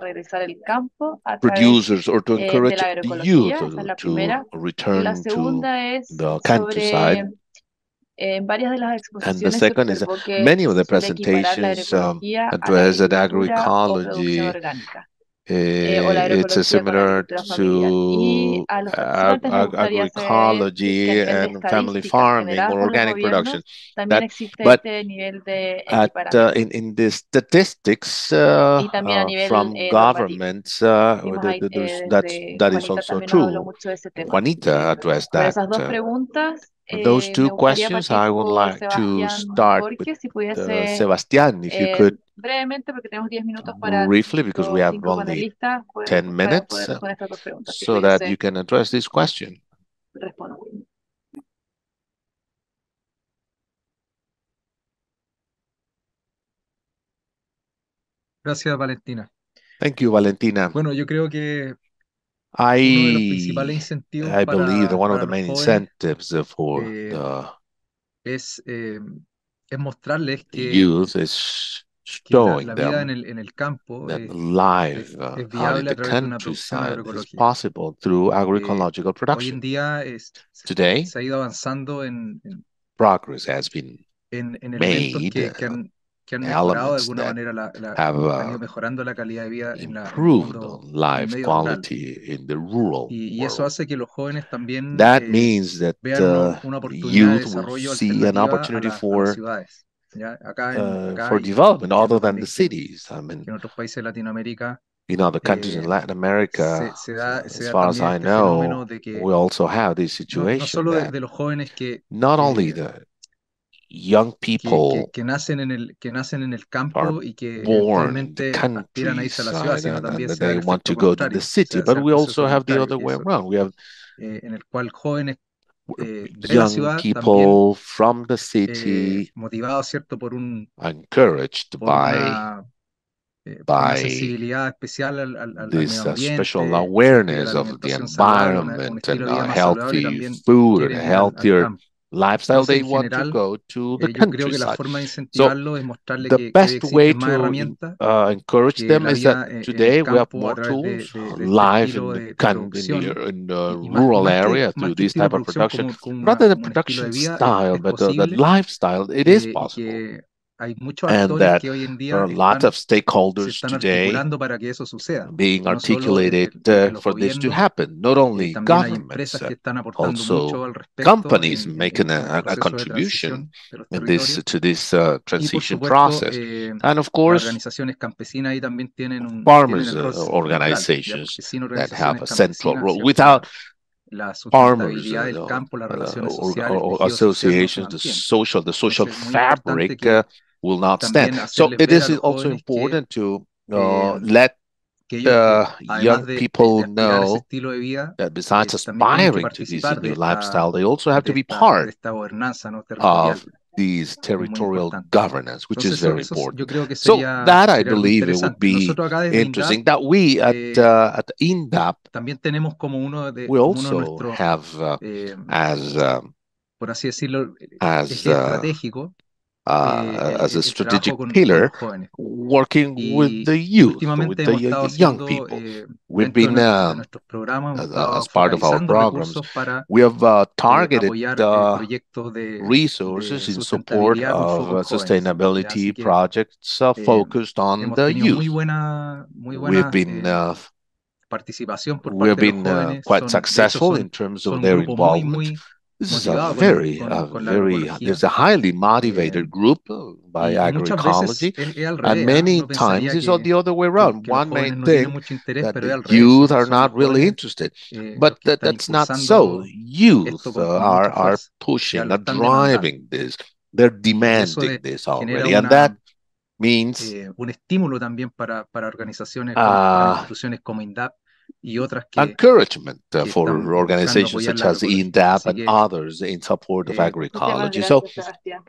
Speaker 2: producers or to encourage the youth to return to the countryside. And the second is many of the presentations um, address agroecology uh, it's similar to ag agroecology and family farming or organic production. That, but at, uh, in, in the statistics uh, uh from governments, uh, that's, that is also true. Juanita addressed that. Those two questions, I would like to start with uh, Sebastián, if you could brevemente porque tenemos 10 minutos para briefly because we have only 10 minutes so that you can address this question.
Speaker 4: Gracias, Valentina.
Speaker 2: Thank you, Valentina.
Speaker 4: Bueno, yo creo que
Speaker 2: I, I believe that one of the main incentives for
Speaker 4: eh,
Speaker 2: the
Speaker 4: es, eh, es mostrarles que
Speaker 2: youth is showing
Speaker 4: la, la
Speaker 2: them
Speaker 4: en el, en el campo,
Speaker 2: that
Speaker 4: eh,
Speaker 2: life uh,
Speaker 4: es
Speaker 2: out in the countryside is possible through agroecological
Speaker 4: hoy en
Speaker 2: production.
Speaker 4: día es-
Speaker 2: Today,
Speaker 4: se ha ido avanzando en, en,
Speaker 2: progress has been
Speaker 4: en- en elementos
Speaker 2: made,
Speaker 4: que, que han, que han mejorado de
Speaker 2: elements
Speaker 4: alguna
Speaker 2: that
Speaker 4: manera la, la-
Speaker 2: have
Speaker 4: han ido
Speaker 2: uh,
Speaker 4: mejorando la calidad de vida en, la,
Speaker 2: improved
Speaker 4: mundo,
Speaker 2: the
Speaker 4: en
Speaker 2: life
Speaker 4: rural.
Speaker 2: quality in the rural
Speaker 4: Y, y eso
Speaker 2: world.
Speaker 4: hace que los jóvenes también
Speaker 2: That
Speaker 4: eh,
Speaker 2: means that
Speaker 4: vean
Speaker 2: uh,
Speaker 4: una oportunidad de
Speaker 2: youth will
Speaker 4: desarrollo
Speaker 2: see an
Speaker 4: a,
Speaker 2: opportunity
Speaker 4: la- a las
Speaker 2: for
Speaker 4: ciudades. ¿Ya? Acá en,
Speaker 2: uh,
Speaker 4: acá
Speaker 2: for development other than the cities. I mean,
Speaker 4: que en otros países de Latinoamérica
Speaker 2: in other countries
Speaker 4: eh,
Speaker 2: in Latin America,
Speaker 4: se, se da,
Speaker 2: as far as I know, we also have this
Speaker 4: no, no
Speaker 2: situation
Speaker 4: de,
Speaker 2: that
Speaker 4: de que,
Speaker 2: not only the young
Speaker 4: que, que,
Speaker 2: people
Speaker 4: que nacen en el, que nacen en el
Speaker 2: are
Speaker 4: campo y que
Speaker 2: born in the
Speaker 4: eventualmente aspiran a irse a la ciudad,
Speaker 2: countryside
Speaker 4: sino
Speaker 2: and,
Speaker 4: también se
Speaker 2: they want to go to the city,
Speaker 4: se, se
Speaker 2: but we also have the other way around. We have
Speaker 4: eh, en el cual jóvenes eh, de la
Speaker 2: young
Speaker 4: ciudad también
Speaker 2: people from the
Speaker 4: eh,
Speaker 2: city
Speaker 4: motivados, ¿cierto?, por un,
Speaker 2: encouraged
Speaker 4: por
Speaker 2: by
Speaker 4: una, eh,
Speaker 2: by
Speaker 4: sensibilidad especial al, al, al-
Speaker 2: this
Speaker 4: medio
Speaker 2: uh, special
Speaker 4: ambiente, a
Speaker 2: awareness of the
Speaker 4: saludable,
Speaker 2: environment and a healthy food and a
Speaker 4: al, al
Speaker 2: healthier. Lifestyle,
Speaker 4: Entonces,
Speaker 2: they want to go to the
Speaker 4: eh, yo creo que la
Speaker 2: countryside. So
Speaker 4: incentivarlo es mostrarle
Speaker 2: the
Speaker 4: que
Speaker 2: best way to uh, encourage them is that
Speaker 4: en, en
Speaker 2: today we have more
Speaker 4: través de,
Speaker 2: tools
Speaker 4: de- de
Speaker 2: live in the, in the, in the rural
Speaker 4: más
Speaker 2: area through this type of production.
Speaker 4: como, como,
Speaker 2: Rather than
Speaker 4: como un estilo
Speaker 2: production style, but uh, the lifestyle, it
Speaker 4: eh,
Speaker 2: is possible.
Speaker 4: Hay muchos
Speaker 2: And
Speaker 4: actores
Speaker 2: that
Speaker 4: que hoy en
Speaker 2: there
Speaker 4: día
Speaker 2: are a lot
Speaker 4: están,
Speaker 2: of
Speaker 4: se
Speaker 2: stakeholders
Speaker 4: están
Speaker 2: today
Speaker 4: articulando para que eso suceda.
Speaker 2: being
Speaker 4: No
Speaker 2: articulated uh, for this to happen. Not
Speaker 4: eh,
Speaker 2: only governments, uh,
Speaker 4: que están aportando
Speaker 2: also
Speaker 4: mucho al respecto
Speaker 2: companies making a, a- a
Speaker 4: proceso de
Speaker 2: contribution
Speaker 4: transición de los
Speaker 2: in this to this uh, transition
Speaker 4: supuesto,
Speaker 2: process.
Speaker 4: eh,
Speaker 2: And of course,
Speaker 4: organizaciones campesinas ahí también tienen un
Speaker 2: farmers uh,
Speaker 4: rol central, ¿ya?
Speaker 2: organizations that have a central role. Without
Speaker 4: La,
Speaker 2: farmers
Speaker 4: sustentabilidad del
Speaker 2: uh,
Speaker 4: campo, las
Speaker 2: uh,
Speaker 4: relaciones
Speaker 2: or,
Speaker 4: sociales,
Speaker 2: or
Speaker 4: tejido social no se
Speaker 2: associations, the social, the social
Speaker 4: Entonces es muy importante
Speaker 2: fabric
Speaker 4: que
Speaker 2: uh, will not stand. So it is also
Speaker 4: que,
Speaker 2: important to uh,
Speaker 4: eh,
Speaker 2: let uh, young people
Speaker 4: de aspirar a ese
Speaker 2: know
Speaker 4: vida,
Speaker 2: that
Speaker 4: eh,
Speaker 2: besides
Speaker 4: también tienen que
Speaker 2: aspiring to this new lifestyle, they also have to be part
Speaker 4: esta gobernanza ¿no? territorial.
Speaker 2: of these territorial governance, which is
Speaker 4: Entonces,
Speaker 2: very
Speaker 4: eso
Speaker 2: important. So that I believe it would be
Speaker 4: Nosotros acá desde
Speaker 2: interesting
Speaker 4: INDAP
Speaker 2: that we at
Speaker 4: eh,
Speaker 2: uh, at INDAP
Speaker 4: también tenemos como uno de,
Speaker 2: we
Speaker 4: como uno de
Speaker 2: also have uh,
Speaker 4: eh,
Speaker 2: as um,
Speaker 4: por así decirlo,
Speaker 2: as uh, uh, as a
Speaker 4: el, el trabajo
Speaker 2: strategic pillar working with the youth, with the
Speaker 4: hemos
Speaker 2: y-
Speaker 4: estado
Speaker 2: y- young people.
Speaker 4: eh,
Speaker 2: We've been
Speaker 4: nuestro- nuestros programas, hemos
Speaker 2: as, part of our programs, we have uh,
Speaker 4: eh,
Speaker 2: targeted uh, resources in support of uh,
Speaker 4: en jóvenes. ¿ya?
Speaker 2: sustainability projects uh, focused on the youth. We've been uh, we've
Speaker 4: parte de los
Speaker 2: been uh, quite
Speaker 4: Son, de hecho,
Speaker 2: successful in terms of their involvement. This is a
Speaker 4: motivado con, el-
Speaker 2: very, a very, there's a highly motivated group by
Speaker 4: y, y muchas veces
Speaker 2: agroecology,
Speaker 4: es, es al
Speaker 2: and many times it's all the other way around. One may think that youth are not really interested,
Speaker 4: eh,
Speaker 2: but that, that's not so. Youth are are pushing, are driving this. They're demanding this already, and that means
Speaker 4: un estímulo también para, para organizaciones, para, para
Speaker 2: uh,
Speaker 4: y otras que,
Speaker 2: encouragement uh,
Speaker 4: que
Speaker 2: for organizations such as
Speaker 4: agroecología.
Speaker 2: INDAP and
Speaker 4: que
Speaker 2: others in support of
Speaker 4: eh,
Speaker 2: agroecology. So
Speaker 1: Sebastián,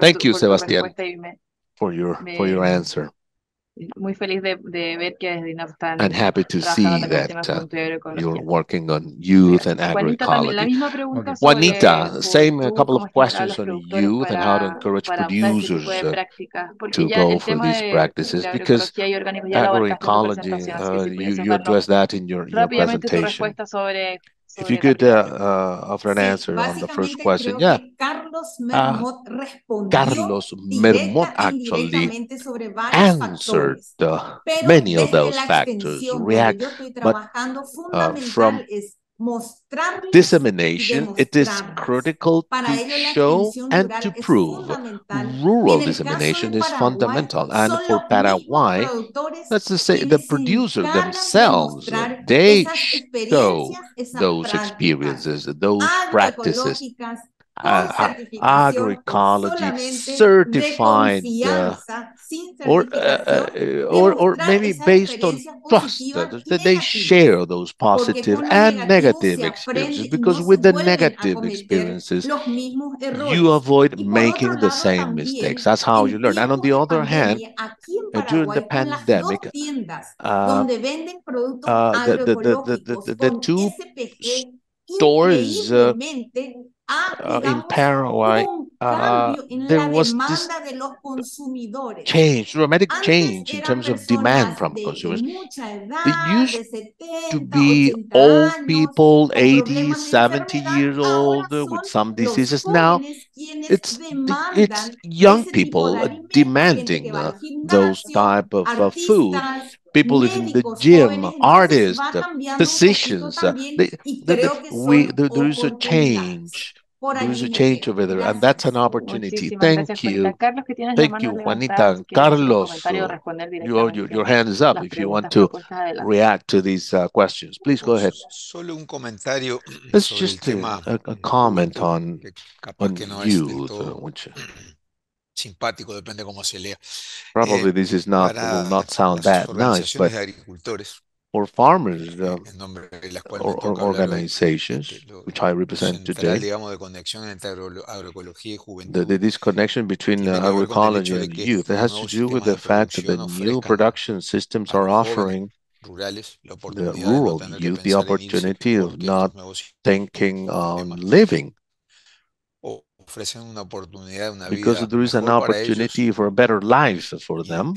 Speaker 2: thank
Speaker 1: tu,
Speaker 2: you, Sebastián,
Speaker 1: respuesta y me,
Speaker 2: for your for your
Speaker 1: me,
Speaker 2: answer.
Speaker 1: Muy feliz de, de ver que desde INDAP están
Speaker 2: and happy to see that uh, you're working on youth and agroecology. Juanita, same a couple of questions on youth and how to encourage producers uh, to go for these practices because agroecology, uh, you, you address that in your, your presentation. If you could uh, uh, offer an answer on the first question, yeah.
Speaker 6: Carlos Mermot
Speaker 2: uh, Carlos Mermot actually answered uh, many of those factors, react, but uh, from dissemination, it is critical to show and to prove. Rural dissemination is fundamental. And for Paraguay, let's just say the producers themselves, they show those experiences, those practices uh, agroecology certified uh, or, uh, uh, or or maybe based on trust that they share those positive and negative experiences because with the negative experiences you avoid making the same mistakes. That's how you learn. And on the other hand during the pandemic uh, uh, the, the, the, the, the two stores uh, in Paraguay, uh, there was this change, dramatic change in terms of demand from consumers. It used to be old people, 80, 70 years old, with some diseases. Now it's it's young people demanding uh, those type of uh, food people in the gym, artists, physicians. Uh, they, they, we, there, there is a change. There is a change over there, and that's an opportunity. Thank you. Thank you, Juanita. Carlos, your, your, your hand is up if you want to react to these uh, questions. Please go ahead.
Speaker 9: Solo un
Speaker 2: It's just a, a, a comment on, on youth, which
Speaker 9: simpático, depende cómo se lea.
Speaker 2: Probably eh, this is not will not sound that nice, but for farmers uh, or, or organizations, which I represent today, the, the disconnection between uh, agroecology and youth, it has to do with the fact that the new production systems are offering the rural youth the opportunity of not thinking on living
Speaker 9: ofrecen una oportunidad, una
Speaker 2: vida because there is an opportunity for a better life for them.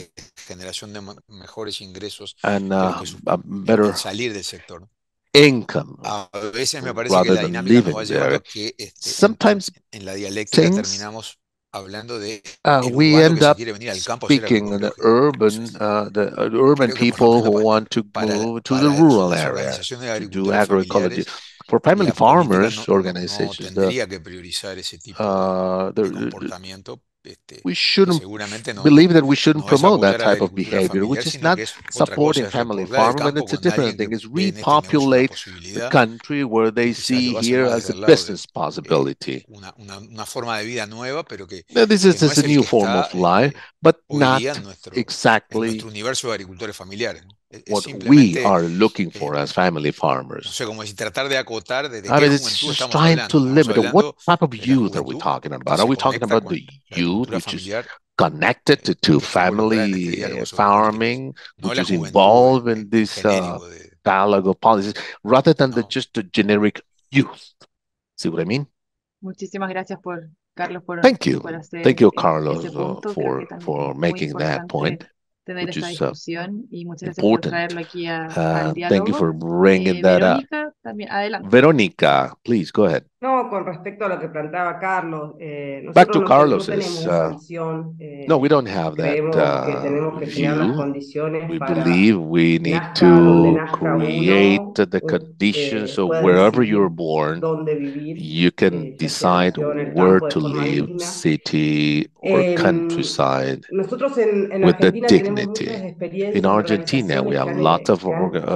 Speaker 9: generación de mejores ingresos
Speaker 2: and uh, a better
Speaker 9: salir del sector.
Speaker 2: income
Speaker 9: a veces me parece que la dinámica nos va llevando a que este,
Speaker 2: Sometimes
Speaker 9: en la dialéctica terminamos hablando de
Speaker 2: uh, we end up speaking the urban uh, the uh, urban people who want to move to the rural area to do agroecology for family farmers organizations, the, uh, the, we shouldn't believe that we shouldn't promote that type of behavior, which is not supporting family farming. It's a different thing. It's repopulate the country where they see here as a business possibility. Now, This is just a new form of life, but not exactly what we are looking for as family farmers. I mean, it's just trying to limit what type of youth are we talking about? Are we talking about the youth which is connected to, to family farming, which is involved in this uh, dialogue of policies, rather than the, just the generic youth? See what I mean?
Speaker 1: Muchísimas gracias por Carlos por
Speaker 2: Thank you. Thank you, Carlos, uh, for, for making that point.
Speaker 1: Tener esta uh, y muchas gracias por traerlo aquí a, al diálogo.
Speaker 2: Thank you for bringing
Speaker 1: eh,
Speaker 2: that
Speaker 1: Verónica, up. También, adelante.
Speaker 2: Verónica, please go ahead.
Speaker 7: No, con respecto a lo que planteaba Carlos, eh,
Speaker 2: Back to Carlos is, uh, eh, no, we don't have that uh, view. We believe we need to create the eh, conditions so wherever you're born, you can decide where to live, city or countryside, with the dignity. In Argentina, we have a lot of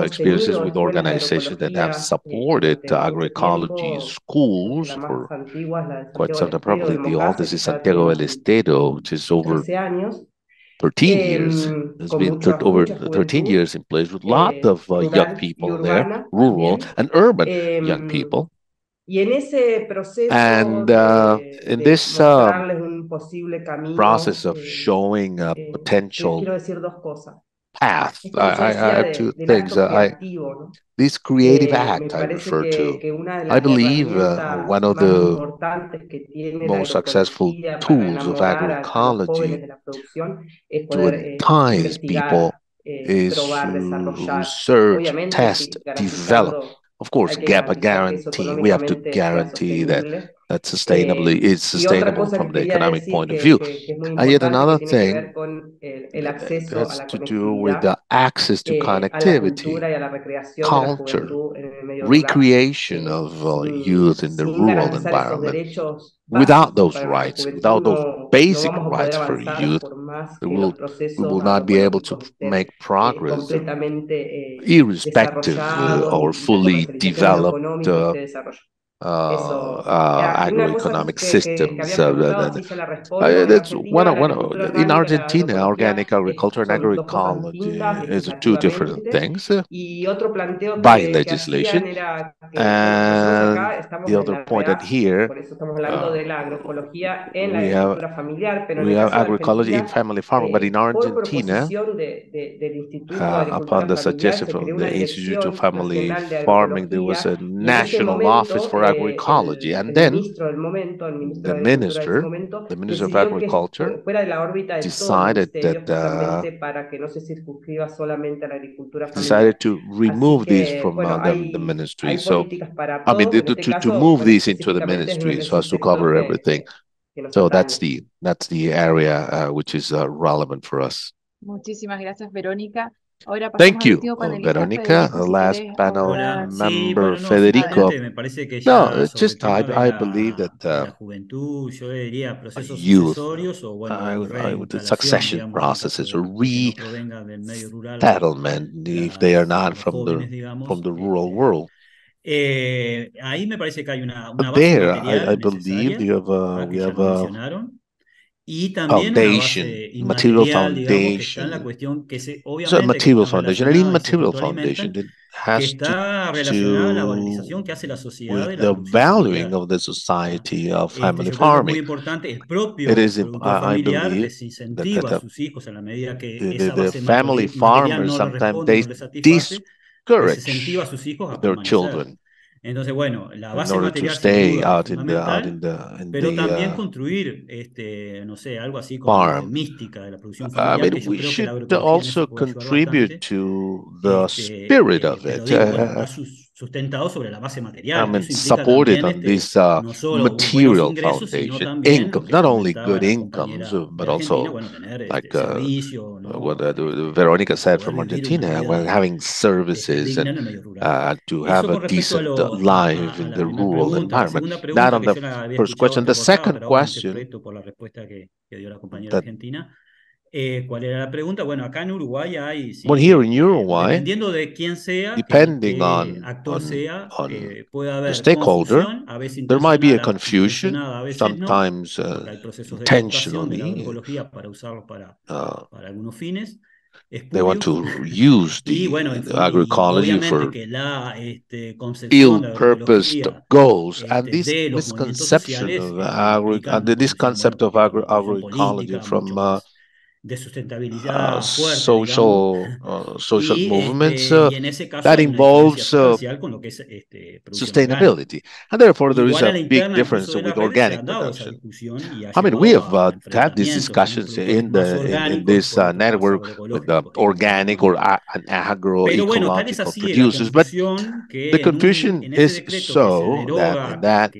Speaker 2: experiences with organizations that have supported agroecology schools schools or quite southern probably The oldest is Santiago del Estero, which is over 13 years. It's been over 13 years in place with a lot of uh, young people there, rural and urban young people. And uh, in this uh, process of showing a potential path. I, I, have two things. Uh, I, this creative act I refer to. I believe uh, one of the most successful tools of agroecology to entice people is to research, test, develop. Of course, gap a guarantee. We have to guarantee that that sustainably
Speaker 7: eh,
Speaker 2: is sustainable from the economic point of view. And yet another thing
Speaker 7: that
Speaker 2: has to do with the access to
Speaker 7: eh,
Speaker 2: connectivity, culture, recreation of uh, youth in the rural environment. Without those rights, without those basic
Speaker 7: no
Speaker 2: rights for youth, we will, we will not be able to make progress irrespective uh, or fully developed uh, uh, uh, agroeconomic systems. that's one of, one of, in Argentina, organic agriculture and agroecology is two different things by legislation. And the other point that here we have, we have agroecology in family farming, but in Argentina, uh, upon the suggestion from the Institute of Family Farming, there was a national office for
Speaker 7: Agriculture,
Speaker 2: And then the minister, the minister of agriculture, decided that uh, decided to remove these from uh, the, the, ministry. So, I mean, to, to, to move these into the ministry so as to cover everything. So that's the that's the area uh, which is uh, relevant for us.
Speaker 1: Muchísimas gracias, Verónica.
Speaker 2: Thank you,
Speaker 1: oh,
Speaker 2: Veronica. Last panel member, Federico. no, it's just. I, I believe that uh, youth,
Speaker 8: o, bueno,
Speaker 2: I, would, I would, the succession
Speaker 8: digamos,
Speaker 2: processes, resettlement, if they are not from the from the rural world.
Speaker 8: Eh,
Speaker 2: there, I, I believe you have,
Speaker 8: uh,
Speaker 2: we have
Speaker 8: uh, Y también
Speaker 2: foundation, material,
Speaker 8: foundation. Que está en la que se,
Speaker 2: material
Speaker 8: que
Speaker 2: foundation,
Speaker 8: at least
Speaker 2: material foundation that has to do with the valuing of the society of family
Speaker 8: farming. Muy importante, propio
Speaker 2: It is,
Speaker 8: uh,
Speaker 2: I believe that,
Speaker 8: hijos en la que
Speaker 2: the,
Speaker 8: esa
Speaker 2: the family farmers
Speaker 8: no
Speaker 2: sometimes
Speaker 8: no they
Speaker 2: discourage their children.
Speaker 8: Entonces, bueno, la base material pero también construir, este, no sé, algo así como
Speaker 2: farm.
Speaker 8: mística de la producción familiar.
Speaker 2: I mean,
Speaker 8: que yo
Speaker 2: we
Speaker 8: creo
Speaker 2: should
Speaker 8: que la
Speaker 2: also contribute to the
Speaker 8: este,
Speaker 2: spirit
Speaker 8: eh,
Speaker 2: of it.
Speaker 8: Digo,
Speaker 2: uh,
Speaker 8: sustentado sobre la base material. I
Speaker 2: mean, supported on this uh, material foundation, income, not only good incomes, but also like uh,
Speaker 8: uh,
Speaker 2: what uh, Veronica said from Argentina,
Speaker 8: well,
Speaker 2: having services and
Speaker 8: uh,
Speaker 2: uh, to have a decent life in the rural environment. That on the first question. The second question that
Speaker 8: Eh, ¿Cuál era la pregunta? Bueno, acá en Uruguay hay. Sí,
Speaker 2: here in
Speaker 8: eh,
Speaker 2: Uruguay,
Speaker 8: dependiendo de quién sea,
Speaker 2: depending
Speaker 8: que,
Speaker 2: on,
Speaker 8: actor
Speaker 2: on,
Speaker 8: sea,
Speaker 2: on
Speaker 8: eh, puede haber
Speaker 2: the
Speaker 8: stakeholder, a veces
Speaker 2: there might be a confusion,
Speaker 8: a veces
Speaker 2: sometimes
Speaker 8: no, uh,
Speaker 2: intentionally.
Speaker 8: para usarlo para,
Speaker 2: uh,
Speaker 8: para algunos fines.
Speaker 2: They want to use the,
Speaker 8: bueno,
Speaker 2: the agroecology for
Speaker 8: la, este, ill-purposed
Speaker 2: goals,
Speaker 8: este, and this
Speaker 2: misconception of
Speaker 8: agri,
Speaker 2: and this concept of agroecology from uh,
Speaker 8: de sustentabilidad uh, fuerte,
Speaker 2: social, uh, social
Speaker 8: y,
Speaker 2: movements
Speaker 8: este,
Speaker 2: uh,
Speaker 8: y en ese caso,
Speaker 2: that involves uh,
Speaker 8: con lo que es, este, sustainability. Orgánica.
Speaker 2: And therefore, there
Speaker 8: Igual is
Speaker 2: a big difference with organic production. I mean, we have uh, had these discussions in, the, in, this uh, network with the organic or an agroecological
Speaker 8: bueno,
Speaker 2: producers, but the confusion is so that that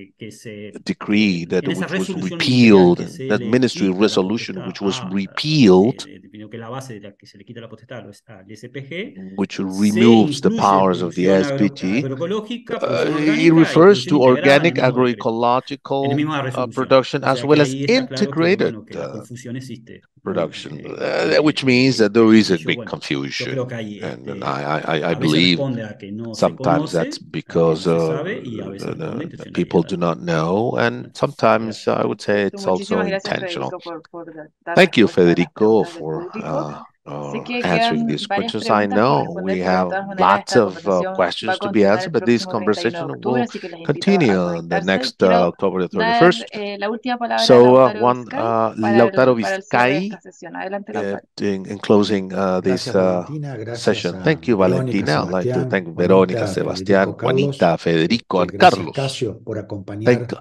Speaker 2: decree that was repealed, that ministry resolution which was repealed,
Speaker 8: field,
Speaker 2: which removes the powers of the
Speaker 8: SPT,
Speaker 2: uh, it refers to organic agroecological uh, production as well as integrated uh, production, uh, which means that there is a big confusion. And, and I, I, I, believe sometimes that's because people do not know, and sometimes uh, I would say it's also intentional. Thank you, Federico for uh, uh, answering these questions. I know we have lots of uh, questions to be answered, but this conversation will continue on the next uh, October the 31st.
Speaker 1: Eh,
Speaker 2: so, uh, one, uh, Lautaro Vizcay, uh, in, in, closing uh, this session. Thank you, Valentina. I'd like to thank Verónica, Sebastián, Juanita, Federico, and Carlos. Thank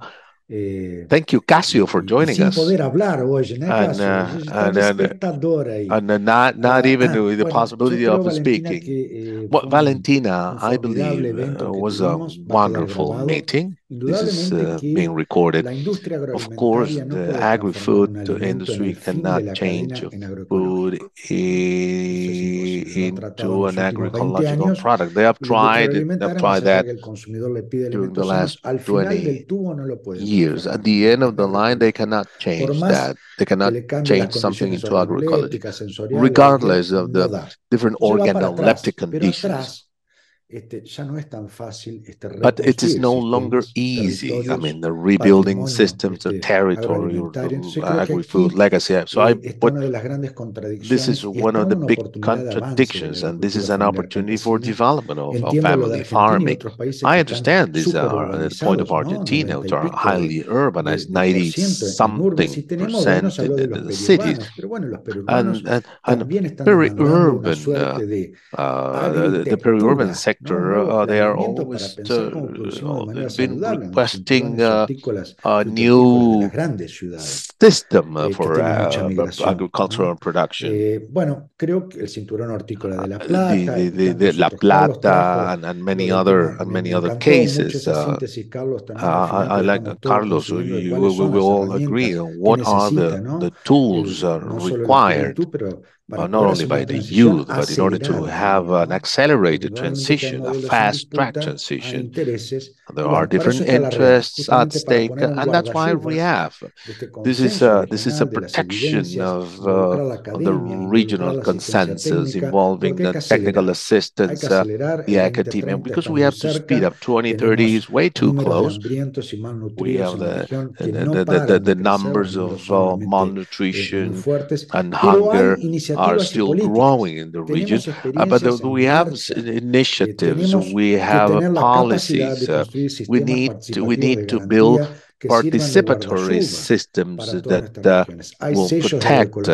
Speaker 2: Eh, Thank you, Cassio, for joining
Speaker 3: sin
Speaker 2: us.
Speaker 3: poder hablar hoje, né? And, uh, and, espectador aí.
Speaker 2: And uh, not, not even the possibility of speaking. Que, eh, well, Valentina, I believe, uh, was a wonderful meeting. This is uh, being recorded. Of course, the agri-food industry cannot change food into an agricultural product. They have tried they have tried that during the last 20 years. At the end of the line, they cannot change that. They cannot change something into agriculture, regardless of the different organoleptic conditions. But it is no longer easy. I mean, the rebuilding systems of territory, agri-food legacy. So I, but this is one of the big contradictions, and this is an opportunity for development of, of family farming. I understand this are the point of Argentina, which are highly urbanized, 90 something percent in, in the cities, and, and, and very urban, uh, uh, the, the peri-urban sector sector, uh, they are always uh, uh been requesting uh, a new system for uh, agricultural production. Uh, the, the, the, La Plata and, and many other and many other cases. I, I, like Carlos. We, we, we all agree on what are the, the tools required uh, not only by the youth, but in order to have an accelerated transition, a fast track transition. There are different interests at stake, and that's why we have. This is a, this is a protection of, uh, of the regional consensus involving the technical assistance, uh, the academia, because we have to speed up. 2030 is way too close. We have the, the, the, the, the numbers of uh, malnutrition and hunger are still growing in the region, uh, but we have initiatives, we have policies, uh, we need to, we need to build participatory systems that uh, will protect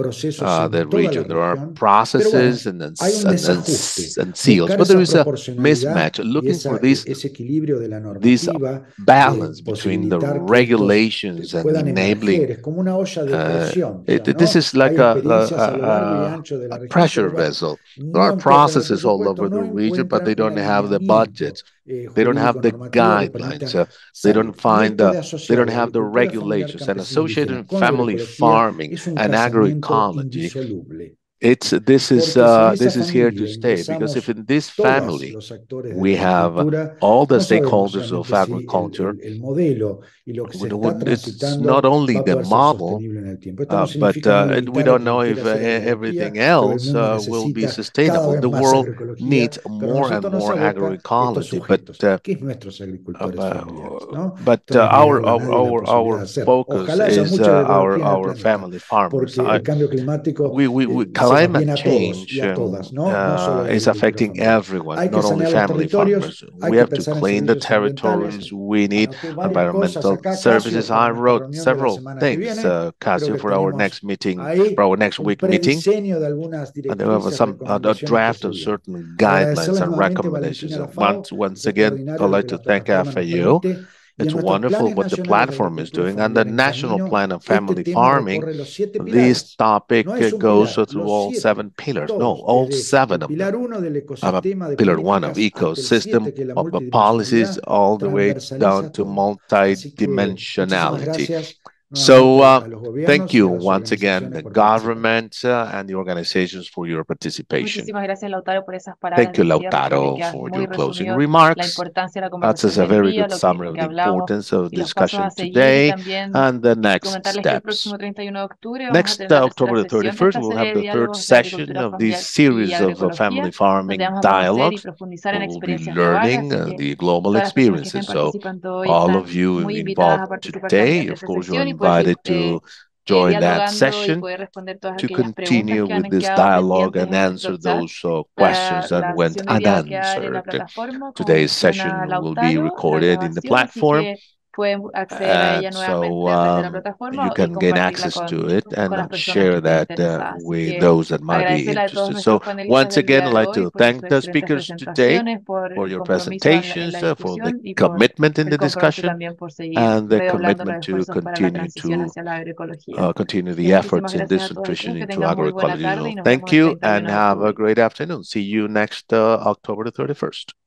Speaker 2: uh, the region. There are processes and, and, and, and, seals, but there is a mismatch. Looking for this, this balance between the regulations and enabling. Uh, it, this is like a, a, a, pressure vessel. There are processes all over the region, but they don't have the budgets. Eh, they don't have the guidelines. Uh, they don't find the, they don't have the regulations. And associated family farming and agroecology it's this is uh, this is here to stay because if in this family we have all the stakeholders of agriculture, it's not only the model, uh, but uh, we don't know if uh, everything else uh, will be sustainable. The world needs more and more agroecology, but uh, but our, our our focus is our our family farmers. We we, we climate change uh, is affecting everyone, not only family farmers. We have to clean the territories. We need environmental services. I wrote several things, uh, Cassio, for our next meeting, for our next week meeting. And there was some a draft of certain guidelines and recommendations. Once, once again, I'd like to thank FAO it's wonderful what the platform is doing. And the National Plan of Family Farming, this topic goes through all seven pillars. No, all seven of them. pillar one of ecosystem, of the policies, all the way down to multidimensionality. So uh, thank you once again, the government uh, and the organizations for your participation. Thank you, Lautaro, for your closing remarks. That's a very good summary of the importance of the discussion today and the next steps. Next uh, October the 31st, we'll have the third session of this series of uh, family farming dialogues. We'll be learning uh, the global experiences. So all of you involved today, of course, you're invited to join that session to continue with this dialogue and answer those uh, questions that went unanswered. Today's session will be recorded in the platform pueden acceder a ella nuevamente so, um, plataforma. You can gain access to it and share that uh, with those that might be interested. So once again, I'd like to thank the speakers today for your presentations, uh, for the commitment in the discussion, and the commitment to continue to uh, continue the efforts in this transition into agroecology. Thank you, and have a great afternoon. See you next uh, October the 31st.